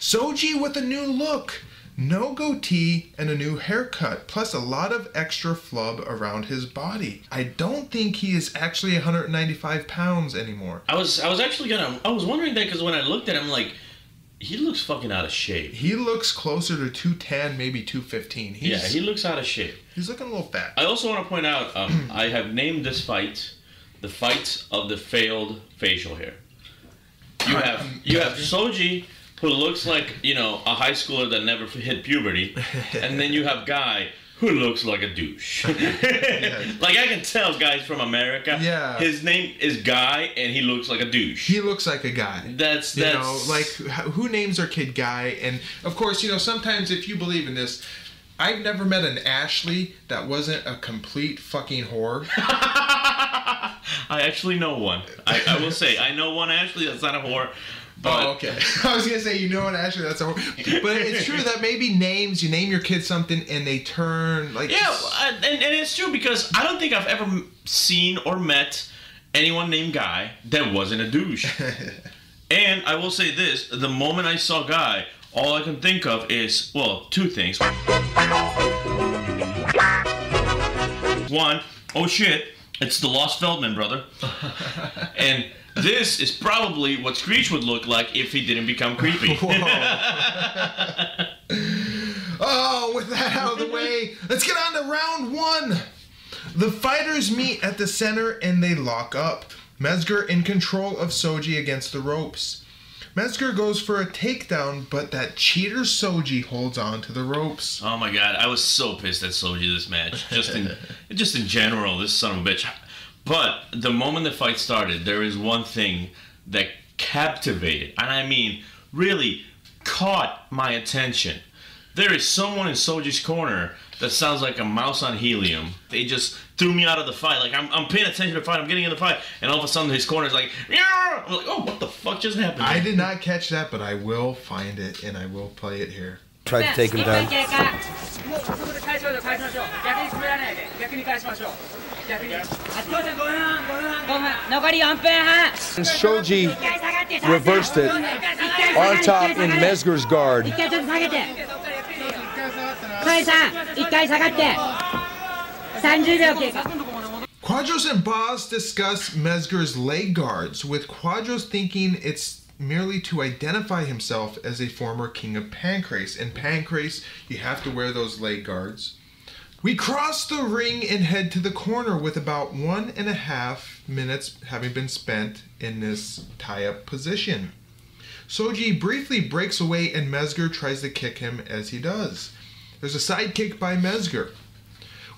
Shoji with a new look. No goatee and a new haircut, plus a lot of extra flub around his body. I don't think he is actually 195 pounds anymore. I was I was actually gonna I was wondering that because when I looked at him like he looks fucking out of shape. He looks closer to 210, maybe 215. He's, yeah, he looks out of shape. He's looking a little fat. I also want to point out um, I have named this fight the fight of the failed facial hair. You have you have Shoji who looks like you know a high schooler that never hit puberty, and then you have Guy who looks like a douche. Like I can tell guys from America. Yeah. His name is Guy, and he looks like a douche. He looks like a guy. That's You that's know, like who names their kid Guy? And of course, you know, sometimes if you believe in this, I've never met an Ashley that wasn't a complete fucking whore. I actually know one. I, I will say I know one Ashley that's not a whore. But Oh, okay. I was gonna say you know an Ashley that's a but it's true that maybe names you name your kid something and they turn like Yeah, and, and it's true because I don't think I've ever seen or met anyone named Guy that wasn't a douche. and I will say this: the moment I saw Guy, all I can think of is well, two things. One, oh shit, it's the Lost Feldman brother, and. This is probably what Screech would look like if he didn't become creepy. Oh, with that out of the way, let's get on to round one. The fighters meet at the center and they lock up. Mezger in control of Shoji against the ropes. Mezger goes for a takedown, but that cheater Shoji holds on to the ropes. Oh my god, I was so pissed at Shoji this match. Just in just in general, this son of a bitch. But the moment the fight started, there is one thing that captivated, and I mean really caught my attention. There is someone in Shoji's corner that sounds like a mouse on helium. They just threw me out of the fight. Like I'm, I'm paying attention to the fight, I'm getting in the fight, and all of a sudden his corner is like. I'm like, oh, what the fuck just happened? I did not catch that, but I will find it and I will play it here try to take him down. And Shoji reversed it on top in Mezger's guard. Quadros and Bas discuss Mezger's leg guards, with Quadros thinking it's merely to identify himself as a former king of Pancrase. In Pancrase, you have to wear those leg guards. We cross the ring and head to the corner with about one and a half minutes having been spent in this tie up position. Shoji briefly breaks away and Mezger tries to kick him as he does. There's a side kick by Mezger.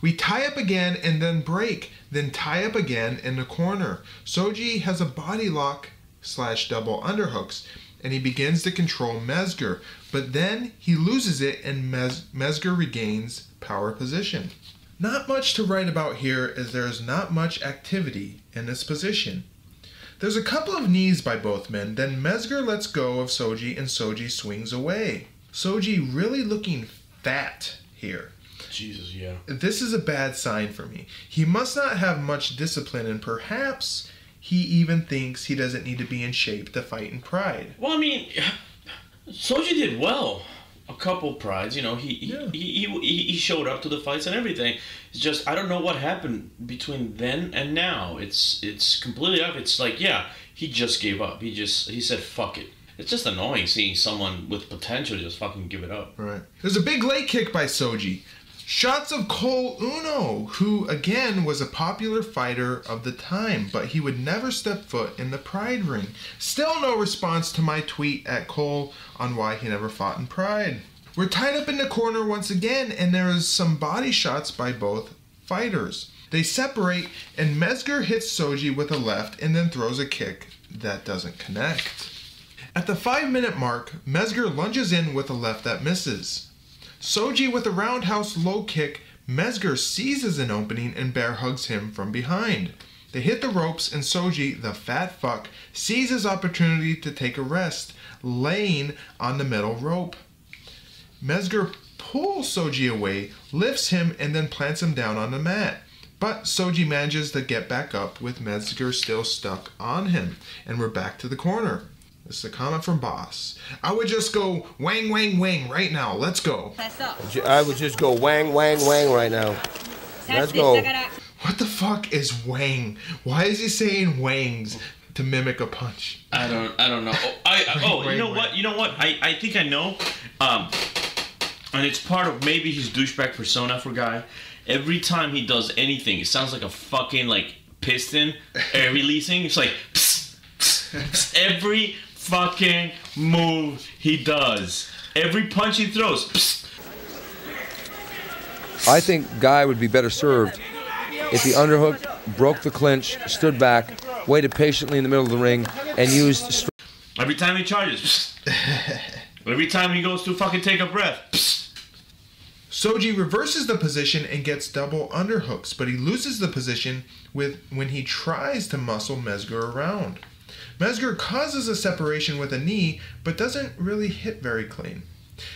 We tie up again and then break, then tie up again in the corner. Shoji has a body lock slash double underhooks, and he begins to control Mezger, but then he loses it and Mes- Mezger regains power position. Not much to write about here as there is not much activity in this position. There's a couple of knees by both men, then Mezger lets go of Shoji and Shoji swings away. Shoji really looking fat here. Jesus, yeah. This is a bad sign for me. He must not have much discipline, and perhaps he even thinks he doesn't need to be in shape to fight in Pride. Well, I mean, Shoji did well. a couple prides. You know, he he, he, he he showed up to the fights and everything. It's just I don't know what happened between then and now. It's it's completely up. It's like yeah, he just gave up. He just he said fuck it. It's just annoying seeing someone with potential just fucking give it up. Right. There's a big leg kick by Shoji. Shots of Caol Uno, who again was a popular fighter of the time, but he would never step foot in the Pride ring. Still no response to my tweet at Caol on why he never fought in Pride. We're tied up in the corner once again, and there is some body shots by both fighters. They separate, and Mezger hits Shoji with a left and then throws a kick that doesn't connect. At the five minute mark, Mezger lunges in with a left that misses. Shoji with a roundhouse low kick, Mezger seizes an opening and bear hugs him from behind. They hit the ropes and Shoji, the fat fuck, seizes opportunity to take a rest, laying on the middle rope. Mezger pulls Shoji away, lifts him, and then plants him down on the mat. But Shoji manages to get back up with Mezger still stuck on him, and we're back to the corner. This is a comment from Bas. I would just go wang wang wang right now. Let's go. I would just go wang, wang, wang right now. Let's go. What the fuck is wang? Why is he saying wangs to mimic a punch? I don't I don't know. Oh, I, I- oh you know wait. what? You know what? I, I think I know. Um, and it's part of maybe his douchebag persona for guy. Every time he does anything, it sounds like a fucking like piston air releasing. It's like psst, psst, psst. every fucking move he does, every punch he throws. psst. I think Guy would be better served if he underhooked, broke the clinch, stood back, waited patiently in the middle of the ring, and used. Str- Every time he charges. psst. every time he goes to fucking take a breath. psst. Shoji reverses the position and gets double underhooks, but he loses the position with when he tries to muscle Mezger around. Mezger causes a separation with a knee, but doesn't really hit very clean.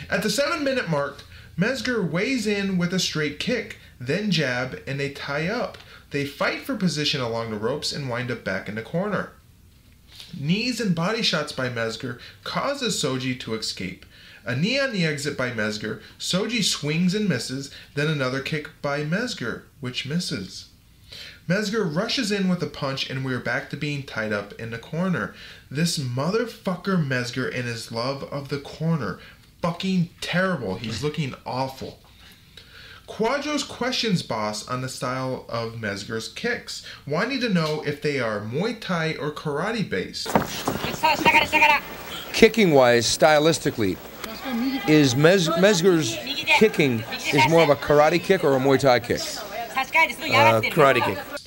At the seven minute mark, Mezger weighs in with a straight kick, then jab, and they tie up. They fight for position along the ropes and wind up back in the corner. Knees and body shots by Mezger causes Shoji to escape. A knee on the exit by Mezger, Shoji swings and misses, then another kick by Mezger, which misses. Mezger rushes in with a punch, and we are back to being tied up in the corner. This motherfucker Mezger and his love of the corner. Fucking terrible. He's looking awful. Quadros questions Bas on the style of Mezger's kicks, wanting to know if they are Muay Thai or karate based. Kicking wise, stylistically, is Mes- Mezger's kicking is more of a karate kick or a Muay Thai kick? Uh, karate kick.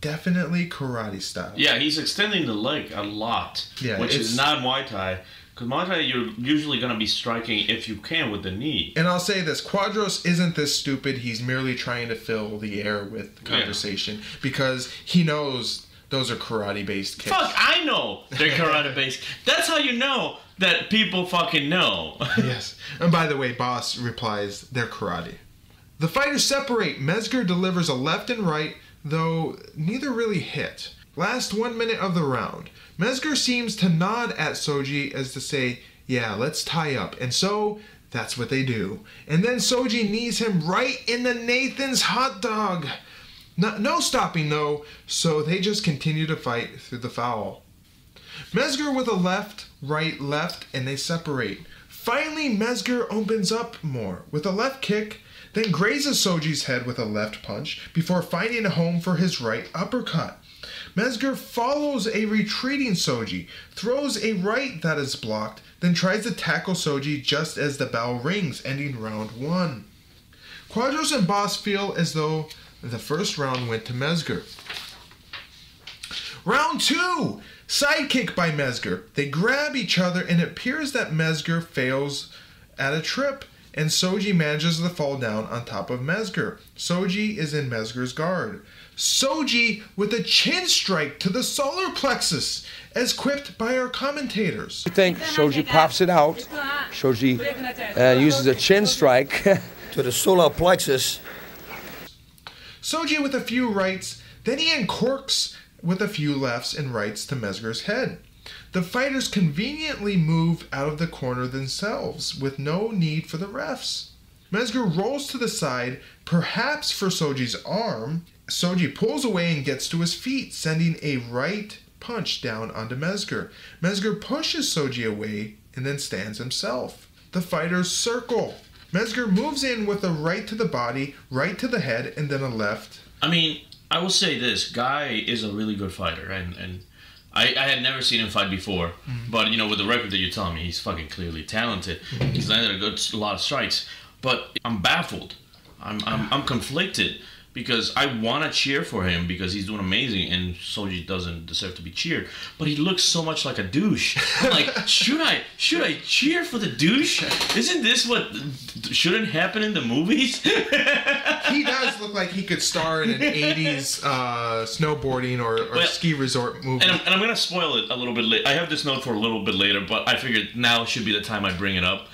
Definitely karate style. Yeah, he's extending the leg a lot, Yeah, which is not Muay Thai. Because Muay Thai, you're usually gonna be striking if you can with the knee. And I'll say this Quadros isn't this stupid. He's merely trying to fill the air with conversation because he knows those are karate based kicks. Fuck, I know they're karate based. That's how you know that people fucking know. yes. And by the way, Bas replies, they're karate. The fighters separate. Mezger delivers a left and right, though neither really hit. Last one minute of the round. Mezger seems to nod at Shoji as to say, yeah, let's tie up. And so, that's what they do. And then Shoji knees him right in the Nathan's hot dog. No, no stopping though, so they just continue to fight through the foul. Mezger with a left, right, left, and they separate. Finally, Mezger opens up more with a left kick, then grazes Shoji's head with a left punch before finding a home for his right uppercut. Mezger follows a retreating Shoji, throws a right that is blocked, then tries to tackle Shoji just as the bell rings, ending round one. Quadros and Bas feel as though the first round went to Mezger. Round two! Sidekick by Mezger. They grab each other, and it appears that Mezger fails at a trip, and Shoji manages to fall down on top of Mezger. Shoji is in Mezger's guard. Shoji with a chin strike to the solar plexus, as quipped by our commentators. I think Shoji pops it out. Shoji uh, uses a chin strike. to the solar plexus. Shoji with a few rights, then he uncorks with a few lefts and rights to Mezger's head. The fighters conveniently move out of the corner themselves with no need for the refs. Mezger rolls to the side, perhaps for Shoji's arm. Shoji pulls away and gets to his feet, sending a right punch down onto Mezger. Mezger pushes Shoji away and then stands himself. The fighters circle. Mezger moves in with a right to the body, right to the head, and then a left. I mean, I will say this: Guy is a really good fighter, and and I, I had never seen him fight before. Mm-hmm. But you know, with the record that you're telling me, he's fucking clearly talented. Mm-hmm. He's landed a good a lot of strikes, but I'm baffled. I'm I'm, I'm conflicted because I want to cheer for him because he's doing amazing, and Shoji doesn't deserve to be cheered. But he looks so much like a douche. I'm like, should I should I cheer for the douche? Isn't this what shouldn't happen in the movies? he does look like he could star in an 80s uh, snowboarding or, or Well, ski resort movie. And I'm, and I'm gonna spoil it a little bit later. I have this note for a little bit later, but I figured now should be the time I bring it up.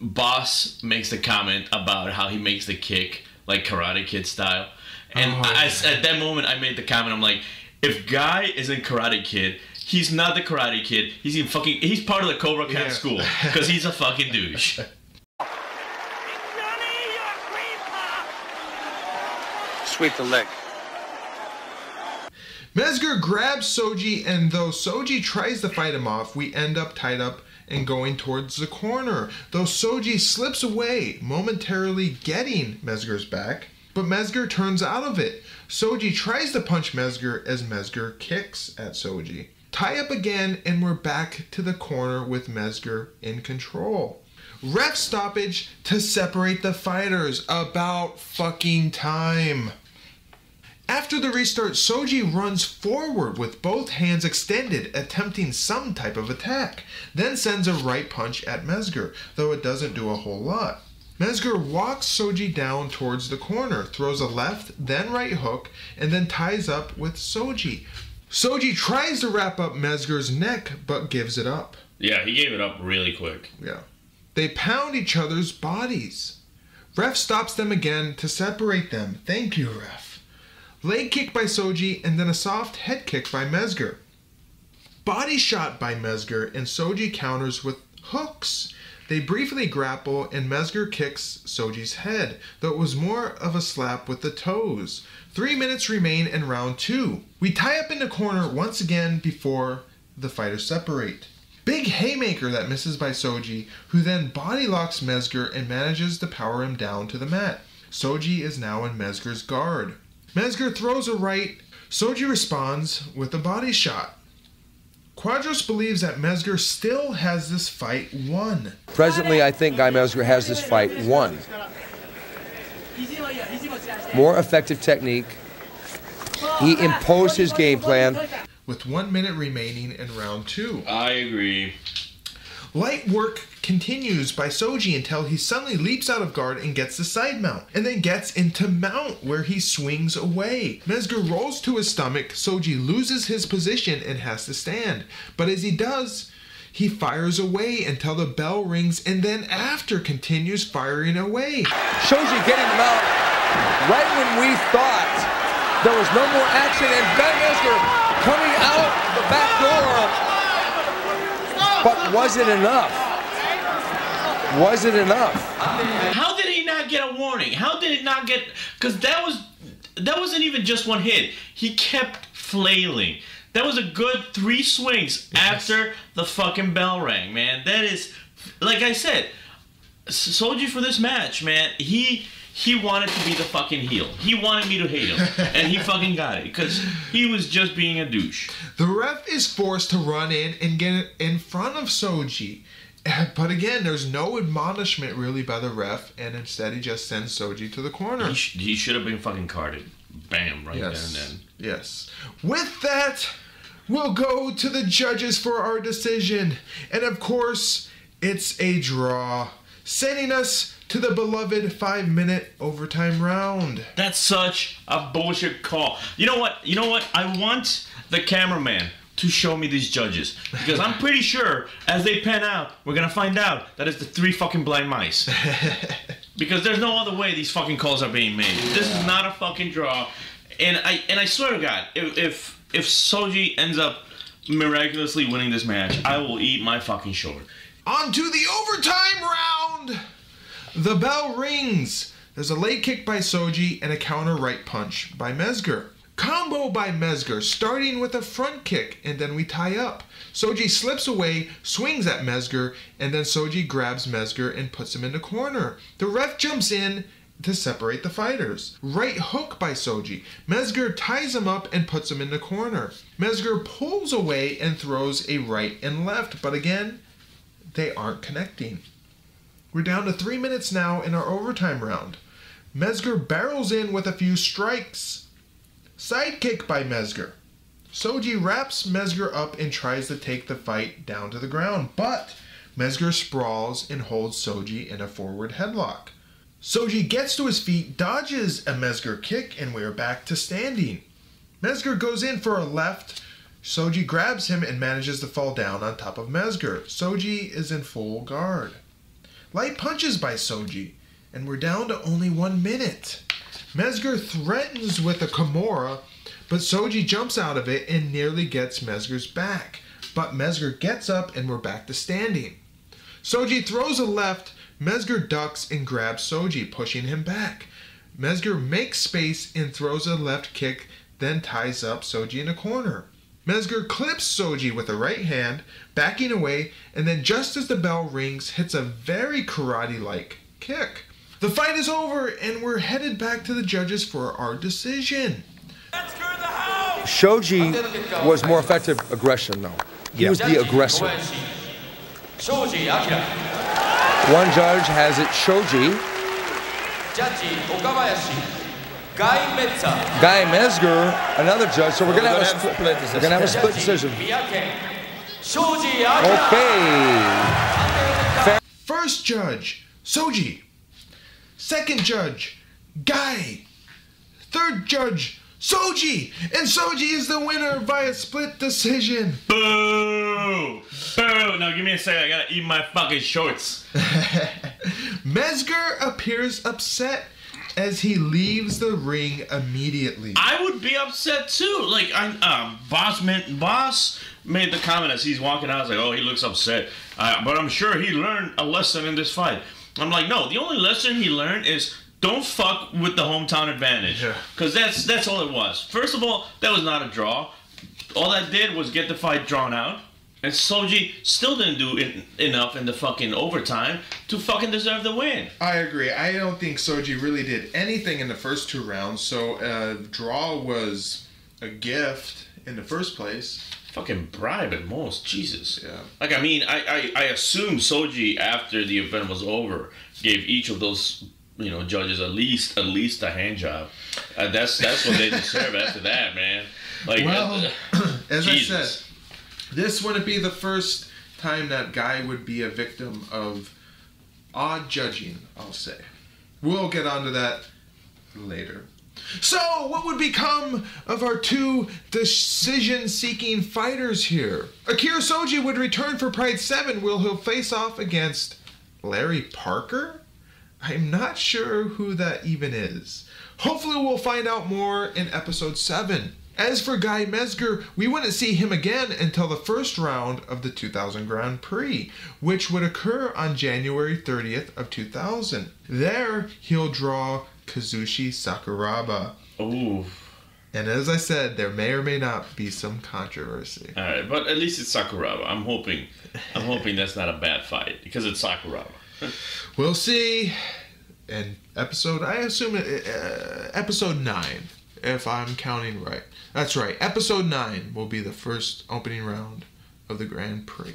Bas makes the comment about how he makes the kick like Karate Kid style, and Oh. I, at that moment I made the comment. I'm like, if Guy isn't Karate Kid, he's not the Karate Kid. He's in fucking. He's part of the Cobra Kai Yeah. school because he's a fucking douche. Sweep the leg. Mezger grabs Shoji, and though Shoji tries to fight him off, we end up tied up and going towards the corner. Though Shoji slips away, momentarily getting Mezger's back, but Mezger turns out of it. Shoji tries to punch Mezger as Mezger kicks at Shoji. Tie up again, and we're back to the corner with Mezger in control. Ref stoppage to separate the fighters. About fucking time. After the restart, Shoji runs forward with both hands extended, attempting some type of attack, then sends a right punch at Mezger, though it doesn't do a whole lot. Mezger walks Shoji down towards the corner, throws a left, then right hook, and then ties up with Shoji. Shoji tries to wrap up Mezger's neck, but gives it up. Yeah, he gave it up really quick. Yeah. They pound each other's bodies. Ref stops them again to separate them. Thank you, Ref. Leg kick by Shoji and then a soft head kick by Mezger. Body shot by Mezger and Shoji counters with hooks. They briefly grapple and Mezger kicks Shoji's head, though it was more of a slap with the toes. Three minutes remain in round two. We tie up in the corner once again before the fighters separate. Big haymaker that misses by Shoji, who then body locks Mezger and manages to power him down to the mat. Soji is now in Mezger's guard. Mezger throws a right. Shoji responds with a body shot. Quadros believes that Mezger still has this fight won. Presently, I think Guy Mezger has this fight won. More effective technique. He imposed his game plan. With one minute remaining in round two. I agree. Light work continues by Shoji until he suddenly leaps out of guard and gets the side mount, and then gets into mount where he swings away. Mezger rolls to his stomach, Shoji loses his position and has to stand. But as he does, he fires away until the bell rings and then after continues firing away. Shoji getting him out right when we thought there was no more action, and Guy Mezger coming out the back door. But was it enough? Was it enough? How did he not get a warning? How did it not get? Because that was that wasn't even just one hit. He kept flailing. That was a good three swings after the fucking bell rang, man. That is, like I said, Shoji for this match, man. He he wanted to be the fucking heel. He wanted me to hate him, and he fucking got it because he was just being a douche. The ref is forced to run in and get in front of Shoji. But again, there's no admonishment really by the ref, and instead he just sends Shoji to the corner. He, sh- he should have been fucking carded. Bam, right Yes. there and then. Yes. With that, we'll go to the judges for our decision. And of course, it's a draw, sending us to the beloved five minute overtime round. That's such a bullshit call. You know what? You know what? I want the cameraman to show me these judges because I'm pretty sure as they pan out, we're gonna find out that it's the three fucking blind mice. because there's no other way these fucking calls are being made. This is not a fucking draw. And I and I swear to God, if if, if Shoji ends up miraculously winning this match, I will eat my fucking short. On to the overtime round! The bell rings. There's a leg kick by Shoji and a counter right punch by Mezger. Combo by Mezger, starting with a front kick, and then we tie up. Shoji slips away, swings at Mezger, and then Shoji grabs Mezger and puts him in the corner. The ref jumps in to separate the fighters. Right hook by Shoji. Mezger ties him up and puts him in the corner. Mezger pulls away and throws a right and left, but again, they aren't connecting. We're down to three minutes now in our overtime round. Mezger barrels in with a few strikes. Sidekick by Mezger. Shoji wraps Mezger up and tries to take the fight down to the ground, but Mezger sprawls and holds Shoji in a forward headlock. Shoji gets to his feet, dodges a Mezger kick, and we're back to standing. Mezger goes in for a left. Shoji grabs him and manages to fall down on top of Mezger. Shoji is in full guard. Light punches by Shoji, and we're down to only one minute. Mezger threatens with a Kimura, but Shoji jumps out of it and nearly gets Mezger's back. But Mezger gets up and we're back to standing. Shoji throws a left, Mezger ducks and grabs Shoji, pushing him back. Mezger makes space and throws a left kick, then ties up Shoji in a corner. Mezger clips Shoji with a right hand, backing away, and then just as the bell rings, hits a very karate like kick. The fight is over, and we're headed back to the judges for our decision. Shoji was more effective aggression, though. He was the aggressor. Shoji Akira. One judge has it Shoji. Guy Metza. Guy Mezger, another judge. So we're gonna have a split. We're gonna have a split decision. Shoji Akira. Okay. First judge, Shoji. Second judge, Guy. Third judge, Shoji. And Shoji is the winner via split decision. Boo! Boo! Now give me a second. I gotta eat my fucking shorts. Mezger appears upset as he leaves the ring immediately. I would be upset too. Like I, um, Bas meant Bas made the comment as he's walking out. I was like, oh, he looks upset. Uh, but I'm sure he learned a lesson in this fight. I'm like, no. The only lesson he learned is don't fuck with the hometown advantage. Because that's that's all it was. First of all, that was not a draw. All that did was get the fight drawn out. And Shoji still didn't do en- enough in the fucking overtime to fucking deserve the win. I agree. I don't think Shoji really did anything in the first two rounds, so uh, draw was a gift in the first place. Fucking bribe at most, Jesus. Yeah. Like I mean, I, I I assume Shoji after the event was over gave each of those you know judges at least at least a hand job. Uh, that's that's what they deserve after that, man. Like Well, uh, As Jesus. I said, this wouldn't be the first time that guy would be a victim of odd judging, I'll say. We'll get onto that later. So, what would become of our two decision seeking fighters here? Akira Shoji would return for Pride 7, where he'll face off against Larry Parker? I'm not sure who that even is. Hopefully, we'll find out more in episode 7. As for Guy Mezger, we wouldn't see him again until the first round of the 2000 Grand Prix, which would occur on January 30th of 2000. There, he'll draw Kazushi Sakuraba. Ooh. And as I said, there may or may not be some controversy. All right, but at least it's Sakuraba. I'm hoping, I'm hoping that's not a bad fight because it's Sakuraba. We'll see. And episode, I assume it, uh, episode 9, if I'm counting right. That's right, episode 9 will be the first opening round of the Grand Prix.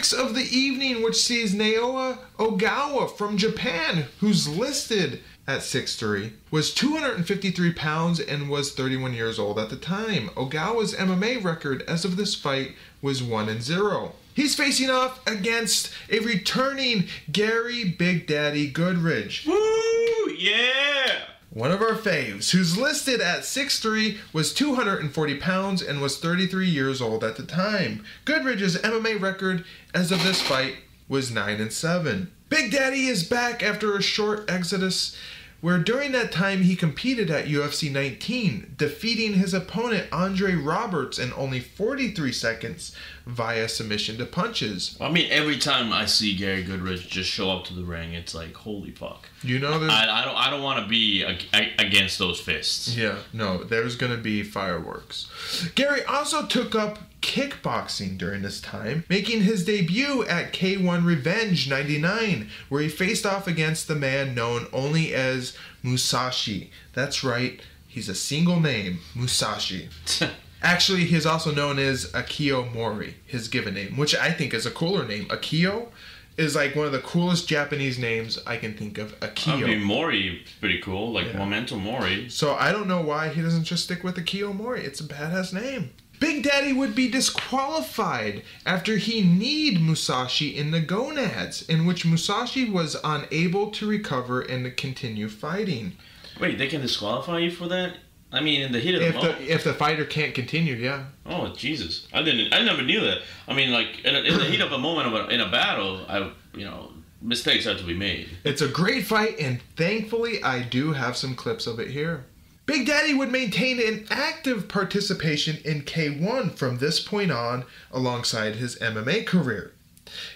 Six of the evening, which sees Naoya Ogawa from Japan, who's listed at 6'3, was 253 pounds and was 31 years old at the time. Ogawa's MMA record as of this fight was 1 and 0. He's facing off against a returning Gary Big Daddy Goodridge. Woo! Yeah! One of our faves, who's listed at 6'3, was 240 pounds and was 33 years old at the time. Goodridge's MMA record as of this fight was 9 and 7. Big Daddy is back after a short exodus where during that time he competed at UFC 19, defeating his opponent Andre Roberts in only 43 seconds via submission to punches. I mean, every time I see Gary Goodridge just show up to the ring, it's like, holy fuck. You know I, I don't. I don't want to be ag- ag- against those fists. Yeah, no, there's gonna be fireworks. Gary also took up kickboxing during this time, making his debut at K1 Revenge 99, where he faced off against the man known only as Musashi. That's right, he's a single name, Musashi. Actually, he's also known as Akio Mori, his given name, which I think is a cooler name. Akio is like one of the coolest Japanese names I can think of. Akio. I mean, Mori, pretty cool. Like Yeah. Memento Mori. So I don't know why he doesn't just stick with Akio Mori. It's a badass name. Big Daddy would be disqualified after he kneed Musashi in the gonads, in which Musashi was unable to recover and continue fighting. Wait, they can disqualify you for that? I mean, in the heat of the If moment. the if the fighter can't continue, yeah. Oh Jesus! I didn't. I never knew that. I mean, like in, in the heat of a moment of a, in a battle, I you know mistakes have to be made. It's a great fight, and thankfully, I do have some clips of it here. Big Daddy would maintain an active participation in K1 from this point on alongside his MMA career.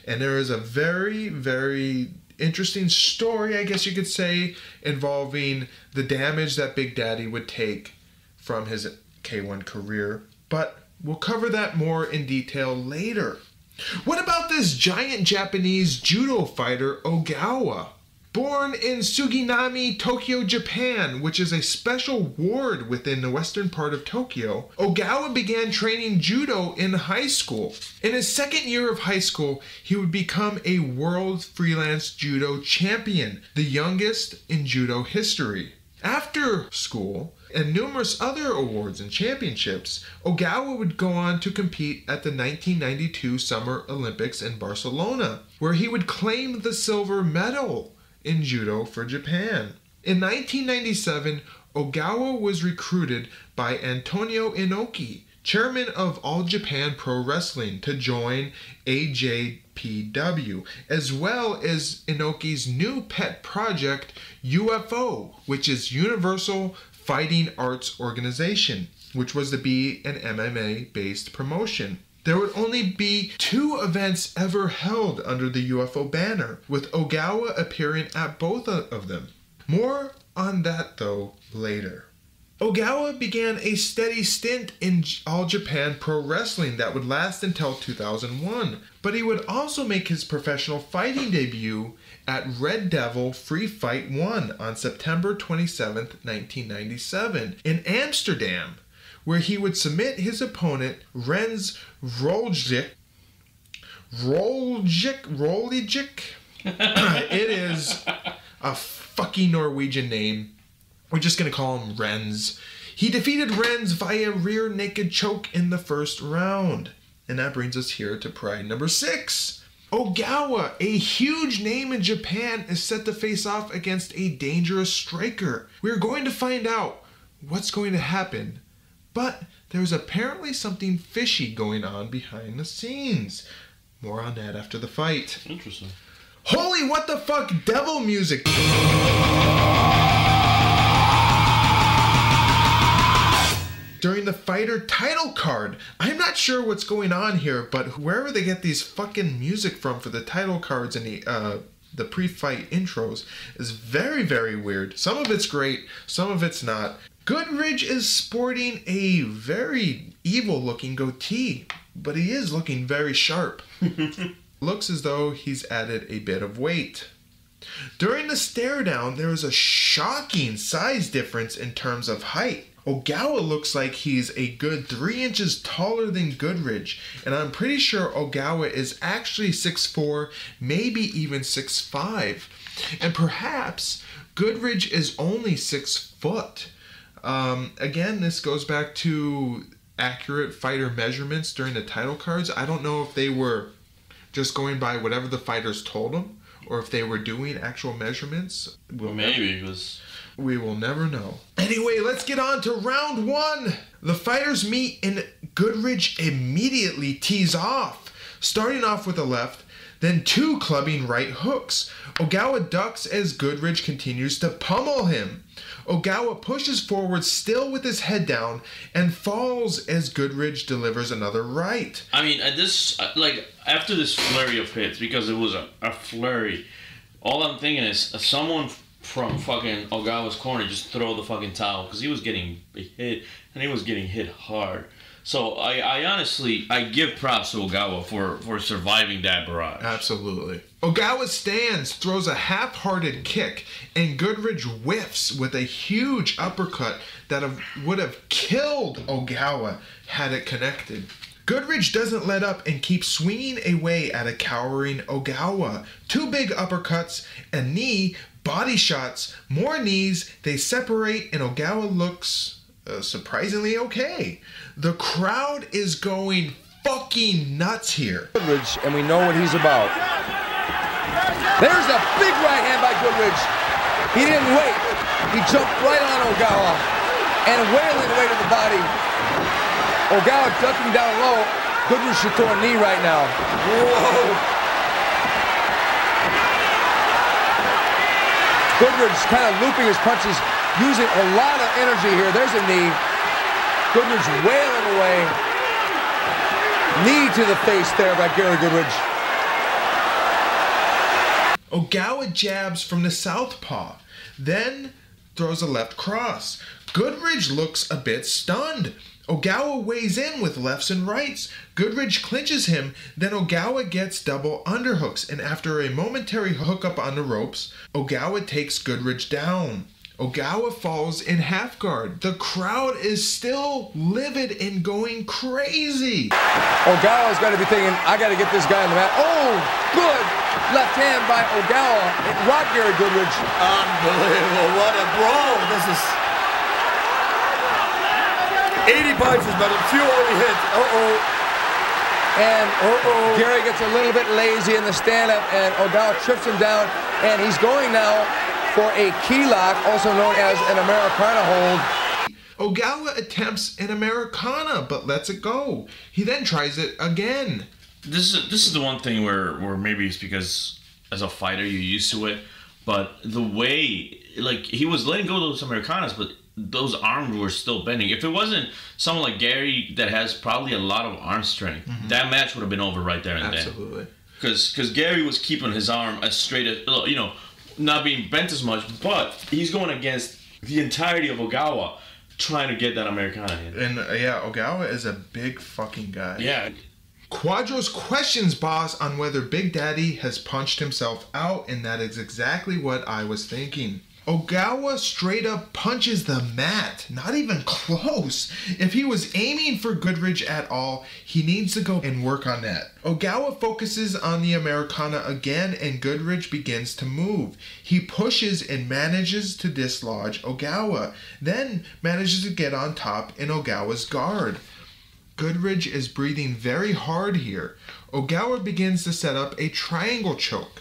And there is a very, very interesting story, I guess you could say, involving the damage that Big Daddy would take from his K1 career. But we'll cover that more in detail later. What about this giant Japanese judo fighter, Ogawa? Born in Suginami, Tokyo, Japan, which is a special ward within the western part of Tokyo, Ogawa began training judo in high school. In his second year of high school, he would become a world freelance judo champion, the youngest in judo history. After school, and numerous other awards and championships, Ogawa would go on to compete at the 1992 Summer Olympics in Barcelona, where he would claim the silver medal in judo for Japan. In 1997, Ogawa was recruited by Antonio Inoki, chairman of All Japan Pro Wrestling, to join AJPW, as well as Inoki's new pet project, UFO, which is Universal Fighting Arts Organization, which was to be an MMA based promotion. There would only be two events ever held under the UFO banner, with Ogawa appearing at both of them. More on that though later. Ogawa began a steady stint in All Japan Pro Wrestling that would last until 2001, but he would also make his professional fighting debut at Red Devil Free Fight 1 on September 27, 1997, in Amsterdam, where he would submit his opponent Renz Roljic. Roljic? Roljic? it is a fucking Norwegian name. We're just gonna call him Renz. He defeated Renz via rear naked choke in the first round. And that brings us here to pride number six. Ogawa, a huge name in Japan, is set to face off against a dangerous striker. We're going to find out what's going to happen, but there's apparently something fishy going on behind the scenes. More on that after the fight. Interesting. Holy what the fuck devil music! During the fighter title card, I'm not sure what's going on here, but wherever they get these fucking music from for the title cards and the uh, the pre-fight intros is very very weird. Some of it's great, some of it's not. Goodridge is sporting a very evil looking goatee, but he is looking very sharp. looks as though he's added a bit of weight. During the stare down, there is a shocking size difference in terms of height. Ogawa looks like he's a good three inches taller than Goodridge, and I'm pretty sure Ogawa is actually 6'4, maybe even 6'5. And perhaps Goodridge is only 6 foot. Um, again, this goes back to accurate fighter measurements during the title cards. I don't know if they were just going by whatever the fighters told them or if they were doing actual measurements. We'll Maybe because we will never know. Anyway, let's get on to round one. The fighters meet and Goodridge immediately tees off, starting off with a left, then two clubbing right hooks. Ogawa ducks as Goodridge continues to pummel him. Ogawa pushes forward still with his head down and falls as Goodridge delivers another right. I mean, at this, uh, like, after this flurry of hits, because it was a, a flurry, all I'm thinking is uh, someone from fucking Ogawa's corner just throw the fucking towel because he was getting hit and he was getting hit hard. So I, I honestly I give props to Ogawa for for surviving that barrage. Absolutely. Ogawa stands, throws a half-hearted kick, and Goodridge whiffs with a huge uppercut that have, would have killed Ogawa had it connected. Goodridge doesn't let up and keeps swinging away at a cowering Ogawa. Two big uppercuts, a knee, body shots, more knees, they separate, and Ogawa looks uh, surprisingly okay. The crowd is going fucking nuts here. Goodridge, and we know what he's about. There's a big right hand by Goodridge. He didn't wait. He jumped right on Ogawa and wailing away to the body. Ogawa ducking down low. Goodridge should throw a knee right now. Whoa. Goodridge kind of looping his punches, using a lot of energy here. There's a knee. Goodridge wailing away. Knee to the face there by Gary Goodridge. Ogawa jabs from the southpaw, then throws a left cross. Goodridge looks a bit stunned. Ogawa weighs in with lefts and rights. Goodridge clinches him, then Ogawa gets double underhooks, and after a momentary hookup on the ropes, Ogawa takes Goodridge down. Ogawa falls in half guard. The crowd is still livid and going crazy. Ogawa's got to be thinking, I got to get this guy on the mat. Oh, good left hand by Ogawa. It rocked Gary Goodridge. Unbelievable. What a brawl. This is 80 punches, but a few only hits. Uh-oh. And uh-oh. Gary gets a little bit lazy in the stand-up, and Ogawa trips him down, and he's going now for a key lock, also known as an Americana hold. Ogawa attempts an Americana, but lets it go. He then tries it again. This is this is the one thing where where maybe it's because as a fighter you're used to it, but the way like he was letting go of those Americanas, but those arms were still bending. If it wasn't someone like Gary that has probably a lot of arm strength, mm-hmm. that match would have been over right there and then. Absolutely. Because because Gary was keeping his arm as straight as you know, not being bent as much, but he's going against the entirety of Ogawa trying to get that Americana in. And uh, yeah, Ogawa is a big fucking guy. Yeah. Quadros questions Bas on whether Big Daddy has punched himself out, and that is exactly what I was thinking. Ogawa straight up punches the mat, not even close. If he was aiming for Goodridge at all, he needs to go and work on that. Ogawa focuses on the Americana again, and Goodridge begins to move. He pushes and manages to dislodge Ogawa, then manages to get on top in Ogawa's guard. Goodridge is breathing very hard here. Ogawa begins to set up a triangle choke.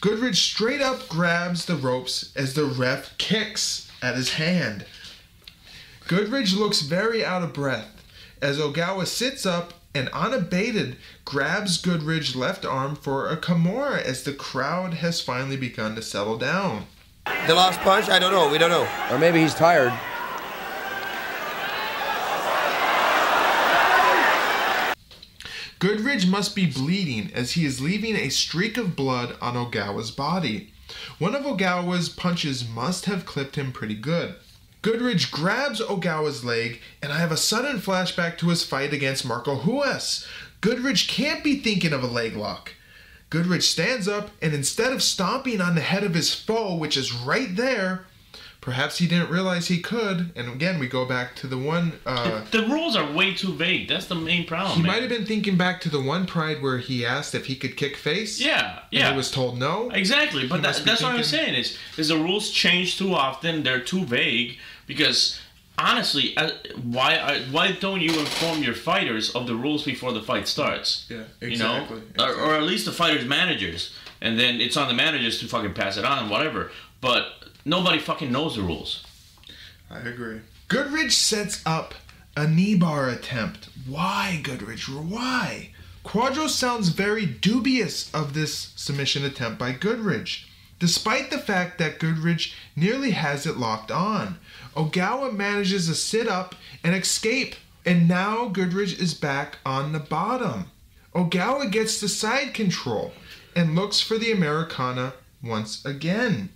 Goodridge straight up grabs the ropes as the ref kicks at his hand. Goodridge looks very out of breath as Ogawa sits up and unabated grabs Goodridge's left arm for a Kimura as the crowd has finally begun to settle down. The last punch? I don't know. We don't know. Or maybe he's tired. Goodridge must be bleeding as he is leaving a streak of blood on Ogawa's body. One of Ogawa's punches must have clipped him pretty good. Goodridge grabs Ogawa's leg, and I have a sudden flashback to his fight against Marco Ruas. Goodridge can't be thinking of a leg lock. Goodridge stands up and instead of stomping on the head of his foe, which is right there, perhaps he didn't realize he could. And again, we go back to the one. Uh, The rules are way too vague. That's the main problem. he man. might have been thinking back to the one pride where he asked if he could kick face. Yeah, And yeah. he was told no. Exactly, but that, that's what I'm saying is is the rules change too often. They're too vague because honestly, uh, why uh, why don't you inform your fighters of the rules before the fight starts? Yeah, exactly. You exactly. know, or, or at least the fighters' managers, and then it's on the managers to fucking pass it on, whatever. But nobody fucking knows the rules. I agree. Goodridge sets up a knee bar attempt. Why, Goodridge? Why? Quadros sounds very dubious of this submission attempt by Goodridge, despite the fact that Goodridge nearly has it locked on. Ogawa manages to sit up and escape, and now Goodridge is back on the bottom. Ogawa gets the side control and looks for the Americana once again.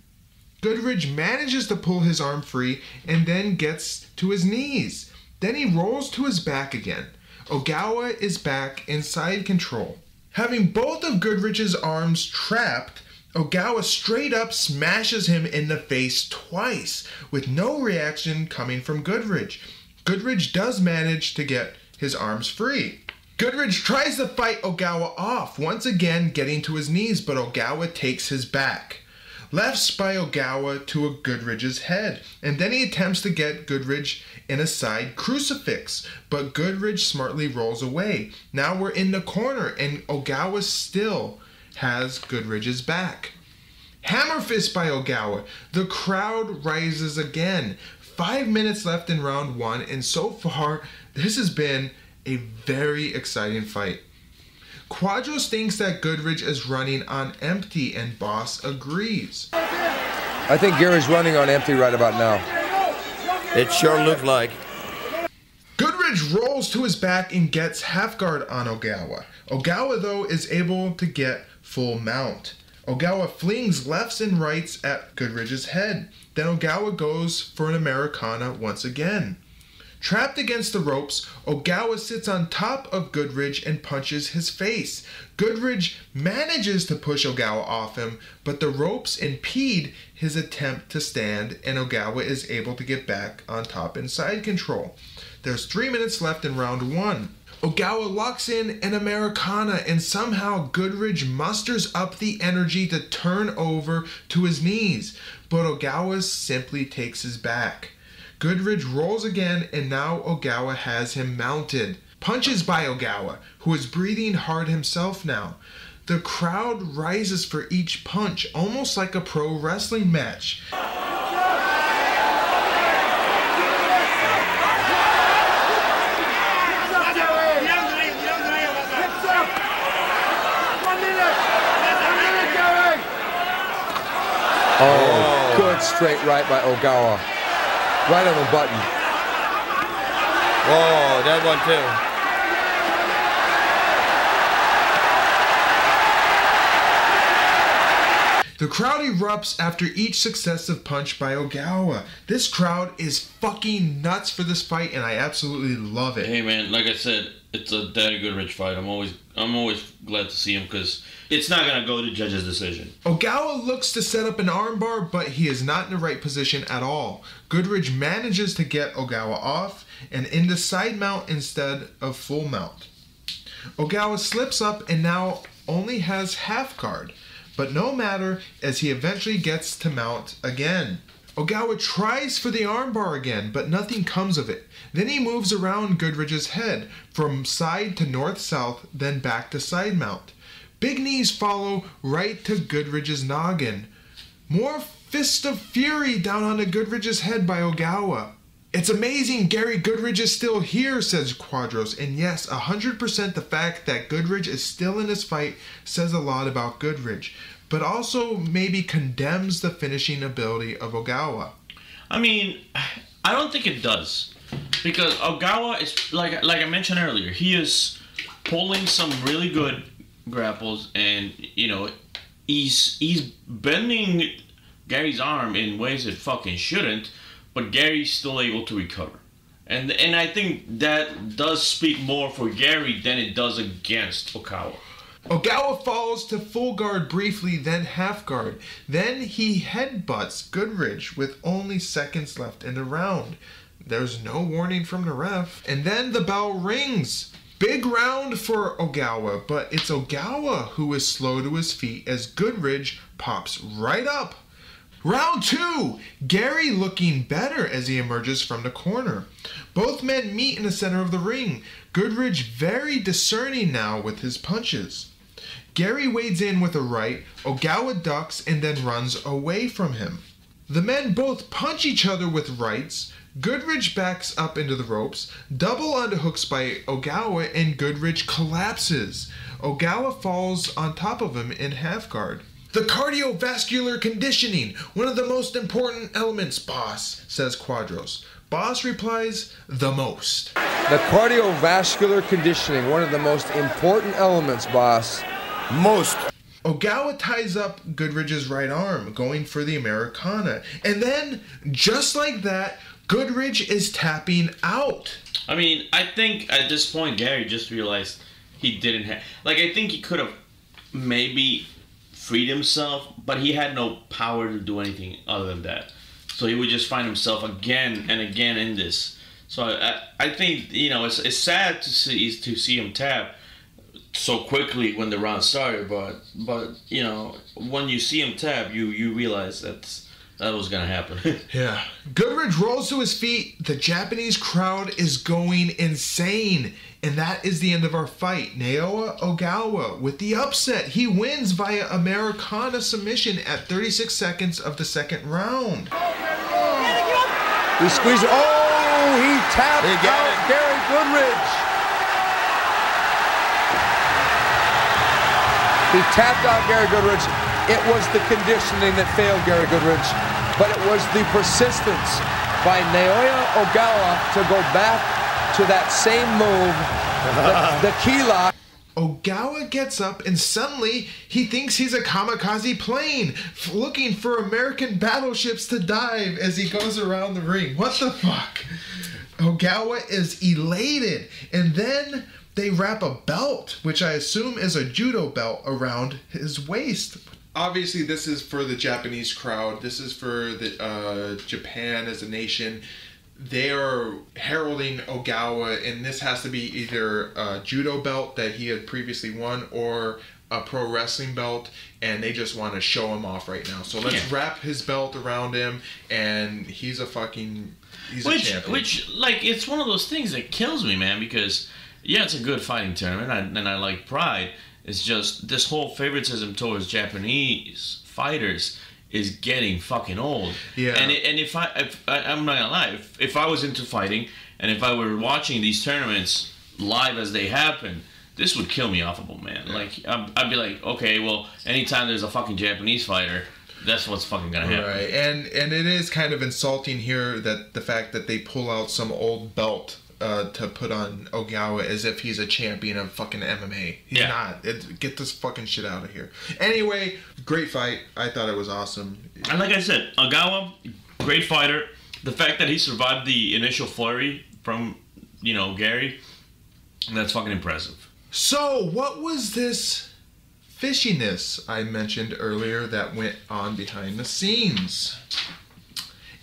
Goodridge manages to pull his arm free and then gets to his knees. Then he rolls to his back again. Ogawa is back in side control. Having both of Goodridge's arms trapped, Ogawa straight up smashes him in the face twice, with no reaction coming from Goodridge. Goodridge does manage to get his arms free. Goodridge tries to fight Ogawa off, once again getting to his knees, but Ogawa takes his back. Lefts by Ogawa to a Goodridge's head, and then he attempts to get Goodridge in a side crucifix, but Goodridge smartly rolls away. Now we're in the corner, and Ogawa still has Goodridge's back. Hammer fist by Ogawa. The crowd rises again. Five minutes left in round one, and so far, this has been a very exciting fight. Quadros thinks that Goodridge is running on empty, and Bas agrees. I think Gary's running on empty right about now. It sure looked like. Goodridge rolls to his back and gets half guard on Ogawa. Ogawa, though, is able to get full mount. Ogawa flings lefts and rights at Goodridge's head. Then Ogawa goes for an Americana once again. Trapped against the ropes, Ogawa sits on top of Goodridge and punches his face. Goodridge manages to push Ogawa off him, but the ropes impede his attempt to stand, and Ogawa is able to get back on top in side control. There's three minutes left in round one. Ogawa locks in an Americana, and somehow Goodridge musters up the energy to turn over to his knees, but Ogawa simply takes his back. Goodridge rolls again, and now Ogawa has him mounted. Punches by Ogawa, who is breathing hard himself now. The crowd rises for each punch, almost like a pro wrestling match. Oh, good straight right by Ogawa. Right on the button. Whoa, that one too. The crowd erupts after each successive punch by Ogawa. This crowd is fucking nuts for this fight, and I absolutely love it. Hey man, like I said, it's a Daddy Goodridge fight. I'm always I'm always glad to see him because it's not gonna go to judge's decision. Ogawa looks to set up an armbar, but he is not in the right position at all. Goodridge manages to get Ogawa off and into side mount instead of full mount. Ogawa slips up and now only has half guard, but no matter as he eventually gets to mount again. Ogawa tries for the armbar again, but nothing comes of it. Then he moves around Goodridge's head from side to north south, then back to side mount. Big knees follow right to Goodridge's noggin. More fist of fury down onto Goodridge's head by Ogawa. It's amazing Gary Goodridge is still here, says Quadros. And yes, 100% the fact that Goodridge is still in this fight says a lot about Goodridge, but also maybe condemns the finishing ability of Ogawa. I mean, I don't think it does because Ogawa is like like I mentioned earlier. He is pulling some really good grapples, and you know, he's he's bending Gary's arm in ways it fucking shouldn't, but Gary's still able to recover. And and I think that does speak more for Gary than it does against Ogawa. Ogawa falls to full guard briefly, then half guard. Then he headbutts Goodridge with only seconds left in the round. There's no warning from the ref. And then the bell rings. Big round for Ogawa, but it's Ogawa who is slow to his feet as Goodridge pops right up. Round two, Gary looking better as he emerges from the corner. Both men meet in the center of the ring. Goodridge very discerning now with his punches. Gary wades in with a right, Ogawa ducks and then runs away from him. The men both punch each other with rights. Goodridge backs up into the ropes, double underhooks by Ogawa, and Goodridge collapses. Ogawa falls on top of him in half guard. The cardiovascular conditioning, one of the most important elements, boss, says Quadros. Bas replies, the most. The cardiovascular conditioning, one of the most important elements, boss. Most. Ogawa ties up Goodridge's right arm, going for the Americana. And then, just like that, Goodridge is tapping out. I mean, I think at this point Gary just realized he didn't have like I think he could have maybe freed himself, but he had no power to do anything other than that. So he would just find himself again and again in this. So I, I think you know it's, it's sad to see to see him tap so quickly when the round started, but but you know when you see him tap, you you realize that that was gonna happen. Yeah. Goodridge rolls to his feet. The Japanese crowd is going insane. And that is the end of our fight. Naoya Ogawa with the upset. He wins via Americana submission at 36 seconds of the second round. He squeezed. Oh, he tapped He got out Gary Goodridge. He tapped out Gary Goodridge. It was the conditioning that failed Gary Goodridge, but it was the persistence by Naoya Ogawa to go back to that same move, the, the key lock. Ogawa gets up and suddenly he thinks he's a kamikaze plane f- looking for American battleships to dive as he goes around the ring. What the fuck? Ogawa is elated and then they wrap a belt, which I assume is a judo belt, around his waist. Obviously, this is for the Japanese crowd. This is for the uh, Japan as a nation they are heralding Ogawa, and this has to be either a judo belt that he had previously won or a pro wrestling belt, and they just want to show him off right now. So let's Yeah. wrap his belt around him, and he's a fucking he's a champion. which like it's one of those things that kills me man because yeah it's a good fighting tournament and I, and I like pride. It's just this whole favoritism towards japanese fighters is getting fucking old. Yeah. and it, and if i if, I, i'm not gonna lie if, if i was into fighting and if i were watching these tournaments live as they happen this would kill me affable man. Like I'd, I'd be like okay well anytime there's a fucking japanese fighter that's what's fucking gonna happen. Right, and and it is kind of insulting here that the fact that they pull out some old belt uh, to put on Ogawa as if he's a champion of fucking MMA. He's Yeah. not. It, get this fucking shit out of here. Anyway, great fight. I thought it was awesome. And like I said, Ogawa, great fighter. The fact that he survived the initial flurry from, you know, Gary, that's fucking impressive. So, what was this fishiness I mentioned earlier that went on behind the scenes?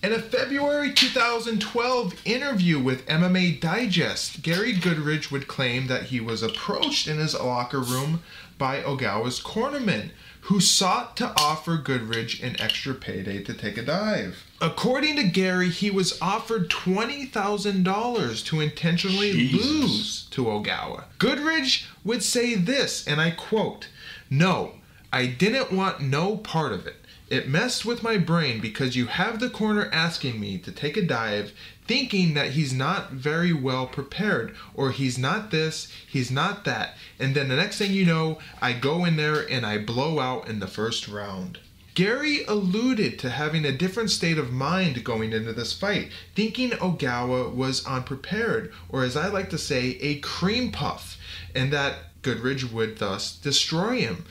In a February 2012 interview with MMA Digest, Gary Goodridge would claim that he was approached in his locker room by Ogawa's cornerman, who sought to offer Goodridge an extra payday to take a dive. According to Gary, he was offered $20,000 to intentionally lose to Ogawa. Goodridge would say this, and I quote, No, I didn't want no part of it. It messed with my brain because you have the corner asking me to take a dive, thinking that he's not very well prepared, or he's not this, he's not that. And then the next thing you know, I go in there and I blow out in the first round. Gary alluded to having a different state of mind going into this fight, thinking Ogawa was unprepared, or as I like to say, a cream puff, and that Goodridge would thus destroy him.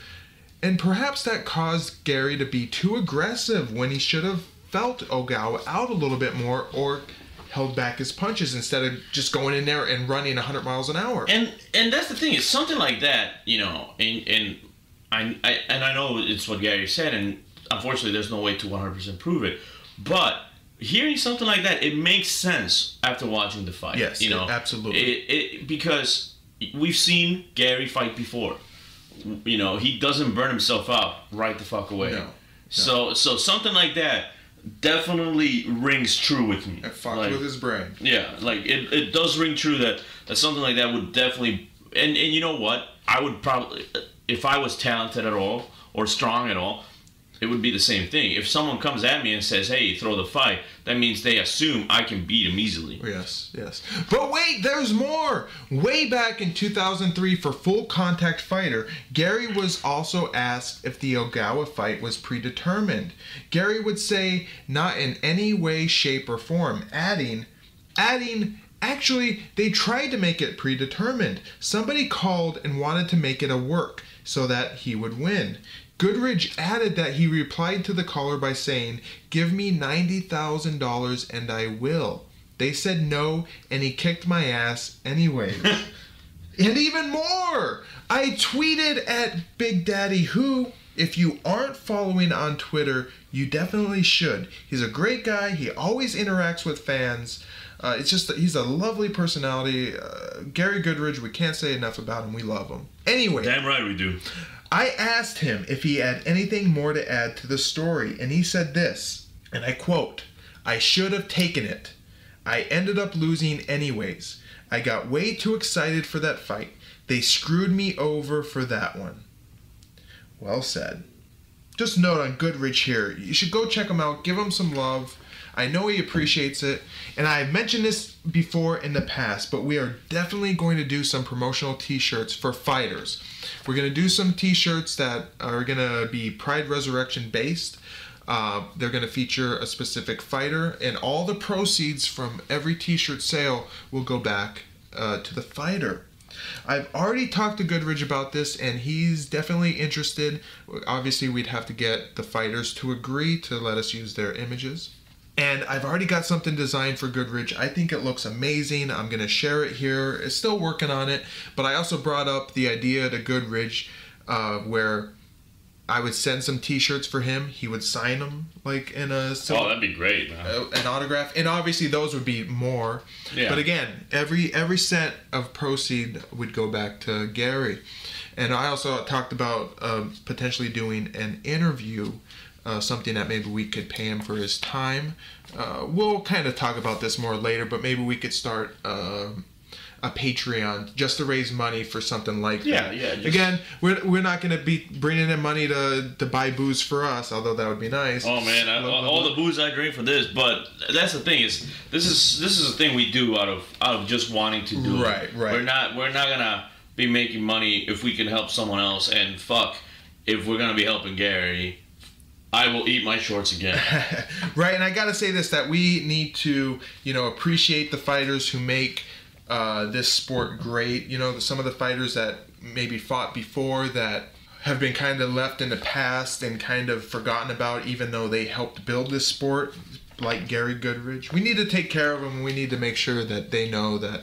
And perhaps that caused Gary to be too aggressive when he should have felt Ogawa out a little bit more or held back his punches instead of just going in there and running 100 miles an hour. And and that's the thing is something like that, you know, and and I, I and I know it's what Gary said, and unfortunately, there's no way to 100% prove it, but. Hearing something like that, it makes sense after watching the fight. Yes, you know, absolutely. It, it because we've seen Gary fight before. You know, he doesn't burn himself out right the fuck away. No, So so something like that definitely rings true with me. It fucked Like- with his brain. yeah, like it, it does ring true that, that something like that would definitely and and you know what? I would probably if I was talented at all or strong at all, it would be the same thing. If someone comes at me and says, "Hey, throw the fight," that means they assume I can beat him easily. Oh, yes, yes. But wait, there's more. Way back in 2003 for Full Contact Fighter, Gary was also asked if the Ogawa fight was predetermined. Gary would say, not in any way, shape, or form, adding, adding, actually, they tried to make it predetermined. Somebody called and wanted to make it a work so that he would win. Goodridge added that he replied to the caller by saying, Give me $90,000 and I will. They said no, and he kicked my ass anyway. and even more! I tweeted at Big Daddy Who. If you aren't following on Twitter, you definitely should. He's a great guy. He always interacts with fans. Uh, it's just that he's a lovely personality. Uh, Gary Goodridge, we can't say enough about him. We love him. Anyway, Damn right we do. I asked him if he had anything more to add to the story, and he said this, and I quote, I should have taken it. I ended up losing anyways. I got way too excited for that fight. They screwed me over for that one. Well said. Just note on Goodridge here. You should go check him out. Give him some love. I know he appreciates it. And I've mentioned this before in the past, but we are definitely going to do some promotional t shirts for fighters. We're going to do some t shirts that are going to be Pride Resurrection based. Uh, they're going to feature a specific fighter, and all the proceeds from every t shirt sale will go back uh, to the fighter. I've already talked to Goodridge about this, and he's definitely interested. Obviously, we'd have to get the fighters to agree to let us use their images. And I've already got something designed for Goodridge. I think it looks amazing. I'm going to share it here. It's still working on it, but I also brought up the idea to Goodridge uh, where I would send some T-shirts for him. He would sign them like in a Oh, that'd be great, man. uh, an autograph, and obviously those would be more. Yeah. But again, every every cent of proceed would go back to Gary, and I also talked about um, potentially doing an interview, uh, something that maybe we could pay him for his time. Uh, we'll kind of talk about this more later, but maybe we could start. um a Patreon just to raise money for something like Yeah, that. yeah, just- Again, we're, we're not going to be bringing in money to, to buy booze for us, although that would be nice. Oh man, I, Lo- lo- all the booze I drink for this, but that's the thing is this is this is a thing we do out of out of just wanting to do. it. Right, right. We're not we're not gonna be making money if we can help someone else, and fuck if we're gonna be helping Gary. I will eat my shorts again. right and i gotta say this that we need to you know appreciate the fighters who make uh, this sport great you know some of the fighters that maybe fought before that have been kind of left in the past and kind of forgotten about even though they helped build this sport like gary goodridge we need to take care of them we need to make sure that they know that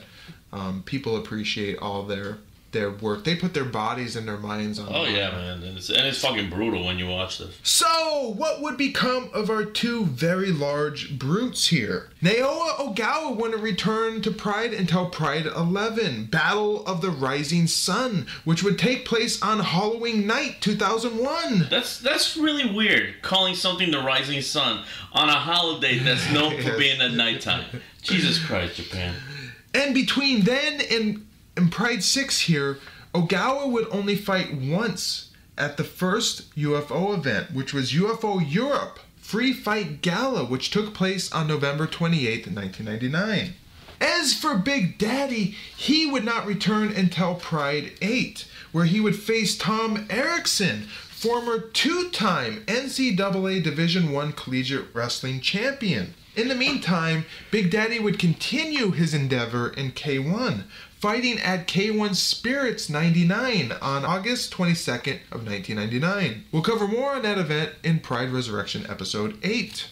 um, people appreciate all their their work they put their bodies and their minds on oh yeah, man, and it's, and it's fucking brutal when you watch this. So, what would become of our two very large brutes here? Naoya Ogawa wouldn't return to Pride until Pride 11, Battle of the Rising Sun, which would take place on Halloween night 2001. That's that's really weird. Calling something the rising sun on a holiday that's known for Yes. being at nighttime. Jesus Christ, Japan. And between then and, and Pride 6 here, Ogawa would only fight once at the first UFO event, which was UFO Europe Free Fight Gala, which took place on November 28, 1999. As for Big Daddy, he would not return until Pride 8, where he would face Tom Erickson, former two-time NCAA Division I collegiate wrestling champion. In the meantime, Big Daddy would continue his endeavor in K1, fighting at K1 Spirits 99 on August 22nd of 1999. We'll cover more on that event in Pride Resurrection episode 8.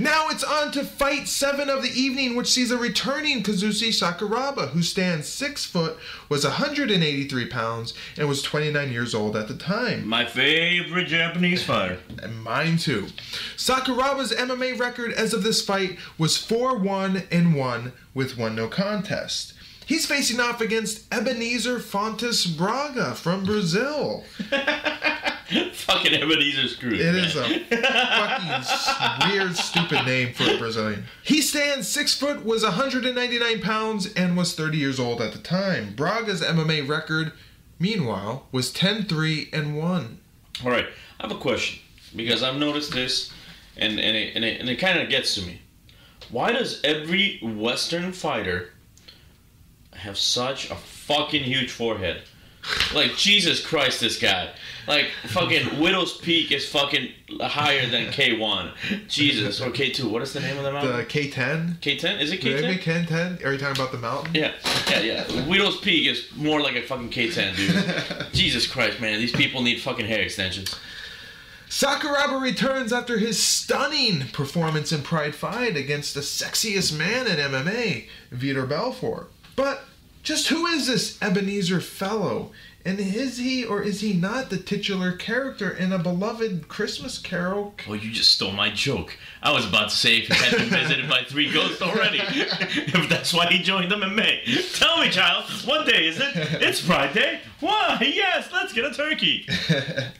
Now it's on to fight seven of the evening, which sees a returning Kazushi Sakuraba, who stands six foot, was 183 pounds, and was 29 years old at the time. My favorite Japanese fighter. And mine too. Sakuraba's MMA record as of this fight was 4 1 and 1 with one no contest. He's facing off against Ebenezer Fontes Braga from Brazil. Fucking Ebenezer Scrooge. It man. is a fucking weird, stupid name for a Brazilian. He stands six foot, was 199 pounds, and was 30 years old at the time. Braga's MMA record, meanwhile, was 10 3 and 1. All right, I have a question because I've noticed this, and and it, and it, and it kind of gets to me. Why does every Western fighter have such a fucking huge forehead? Like Jesus Christ, this guy. Like fucking Widow's Peak is fucking higher than K1. Jesus or K2. What is the name of the mountain? The K10? K10? Is it Did I K10? K10? Are you talking about the mountain? Yeah, yeah, yeah. Widow's Peak is more like a fucking K10, dude. Jesus Christ, man. These people need fucking hair extensions. Sakuraba returns after his stunning performance in Pride 5 against the sexiest man in MMA, Vitor Belfort. But just who is this Ebenezer fellow? And is he or is he not the titular character in a beloved Christmas carol? Oh, you just stole my joke. I was about to say if he had been visited by three ghosts already. if that's why he joined them in May. Tell me, child, what day is it? It's Pride Day. Why, yes, let's get a turkey.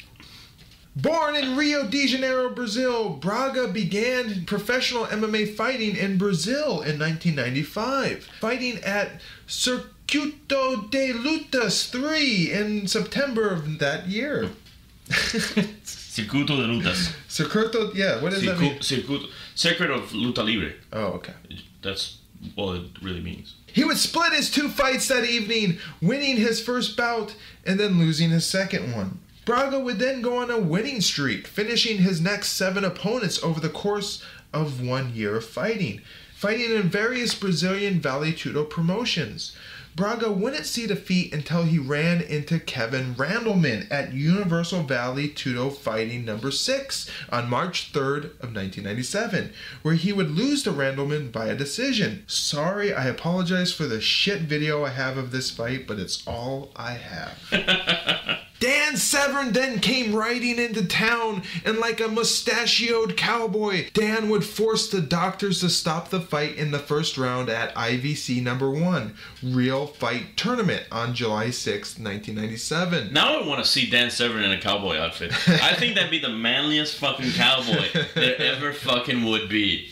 Born in Rio de Janeiro, Brazil, Braga began professional MMA fighting in Brazil in 1995, fighting at Circuito de Lutas 3 in September of that year. Circuito de Lutas. Circuito, yeah, what does that mean? Circuito, circuito, Secret of Luta Libre. Oh, okay. That's what it really means. He would split his two fights that evening, winning his first bout and then losing his second one. Braga would then go on a winning streak, finishing his next seven opponents over the course of one year of fighting, fighting in various Brazilian Vale Tudo promotions. Braga wouldn't see defeat until he ran into Kevin Randleman at Universal Vale Tudo Fighting number 6 on March 3rd of 1997, where he would lose to Randleman by a decision. Sorry, I apologize for the shit video I have of this fight, but it's all I have. Dan Severn then came riding into town, and like a mustachioed cowboy, Dan would force the doctors to stop the fight in the first round at IVC number one, Real Fight Tournament on July 6, 1997. Now I want to see Dan Severn in a cowboy outfit. I think that'd be the manliest fucking cowboy there ever fucking would be.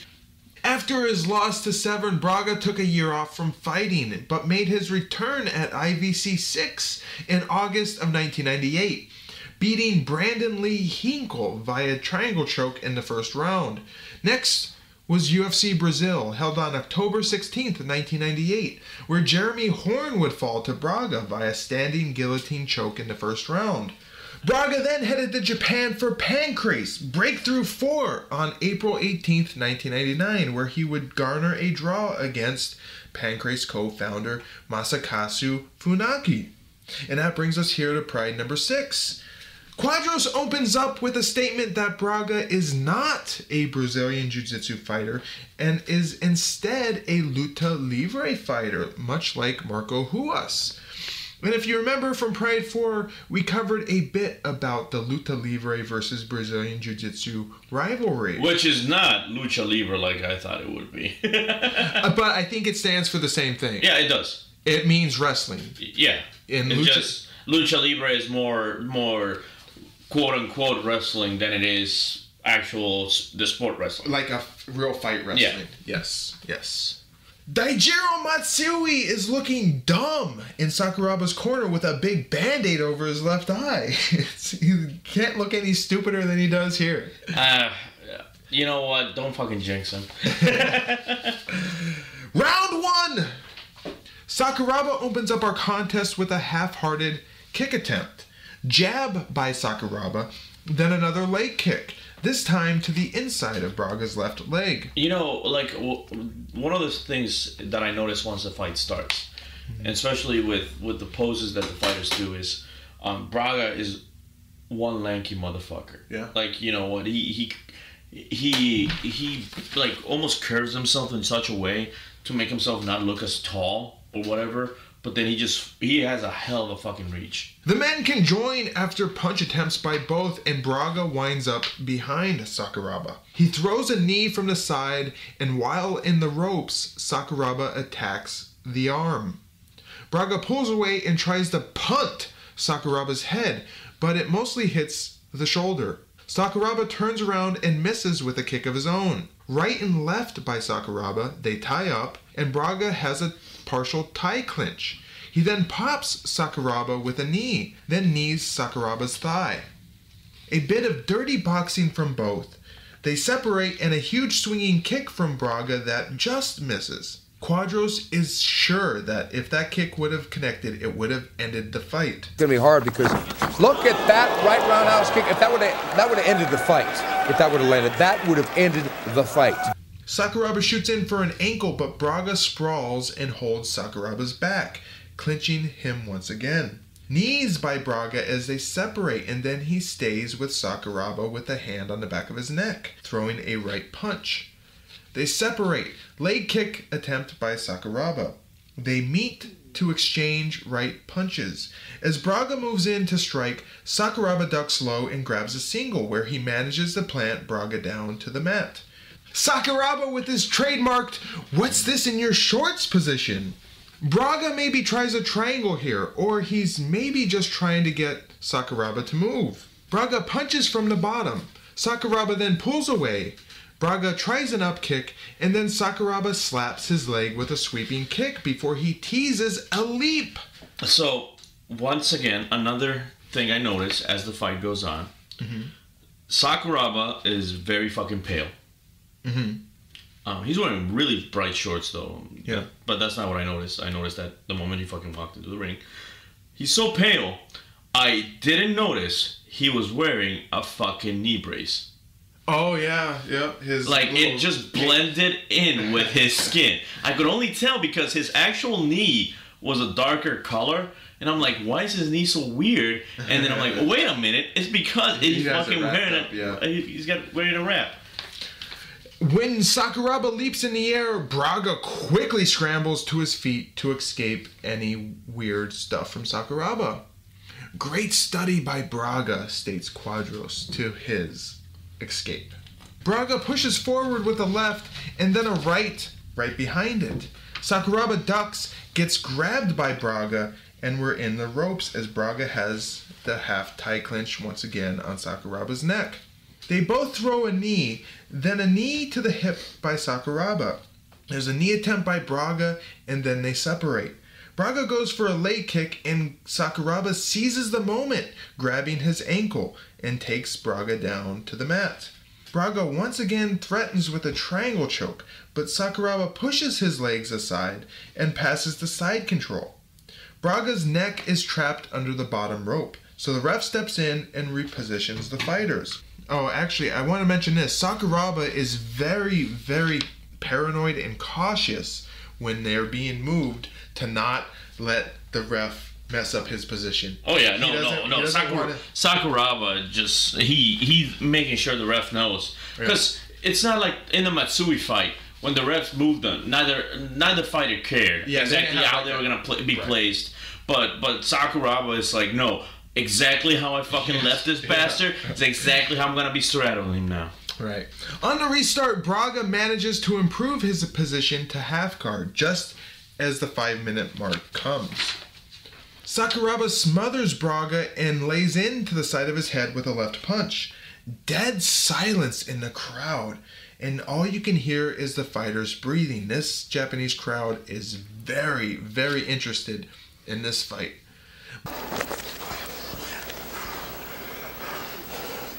After his loss to Severn, Braga took a year off from fighting, but made his return at IVC 6 in August of 1998, beating Brandon Lee Hinkle via triangle choke in the first round. Next was UFC Brazil, held on October 16th, 1998, where Jeremy Horn would fall to Braga via standing guillotine choke in the first round. Braga then headed to Japan for Pancrase Breakthrough 4 on April 18th, 1999, where he would garner a draw against Pancrase co founder Masakazu Funaki. And that brings us here to Pride number 6. Quadros opens up with a statement that Braga is not a Brazilian Jiu Jitsu fighter and is instead a Luta Livre fighter, much like Marco Ruas. And if you remember from Pride 4, we covered a bit about the Luta Livre versus Brazilian Jiu Jitsu rivalry. Which is not lucha libre like I thought it would be. Uh, but I think it stands for the same thing. yeah, it does. It means wrestling. Yeah. In it's lucha- just lucha libre is more more quote unquote wrestling than it is actual the sport wrestling. Like a f- real fight wrestling. Yeah. Yes, yes. Daijiro Matsui is looking dumb in Sakuraba's corner with a big band-aid over his left eye. He can't look any stupider than he does here. Uh, you know what? Don't fucking jinx him. Round one! Sakuraba opens up our contest with a half-hearted kick attempt. Jab by Sakuraba, then another leg kick, this time to the inside of Braga's left leg. You know, like w- one of the things that I notice once the fight starts, and especially with with the poses that the fighters do, is um, Braga is one lanky motherfucker. Yeah. Like you know what he he he he like almost curves himself in such a way to make himself not look as tall or whatever. But then he just he has a hell of a fucking reach. The men can join after punch attempts by both, and Braga winds up behind Sakuraba. He throws a knee from the side, and while in the ropes, Sakuraba attacks the arm. Braga pulls away and tries to punt Sakuraba's head, but it mostly hits the shoulder. Sakuraba turns around and misses with a kick of his own. Right and left by Sakuraba, they tie up, and Braga has a partial tie clinch. He then pops Sakuraba with a knee, then knees Sakuraba's thigh. A bit of dirty boxing from both. They separate and a huge swinging kick from Braga that just misses. Quadros is sure that if that kick would have connected, it would have ended the fight. It's gonna be hard because look at that right roundhouse kick. If that would have that would have ended the fight. If that would have landed, that would have ended the fight. Sakuraba shoots in for an ankle, but Braga sprawls and holds Sakuraba's back, clinching him once again. Knees by Braga as they separate, and then he stays with Sakuraba with a hand on the back of his neck, throwing a right punch. They separate, leg kick attempt by Sakuraba. They meet to exchange right punches. As Braga moves in to strike, Sakuraba ducks low and grabs a single where he manages to plant Braga down to the mat. Sakuraba with his trademarked, what's this in your shorts position? Braga maybe tries a triangle here, or he's maybe just trying to get Sakuraba to move. Braga punches from the bottom. Sakuraba then pulls away. Braga tries an up kick, and then Sakuraba slaps his leg with a sweeping kick before he teases a leap. So once again, another thing I notice as the fight goes on, mm-hmm. Sakuraba is very fucking pale. Mm-hmm. Um, he's wearing really bright shorts though. Yeah. But that's not what I noticed. I noticed that the moment he fucking walked into the ring, he's so pale. I didn't notice he was wearing a fucking knee brace. Oh yeah, yeah. His Like little- it just blended in with his skin. I could only tell because his actual knee was a darker color. And I'm like, why is his knee so weird? And then I'm like, oh, wait a minute, it's because he's fucking wearing up, a, yeah. he's got wearing a wrap. When Sakuraba leaps in the air, Braga quickly scrambles to his feet to escape any weird stuff from Sakuraba. Great study by Braga, states Quadros to his escape. Braga pushes forward with a left and then a right right behind it. Sakuraba ducks, gets grabbed by Braga, and we're in the ropes as Braga has the half tie clinch once again on Sakuraba's neck. They both throw a knee, then a knee to the hip by Sakuraba. There's a knee attempt by Braga, and then they separate. Braga goes for a leg kick, and Sakuraba seizes the moment, grabbing his ankle, and takes Braga down to the mat. Braga once again threatens with a triangle choke, but Sakuraba pushes his legs aside and passes the side control. Braga's neck is trapped under the bottom rope, so the ref steps in and repositions the fighters. Oh, actually, I want to mention this. Sakuraba is very, very paranoid and cautious when they're being moved to not let the ref mess up his position. Oh yeah, no, no, no. Sakura, wanna- Sakuraba just he he's making sure the ref knows because it's not like in the Matsui fight when the refs moved them. Neither neither fighter cared Yeah, exactly have, how like, they a- were gonna pl- be Right. placed. But but Sakuraba is like no. Exactly how I fucking left this Yeah. bastard is exactly how I'm gonna be straddling him now. Right. On the restart, Braga manages to improve his position to half guard, just as the five minute mark comes. Sakuraba smothers Braga and lays into the side of his head with a left punch. Dead silence in the crowd, and all you can hear is the fighters breathing. This Japanese crowd is very, very interested in this fight.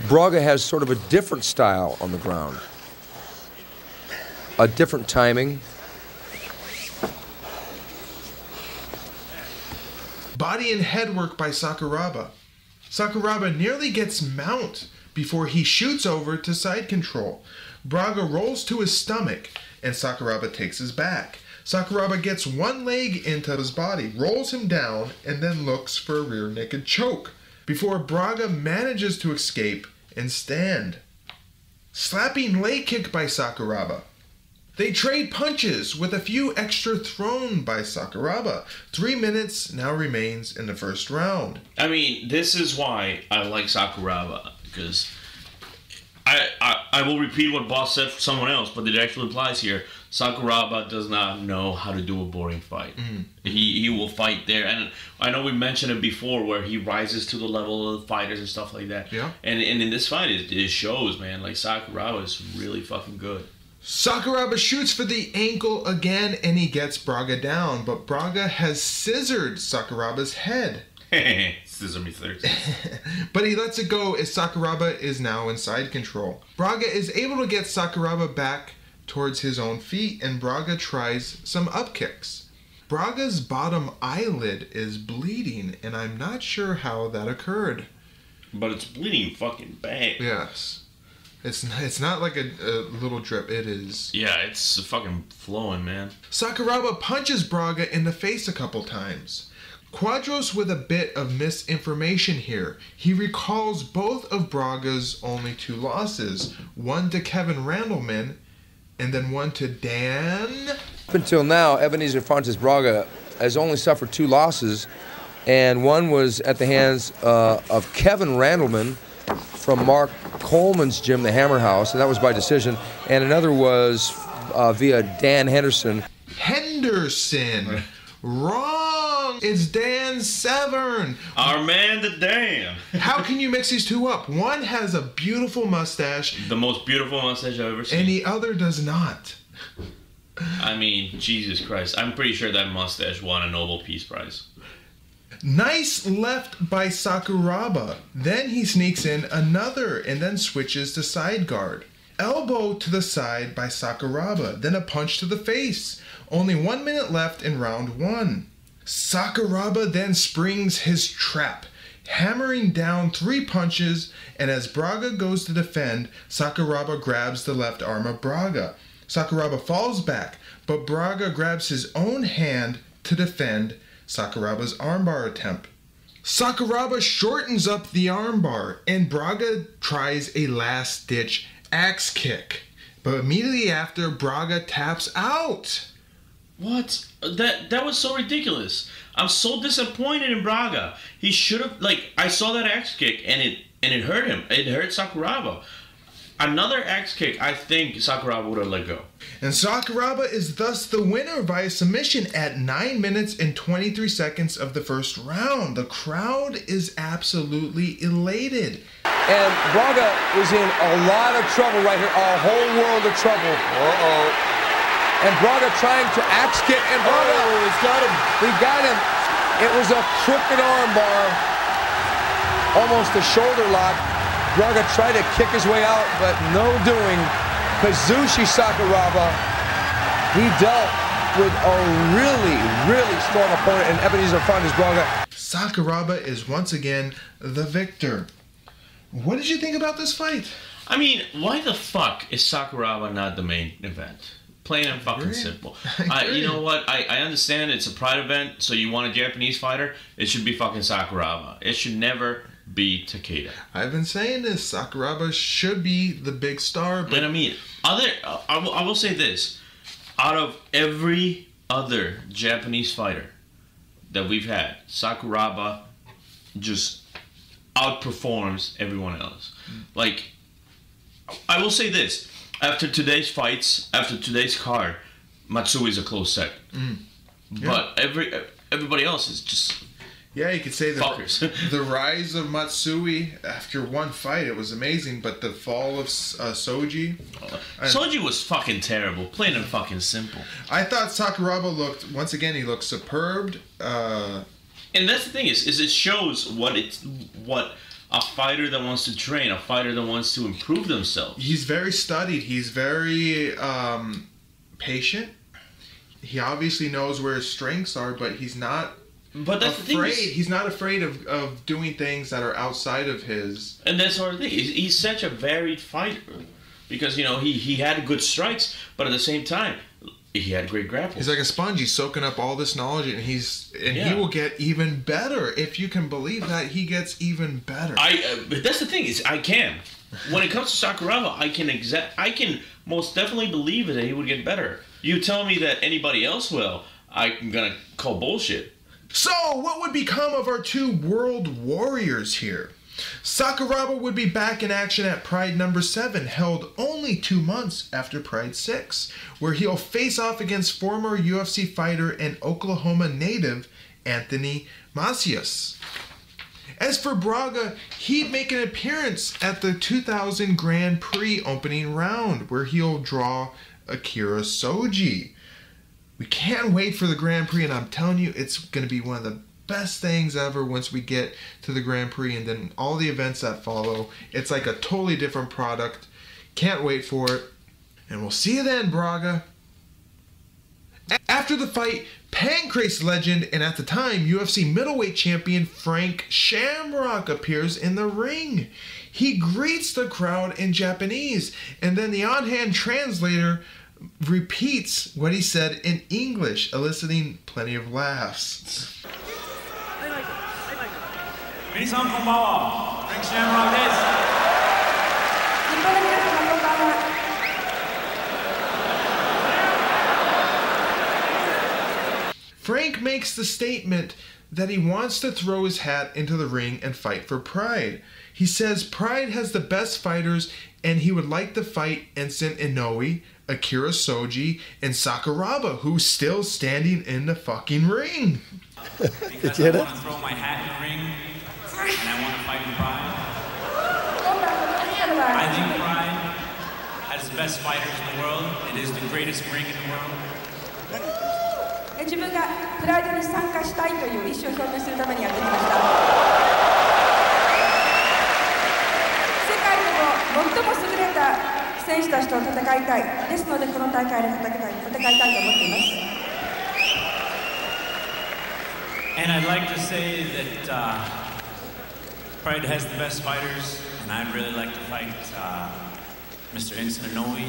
Braga has sort of a different style on the ground, a different timing. Body and head work by Sakuraba. Sakuraba nearly gets mount before he shoots over to side control. Braga rolls to his stomach and Sakuraba takes his back. Sakuraba gets one leg into his body, rolls him down, and then looks for a rear naked choke before Braga manages to escape and stand. Slapping leg kick by Sakuraba. They trade punches with a few extra thrown by Sakuraba. Three minutes now remains in the first round. I mean, this is why I like Sakuraba because I, I I will repeat what Bas said for someone else, but it actually applies here. Sakuraba does not know how to do a boring fight. Mm. He he will fight there, and I know we mentioned it before, where he rises to the level of the fighters and stuff like that. Yeah. And and in this fight, it, it shows, man. Like Sakuraba is really fucking good. Sakuraba shoots for the ankle again and he gets Braga down, but Braga has scissored Sakuraba's head. Scissor me thirst. But he lets it go as Sakuraba is now in side control. Braga is able to get Sakuraba back towards his own feet and Braga tries some up kicks. Braga's bottom eyelid is bleeding and I'm not sure how that occurred. But it's bleeding fucking bad. Yes. It's not, it's not like a, a little drip, it is. Yeah, it's fucking flowing, man. Sakuraba punches Braga in the face a couple times. Quadros with a bit of misinformation here. He recalls both of Braga's only two losses one to Kevin Randleman and then one to Dan. Up until now, Ebenezer Fontes Braga has only suffered two losses, and one was at the hands uh, of Kevin Randleman from Mark Coleman's gym, the Hammer House, and that was by decision, and another was uh, via Dan Henderson. Henderson. Wrong. It's Dan Severn. Our man, the Dan. How can you mix these two up? One has a beautiful mustache The most beautiful mustache I've ever seen. and the other does not. I mean, Jesus Christ. I'm pretty sure that mustache won a Nobel Peace Prize. Nice left by Sakuraba. Then he sneaks in another and then switches to side guard. Elbow to the side by Sakuraba, then a punch to the face. Only one minute left in round one. Sakuraba then springs his trap, hammering down three punches, and as Braga goes to defend, Sakuraba grabs the left arm of Braga. Sakuraba falls back, but Braga grabs his own hand to defend Sakuraba's armbar attempt. Sakuraba shortens up the armbar, and Braga tries a last ditch axe kick. But immediately after, Braga taps out. What? That that was so ridiculous. I'm so disappointed in Braga. He should have like I saw that axe kick and it and it hurt him. It hurt Sakuraba. Another axe kick, I think Sakuraba would have let go. And Sakuraba is thus the winner via submission at 9 minutes and 23 seconds of the first round. The crowd is absolutely elated. And Braga is in a lot of trouble right here, a whole world of trouble. Uh-oh. And Braga trying to axe kick, and Braga, Oh, he's got him. he got him. It was a crooked armbar, almost a shoulder lock. Braga tried to kick his way out, but no doing. Kazushi Sakuraba, he dealt with a really, really strong opponent And Ebony's in Ebenezer Fontes Braga. Sakuraba is once again the victor. What did you think about this fight? I mean, why the fuck is Sakuraba not the main event? Plain and fucking agree. simple. I you know what? I, I understand it's a pride event, so you want a Japanese fighter. It should be fucking Sakuraba. It should never be Takada. I've been saying this. Sakuraba should be the big star, but And I mean, other uh, I will, I will say this: out of every other Japanese fighter that we've had, Sakuraba just outperforms everyone else. Like, I will say this: after today's fights, after today's card, Matsui is a close second. But every everybody else is just Yeah, you could say the Fuckers. the rise of Matsui after one fight, it was amazing, but the fall of uh, Shoji. I- Shoji was fucking terrible, plain and fucking simple. I thought Sakuraba looked once again. He looked superb. Uh, And that's the thing is, is it shows what it's what a fighter that wants to train, a fighter that wants to improve themselves. he's very studied. He's very um, patient. He obviously knows where his strengths are, but he's not But that's the thing. afraid. is- He's not afraid of, of doing things that are outside of his. And that's of thing. He's, he's such a varied fighter because you know he he had good strikes, but at the same time he had great grapples. He's like a sponge. He's soaking up all this knowledge, and he's and he will get even better if you can believe that he gets even better. I uh, but that's the thing is I can. When it comes to Sakuraba, I can exact I can most definitely believe that he would get better. You tell me that anybody else will, I'm gonna call bullshit. So, what would become of our two world warriors here? Sakuraba would be back in action at Pride number 7, held only two months after Pride 6, where he'll face off against former UFC fighter and Oklahoma native Anthony Macias. As for Braga, he'd make an appearance at the 2000 Grand Prix opening round, where he'll draw Akira Shoji. We can't wait for the Grand Prix, and I'm telling you, it's going to be one of the best things ever once we get to the Grand Prix and then all the events that follow. It's like a totally different product. Can't wait for it. And we'll see you then, Braga. After the fight, Pancrase legend and at the time UFC middleweight champion Frank Shamrock appears in the ring. He greets the crowd in Japanese, and then the on hand translator repeats what he said in English, eliciting plenty of laughs. Frank Shamrock makes the statement that he wants to throw his hat into the ring and fight for Pride. He says Pride has the best fighters and he would like to fight Enson Inoue, Akira Shoji, and Sakuraba, who's still standing in the fucking ring. Did you hear that? I want to throw my hat in the ring and I want to fight in Pride. I think Pride has the best fighters in the world. It is the greatest ring in the world. え自分がプライドに参加したいという意思を表明するためにやってきました世界でも最も優れた選手たちと戦いたいですのでこの大会で戦いたい戦いたいと思っています And I'd like to say that uh, Pride has the best fighters, and I'd really like to fight uh, Mr. Enson Inoue,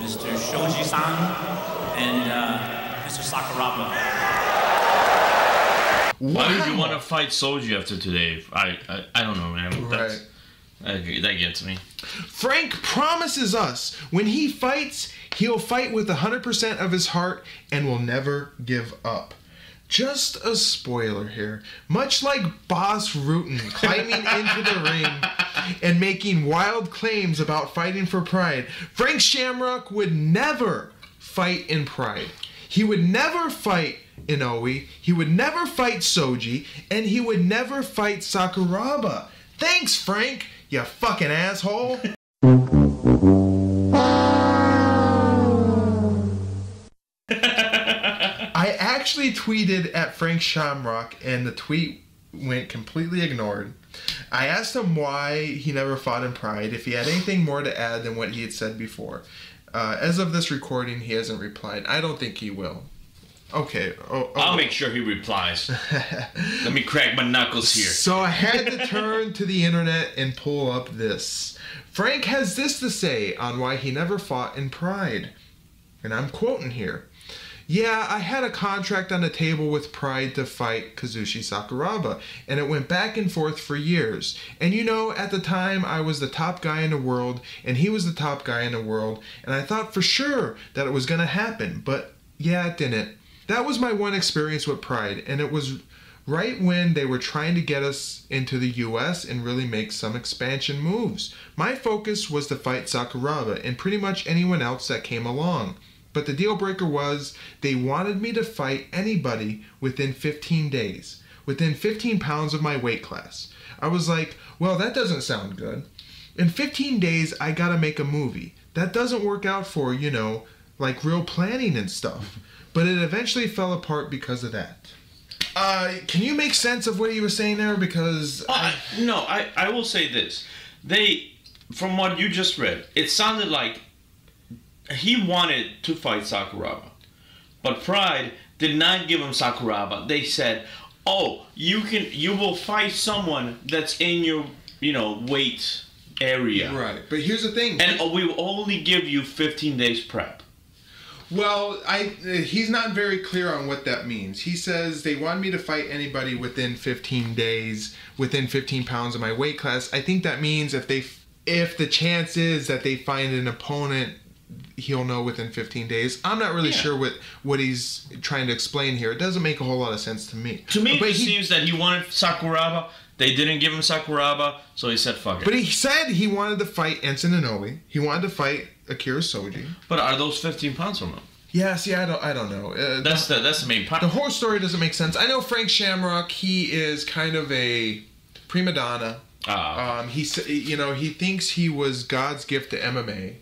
Mr. Shoji-san, and uh, Mr. Sakuraba. Why would you want to fight Shoji after today? I I, I don't know, man. That's, that, that gets me. Frank promises us when he fights, he'll fight with 100% of his heart and will never give up. Just a spoiler here. Much like Bas Rutten climbing into the ring and making wild claims about fighting for Pride, Frank Shamrock would never fight in Pride. He would never fight Inoue, he would never fight Shoji, and he would never fight Sakuraba. Thanks, Frank, you fucking asshole. actually tweeted at Frank Shamrock, and the tweet went completely ignored. I asked him why he never fought in Pride, if he had anything more to add than what he had said before. Uh, as of this recording, he hasn't replied. I don't think he will. Okay. Oh, oh. I'll make sure he replies. Let me crack my knuckles here. So I had to turn to the internet and pull up this. Frank has this to say on why he never fought in Pride. And I'm quoting here. Yeah, I had a contract on the table with Pride to fight Kazushi Sakuraba, and it went back and forth for years. And you know, at the time, I was the top guy in the world, and he was the top guy in the world, and I thought for sure that it was gonna happen, but yeah, it didn't. That was my one experience with Pride, and it was right when they were trying to get us into the US and really make some expansion moves. My focus was to fight Sakuraba and pretty much anyone else that came along. But the deal breaker was they wanted me to fight anybody within 15 days, within 15 pounds of my weight class. I was like, well, that doesn't sound good. In 15 days, I gotta make a movie. That doesn't work out for, you know, like real planning and stuff. But it eventually fell apart because of that. Uh, can you make sense of what he was saying there? Because Oh, I, no, I, I will say this. They, from what you just read, it sounded like he wanted to fight Sakuraba. But Pride did not give him Sakuraba. They said, oh, you can, you will fight someone that's in your, you know, weight area. Right. But here's the thing. And we will only give you 15 days prep. Well, I uh, he's not very clear on what that means. He says they want me to fight anybody within 15 days, within 15 pounds of my weight class. I think that means if they if the chance is that they find an opponent, he'll know within 15 days. I'm not really Yeah. sure what what he's trying to explain here. It doesn't make a whole lot of sense to me. To me, but it he, seems that he wanted Sakuraba. They didn't give him Sakuraba, so he said, fuck it. but he said he wanted to fight Enson Inoue. He wanted to fight Akira Shoji. But are those 15 pounds from him? Yeah, see, I don't, I don't know. Uh, That's the that's the main part. The whole story doesn't make sense. I know Frank Shamrock. He is kind of a prima donna. Ah. Um, he, you know, he thinks he was God's gift to MMA.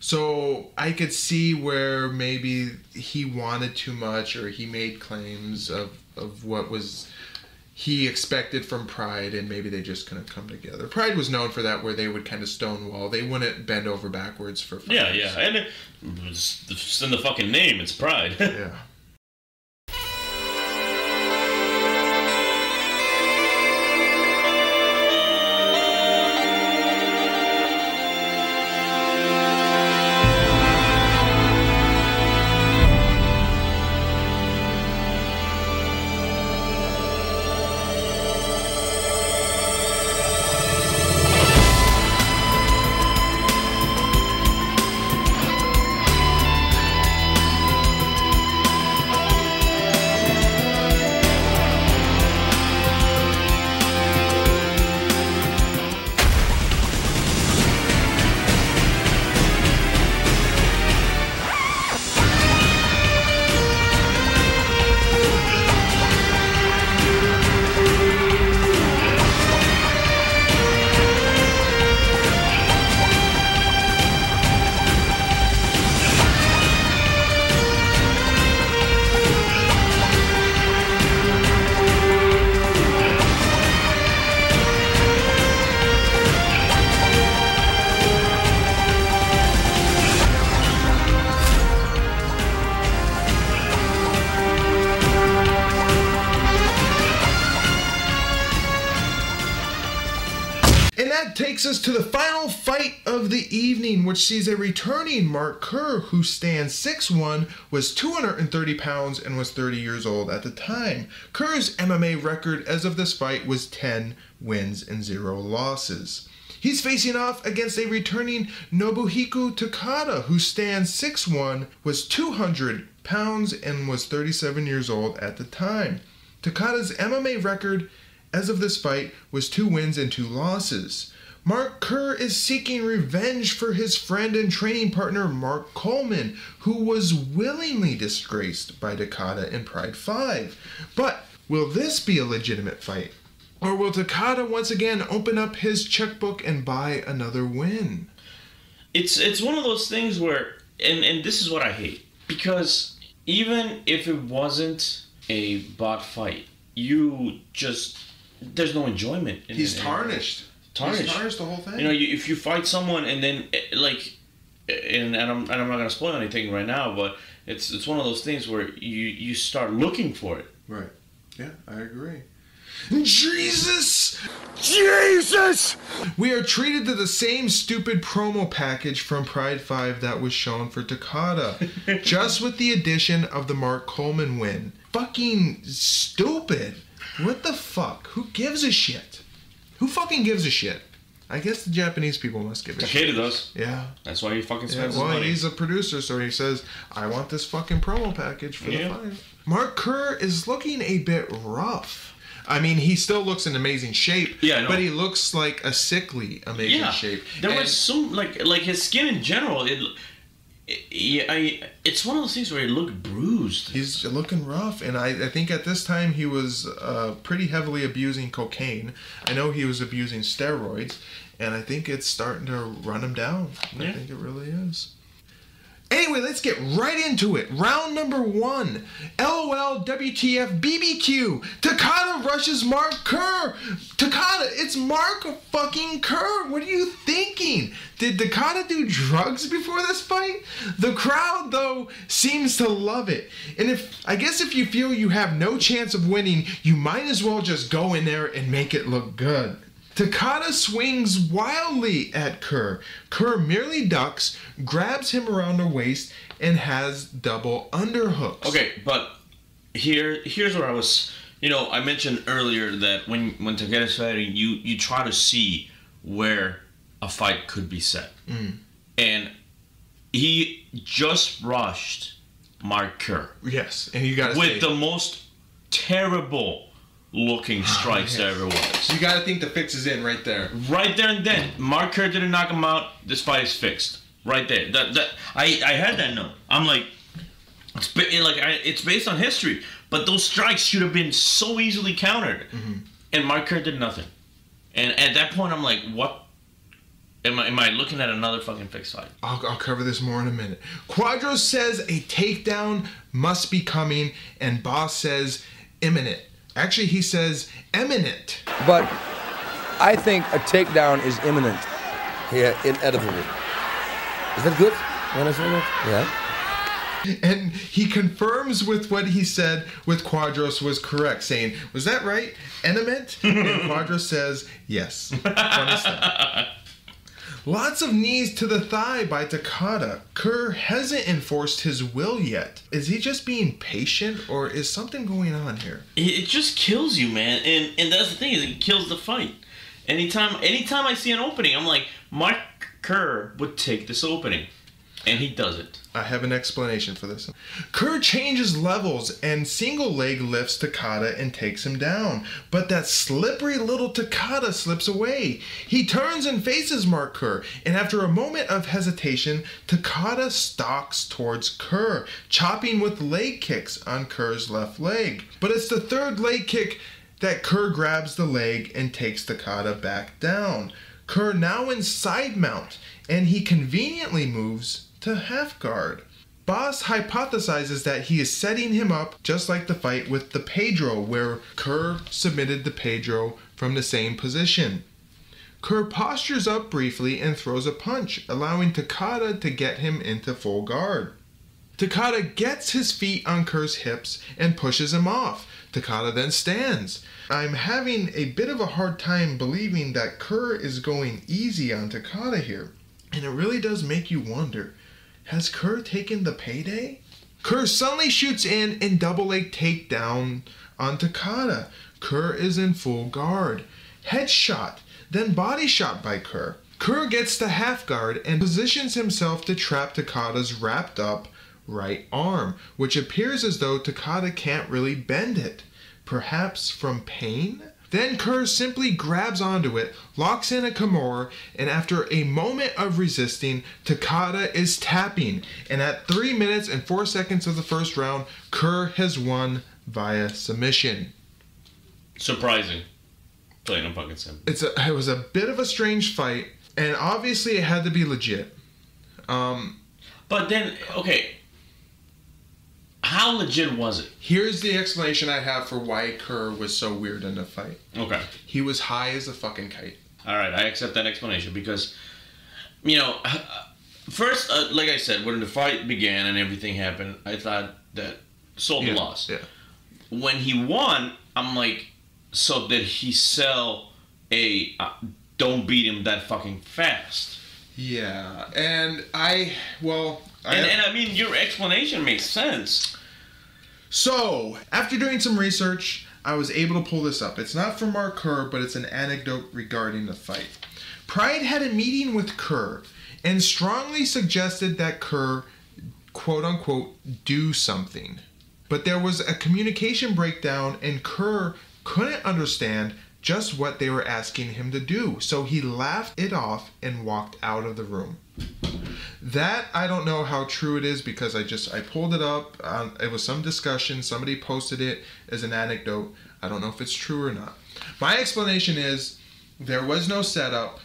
So I could see where maybe he wanted too much, or he made claims of of what was he expected from Pride, and maybe they just couldn't come together. Pride was known for that, where they would kind of stonewall. They wouldn't bend over backwards for. Fights. Yeah, yeah, and it, it's in the fucking name. It's pride. yeah. Which sees a returning Mark Kerr, who stands 6'1, was 230 pounds, and was 30 years old at the time. Kerr's MMA record as of this fight was 10 wins and 0 losses. He's facing off against a returning Nobuhiko Takada, who stands 6'1, was 200 pounds, and was 37 years old at the time. Takada's MMA record as of this fight was two wins and two losses. Mark Kerr is seeking revenge for his friend and training partner Mark Coleman, who was willingly disgraced by Takada in Pride 5. But will this be a legitimate fight? Or will Takada once again open up his checkbook and buy another win? it's it's one of those things where and and this is what I hate because even if it wasn't a bot fight, you just there's no enjoyment. In He's it. tarnished. Tarnished. He's tarnished the whole thing. You know, you, if you fight someone and then eh, like, and, and I'm and I'm not gonna spoil anything right now, but it's it's one of those things where you you start looking for it. Right. Yeah, I agree. Jesus! Jesus! We are treated to the same stupid promo package from Pride 5 that was shown for Takada, just with the addition of the Mark Coleman win. Fucking stupid. What the fuck? Who gives a shit? Who fucking gives a shit? I guess the Japanese people must give a shit. Takada does. Yeah. That's why he fucking Yeah, well, his money. he's a producer, so he says, I want this fucking promo package for Yeah. the fight. Mark Kerr is looking a bit rough. I mean, he still looks in amazing shape, Yeah, but he looks like a sickly amazing yeah, shape. there And- was some like like his skin in general. It yeah, I, it's one of those things where he looked bruised. He's looking rough, and I, I think at this time he was uh, pretty heavily abusing cocaine. I know he was abusing steroids, and I think it's starting to run him down. I think it really is. Anyway, let's get right into it. Round number one. LOL WTF BBQ. Takada rushes Mark Kerr. Takada, it's Mark fucking Kerr. What are you thinking? Did Takada do drugs before this fight? The crowd, though, seems to love it. And if I guess if you feel you have no chance of winning, you might as well just go in there and make it look good. Takada swings wildly at Kerr. Kerr merely ducks, grabs him around the waist, and has double underhooks. Okay, but here here's where I was. You know, I mentioned earlier that when when Takada's fighting, you you try to see where a fight could be set, Mm. and he just rushed Mark Kerr Yes, and you gotta with say- the most terrible looking oh, strikes there ever was. You gotta think the fix is in right there. Right there and then, Mark Kerr didn't knock him out. This fight is fixed. Right there. That that I I had that note. I'm like, it's like I, it's based on history, but those strikes should have been so easily countered, mm-hmm. and Mark Kerr did nothing. And at that point, I'm like, what? Am I am I looking at another fucking fixed fight? I'll, I'll cover this more in a minute. Quadros says a takedown must be coming, and Bas says imminent. Actually, he says eminent. But I think a takedown is imminent. Yeah, inevitable. Is that good when I say that? Yeah. And he confirms with what he said with Quadros was correct, saying, Was that right? Eminent? and Quadros says, Yes. Lots of knees to the thigh by Takada. Kerr hasn't enforced his will yet. Is he just being patient or is something going on here? It, just kills you, man. And and that's the thing is it kills the fight. Anytime anytime I see an opening, I'm like, Mark Kerr would take this opening, and he does it. I have an explanation for this. Kerr changes levels and single leg lifts Takada and takes him down. But that slippery little Takada slips away. He turns and faces Mark Kerr, and after a moment of hesitation, Takada stalks towards Kerr, chopping with leg kicks on Kerr's left leg. But it's the third leg kick that Kerr grabs the leg and takes Takada back down. Kerr now in side mount, and he conveniently moves to half guard. Bas hypothesizes that he is setting him up just like the fight with the Pedro, where Kerr submitted the Pedro from the same position. Kerr postures up briefly and throws a punch, allowing Takada to get him into full guard. Takada gets his feet on Kerr's hips and pushes him off. Takada then stands. I'm having a bit of a hard time believing that Kerr is going easy on Takada here. And it really does make you wonder has Kerr taken the payday? Kerr suddenly shoots in and double leg takedown on Takada. Kerr is in full guard. Headshot, then body shot by Kerr. Kerr gets the half guard and positions himself to trap Takada's wrapped up right arm, which appears as though Takada can't really bend it. Perhaps from pain? Then Kerr simply grabs onto it, locks in a Kimura, and after a moment of resisting, Takada is tapping. And at 3 minutes and 4 seconds of the first round, Kerr has won via submission. Surprising. Plain and fucking simple. It's a, it was a bit of a strange fight, and obviously it had to be legit. Um, but then, okay, how legit was it? Here's the explanation I have for why Kerr was so weird in the fight. Okay. He was high as a fucking kite. All right, I accept that explanation because, you know, first, uh, like I said, when the fight began and everything happened, I thought that Sultan Yeah, lost. yeah. When he won, I'm like, so did he sell a uh, don't beat him that fucking fast? Yeah, and I, well, I And, have- and I mean, your explanation makes sense. So, after doing some research, I was able to pull this up. It's not from Mark Kerr, but it's an anecdote regarding the fight. Pride had a meeting with Kerr and strongly suggested that Kerr, quote unquote, do something. But there was a communication breakdown, and Kerr couldn't understand just what they were asking him to do. So he laughed it off and walked out of the room. That I don't know how true it is because I just I pulled it up. Um, it was some discussion. Somebody posted it as an anecdote. I don't know if it's true or not. My explanation is there was no setup.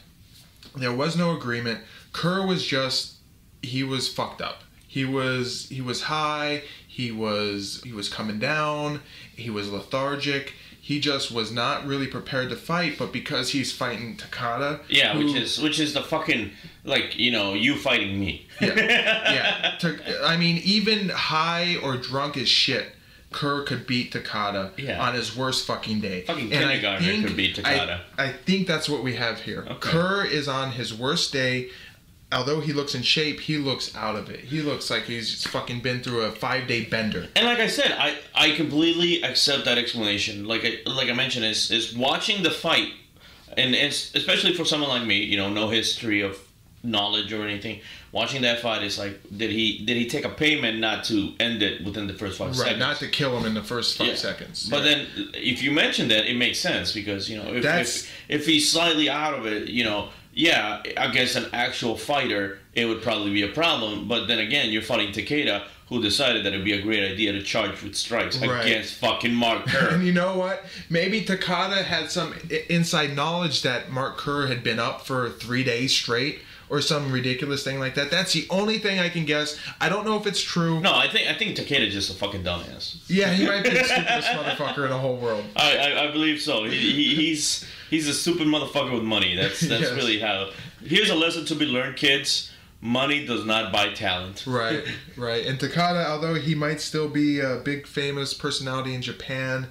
There was no agreement. Kerr was just he was fucked up. He was he was high. He was he was coming down. He was lethargic. He just was not really prepared to fight. But because he's fighting Takada, Yeah, who- which is which is the fucking like you know you fighting me. yeah. To, I mean, even high or drunk as shit, Kerr could beat Takada Yeah. on his worst fucking day. Fucking And I think- could beat I- Takada. I, think that's what we have here. Kerr is on his worst day. Although he looks in shape, he looks out of it. He looks like he's fucking been through a five day bender. And like I said, I, I completely accept that explanation. Like I like I mentioned, is is watching the fight, and it's especially for someone like me, you know, no history of knowledge or anything. Watching that fight is like, did he did he take a payment not to end it within the first five Right, seconds? not to kill him in the first five Yeah. seconds. But Yeah. then, if you mention that, it makes sense because you know if, if if he's slightly out of it, you know, yeah, i against an actual fighter, it would probably be a problem. But then again, you're fighting Takada, who decided that it'd be a great idea to charge with strikes Right. against fucking Mark Kerr. And you know what? Maybe Takada had some inside knowledge that Mark Kerr had been up for three days straight or some ridiculous thing like that. That's the only thing I can guess. I don't know if it's true. no, I think I think Takada's just a fucking dumbass. Yeah, he might be the stupidest motherfucker in the whole world. I, I, I believe so. He, he, he's he's a stupid motherfucker with money. That's that's Yes. really how. Here's a lesson to be learned, kids. Money does not buy talent. Right, right. And Takada, although he might still be a big famous personality in Japan,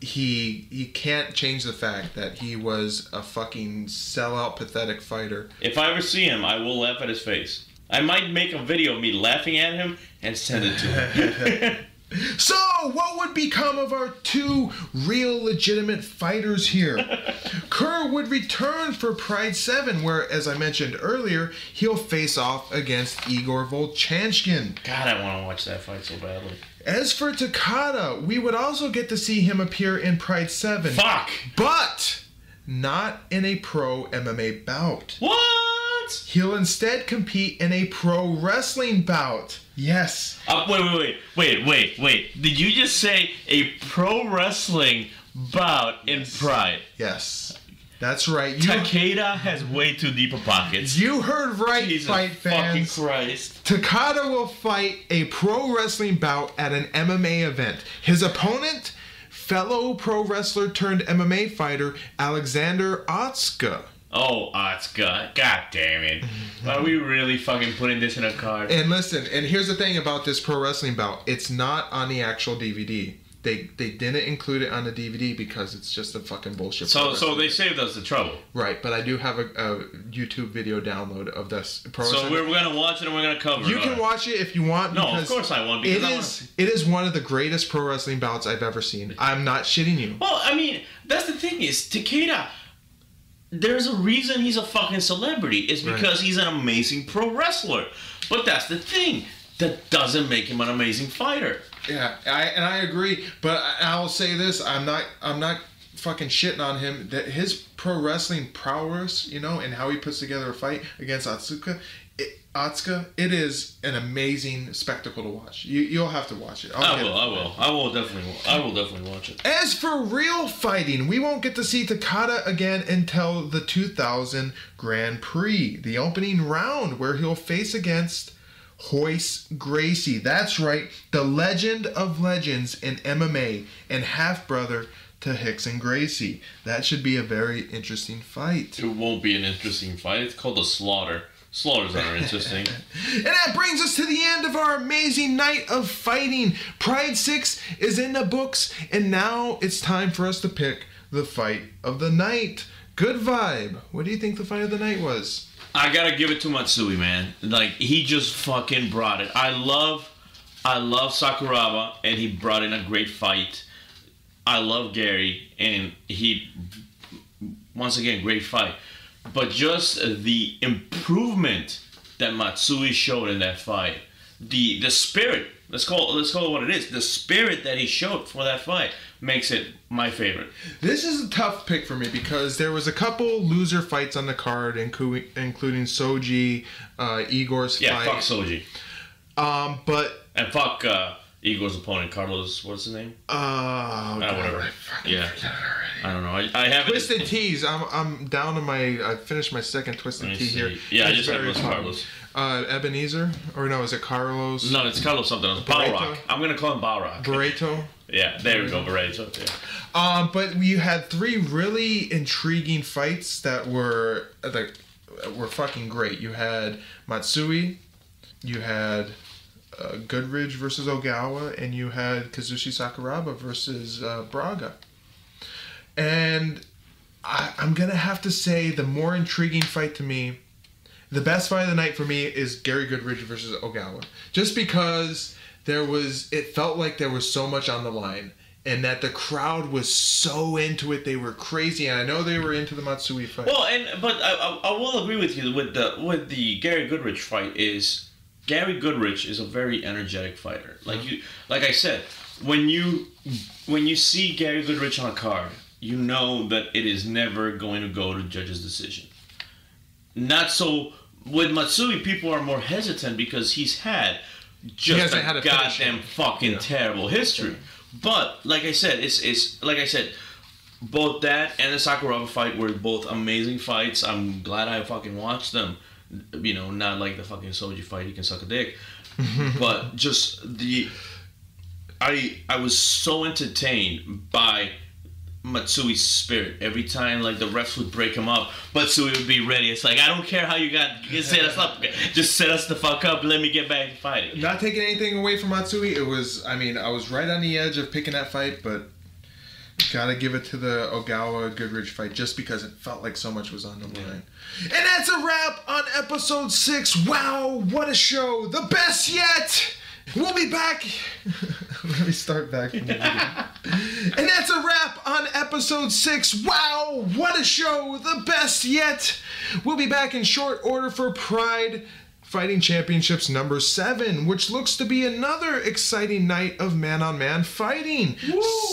he he can't change the fact that he was a fucking sellout, pathetic fighter. If I ever see him, I will laugh at his face. I might make a video of me laughing at him and send it to him. So, what would become of our two real legitimate fighters here? Kerr would return for Pride 7, where, as I mentioned earlier, he'll face off against Igor Vovchanchyn. God, I want to watch that fight so badly. As for Takada, we would also get to see him appear in Pride 7. Fuck! But not in a pro MMA bout. What? He'll instead compete in a pro wrestling bout. Yes. Uh, wait, wait, wait, wait, wait, wait. Did you just say a pro wrestling bout in Pride? Yes. That's right. You, Takada has way too deep a pockets. you heard right, Jesus fight fucking fans. Christ. Takada will fight a pro wrestling bout at an MMA event. His opponent, fellow pro wrestler turned MMA fighter Alexander Otsuka. Oh, Otsuka. God damn it. Are we really fucking putting this in a card? And listen, and here's the thing about this pro wrestling bout: it's not on the actual DVD. They they didn't include it on the DVD because it's just a fucking bullshit. So, so they saved us the trouble. right, but I do have a, a YouTube video download of this pro So we're, we're gonna watch it and we're gonna cover you it. can watch it if you want. No, of course I won't, It because I is it is one of the greatest pro wrestling bouts I've ever seen. I'm not shitting you. Well, I mean, that's the thing is Takada. There's a reason he's a fucking celebrity. It's Right. because he's an amazing pro wrestler. But that's the thing. That doesn't make him an amazing fighter. Yeah, I, and I agree. But I, I'll say this: I'm not I'm not fucking shitting on him. That his pro wrestling prowess, you know, and how he puts together a fight against Otsuka, it, Otsuka, it is an amazing spectacle to watch. You you'll have to watch it. I'll I will. it. I will. I will definitely. I will definitely watch it. As for real fighting, we won't get to see Takada again until the 2000 Grand Prix, the opening round, where he'll face against Royce Gracie. That's right, the legend of legends in MMA and half brother to Rickson Gracie. That should be a very interesting fight. It won't be an interesting fight. It's called a slaughter. Slaughters are interesting. And that brings us to the end of our amazing night of fighting. Pride 6 is in the books, and now it's time for us to pick the fight of the night. Good vibe. What do you think the fight of the night was? I gotta give it to Matsui, man. Like he just fucking brought it. I love, I love Sakuraba, and he brought in a great fight. I love Gary, and he, once again, great fight. But just the improvement that Matsui showed in that fight, the the spirit. Let's call let's call it what it is. The spirit that he showed for that fight makes it my favorite. This is a tough pick for me because there was a couple loser fights on the card, including including Shoji, uh, Igor's Yeah, fight. fuck Shoji. Um, but And fuck uh, Igor's opponent, Carlos. What's his name? uh, Ah, God, whatever. I fucking Yeah. it. I don't know. I, I haven't. Twisted Teas. I'm I'm down to my. I finished my second Twisted me here. Yeah, I It's just had very Los. Carlos. Uh, Ebenezer, or no, is it Carlos? No, it's Carlos something else. Balrog. I'm gonna call him Balrog. Barreto. Yeah, there we go, Barreto. Yeah. Um, but you had three really intriguing fights that were that were fucking great. You had Matsui, you had uh, Goodridge versus Ogawa, and you had Kazushi Sakuraba versus uh, Braga. And I, I'm gonna have to say the more intriguing fight to me, the best fight of the night for me is Gary Goodridge versus Ogawa, just because there was it felt like there was so much on the line. And that the crowd was so into it, they were crazy. And I know they were into the Matsui fight. Well, and but I, I, I will agree with you with the with the Gary Goodridge fight is Gary Goodridge is a very energetic fighter. Like you, like I said, when you when you see Gary Goodridge on a card, you know that it is never going to go to judge's decision. Not so with Matsui, people are more hesitant because he's had just hasn't a had a goddamn fucking Yeah. terrible history. But like I said, it's it's like I said, both that and the Sakuraba fight were both amazing fights. I'm glad I fucking watched them. You know, not like the fucking Shoji fight, he can suck a dick. but just the I I was so entertained by Matsui's spirit. Every time like the refs would break him up, Matsui would be ready. It's like I don't care how you got you set us up. Just set us the fuck up. Let me get back to fighting. Not taking anything away from Matsui, it was. I mean, I was right on the edge of picking that fight, but gotta give it to the Ogawa Goodridge fight just because it felt like so much was on the line. And that's a wrap on episode six. Wow, what a show! The best yet. We'll be back. Let me start back from the beginning. and that's a wrap on episode six. Wow, what a show! The best yet. We'll be back in short order for Pride Fighting Championships number seven, which looks to be another exciting night of man on man fighting.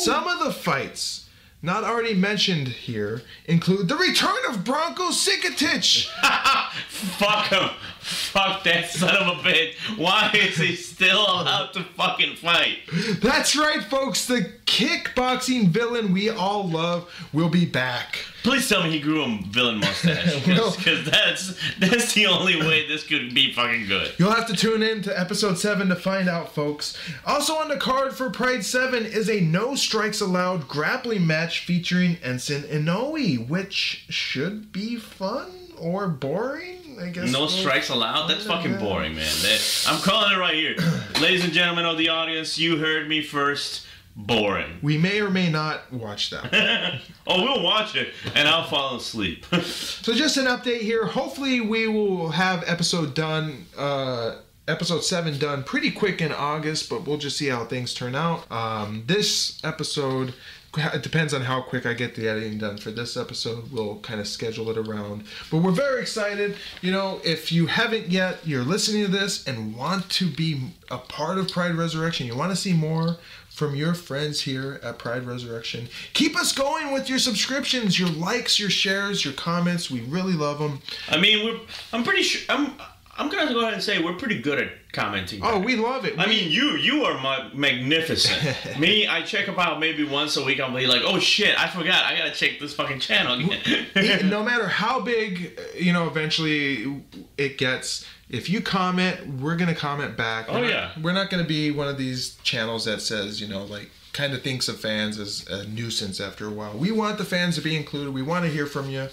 Some of the fights not already mentioned here include the return of Branko Cikatic. Fuck him. Fuck that son of a bitch. Why is he still allowed to fucking fight? That's right, folks. The kickboxing villain we all love will be back. Please tell me he grew a villain mustache. Because that's that's the only way this could be fucking good. You'll have to tune in to episode 7 to find out, folks. Also on the card for Pride 7 is a no strikes allowed grappling match featuring Enson Inoue, which should be fun or boring. I guess. No strikes allowed? That's fucking boring, man. That- I'm calling it right here. Ladies and gentlemen of the audience, you heard me first. Boring. We may or may not watch that. Oh, we'll watch it and I'll fall asleep. So just an update here. Hopefully we will have episode done, uh, episode seven done pretty quick in August, but we'll just see how things turn out. Um, this episode. It depends on how quick I get the editing done for this episode. We'll kind of schedule it around. But we're very excited. You know, if you haven't yet, you're listening to this and want to be a part of Pride Resurrection, you want to see more from your friends here at Pride Resurrection. Keep us going with your subscriptions, your likes, your shares, your comments. We really love them. I mean, we're. I'm pretty sure. I'm. I'm gonna go ahead and say we're pretty good at commenting. Oh, we love it. I We- mean, you you are ma- magnificent. Me, I check about maybe once a week. I'll be like, oh shit, I forgot. I gotta check this fucking channel again. no matter how big, uh, you know, eventually it gets. If you comment, we're gonna comment back. Oh, We're not- yeah. we're not gonna be one of these channels that says, you know, like kind of thinks of fans as a nuisance after a while. We want the fans to be included. We want to hear from you,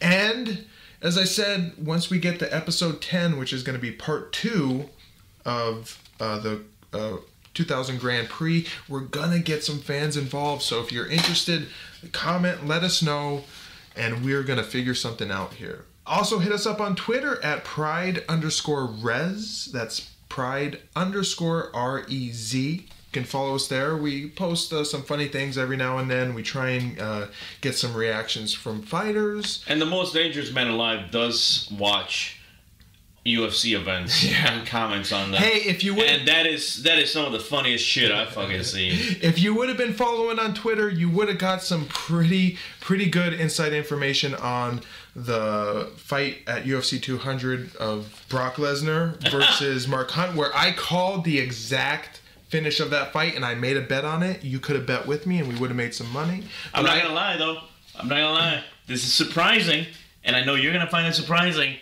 and as I said, once we get to episode ten, which is gonna be part two of uh, the. Uh, 2000 Grand Prix. We're gonna get some fans involved. So if you're interested, comment, let us know, and we're gonna figure something out here. Also, hit us up on Twitter at pride underscore res. That's pride underscore R E Z. You can follow us there. We post uh, some funny things every now and then. We try and uh, get some reactions from fighters. and the most dangerous man alive does watch UFC events and comments on them. Hey, if you would- and that is that is some of the funniest shit I've fucking seen. If you would have been following on Twitter, you would have got some pretty pretty good inside information on the fight at UFC 200 of Brock Lesnar versus Mark Hunt, where I called the exact finish of that fight and I made a bet on it. You could have bet with me and we would have made some money. I'm not I- gonna lie though. I'm not gonna lie. This is surprising, and I know you're gonna find it surprising.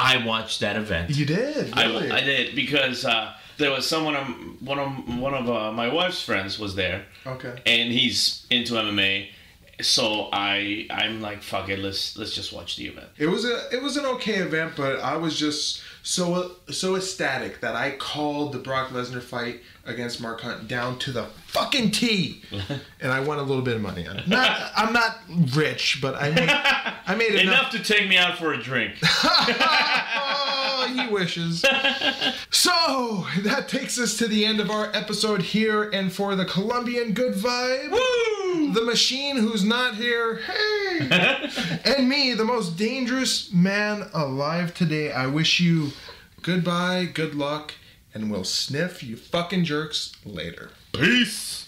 I watched that event. You did. I, really? I did because uh, there was someone um, one of one of uh, my wife's friends was there, Okay. and he's into MMA. So I I'm like fuck it, let's let's just watch the event. It was a it was an okay event, but I was just so so ecstatic that I called the Brock Lesnar fight against Mark Hunt down to the fucking T, and I won a little bit of money on it. Not I'm not rich, but I made I made enough. Enough to take me out for a drink. oh, he wishes. So that takes us to the end of our episode here, and for the Colombian good vibe, the machine who's not here, hey, and me, the most dangerous man alive today. I wish you goodbye, good luck, and we'll sniff you fucking jerks later. Peace.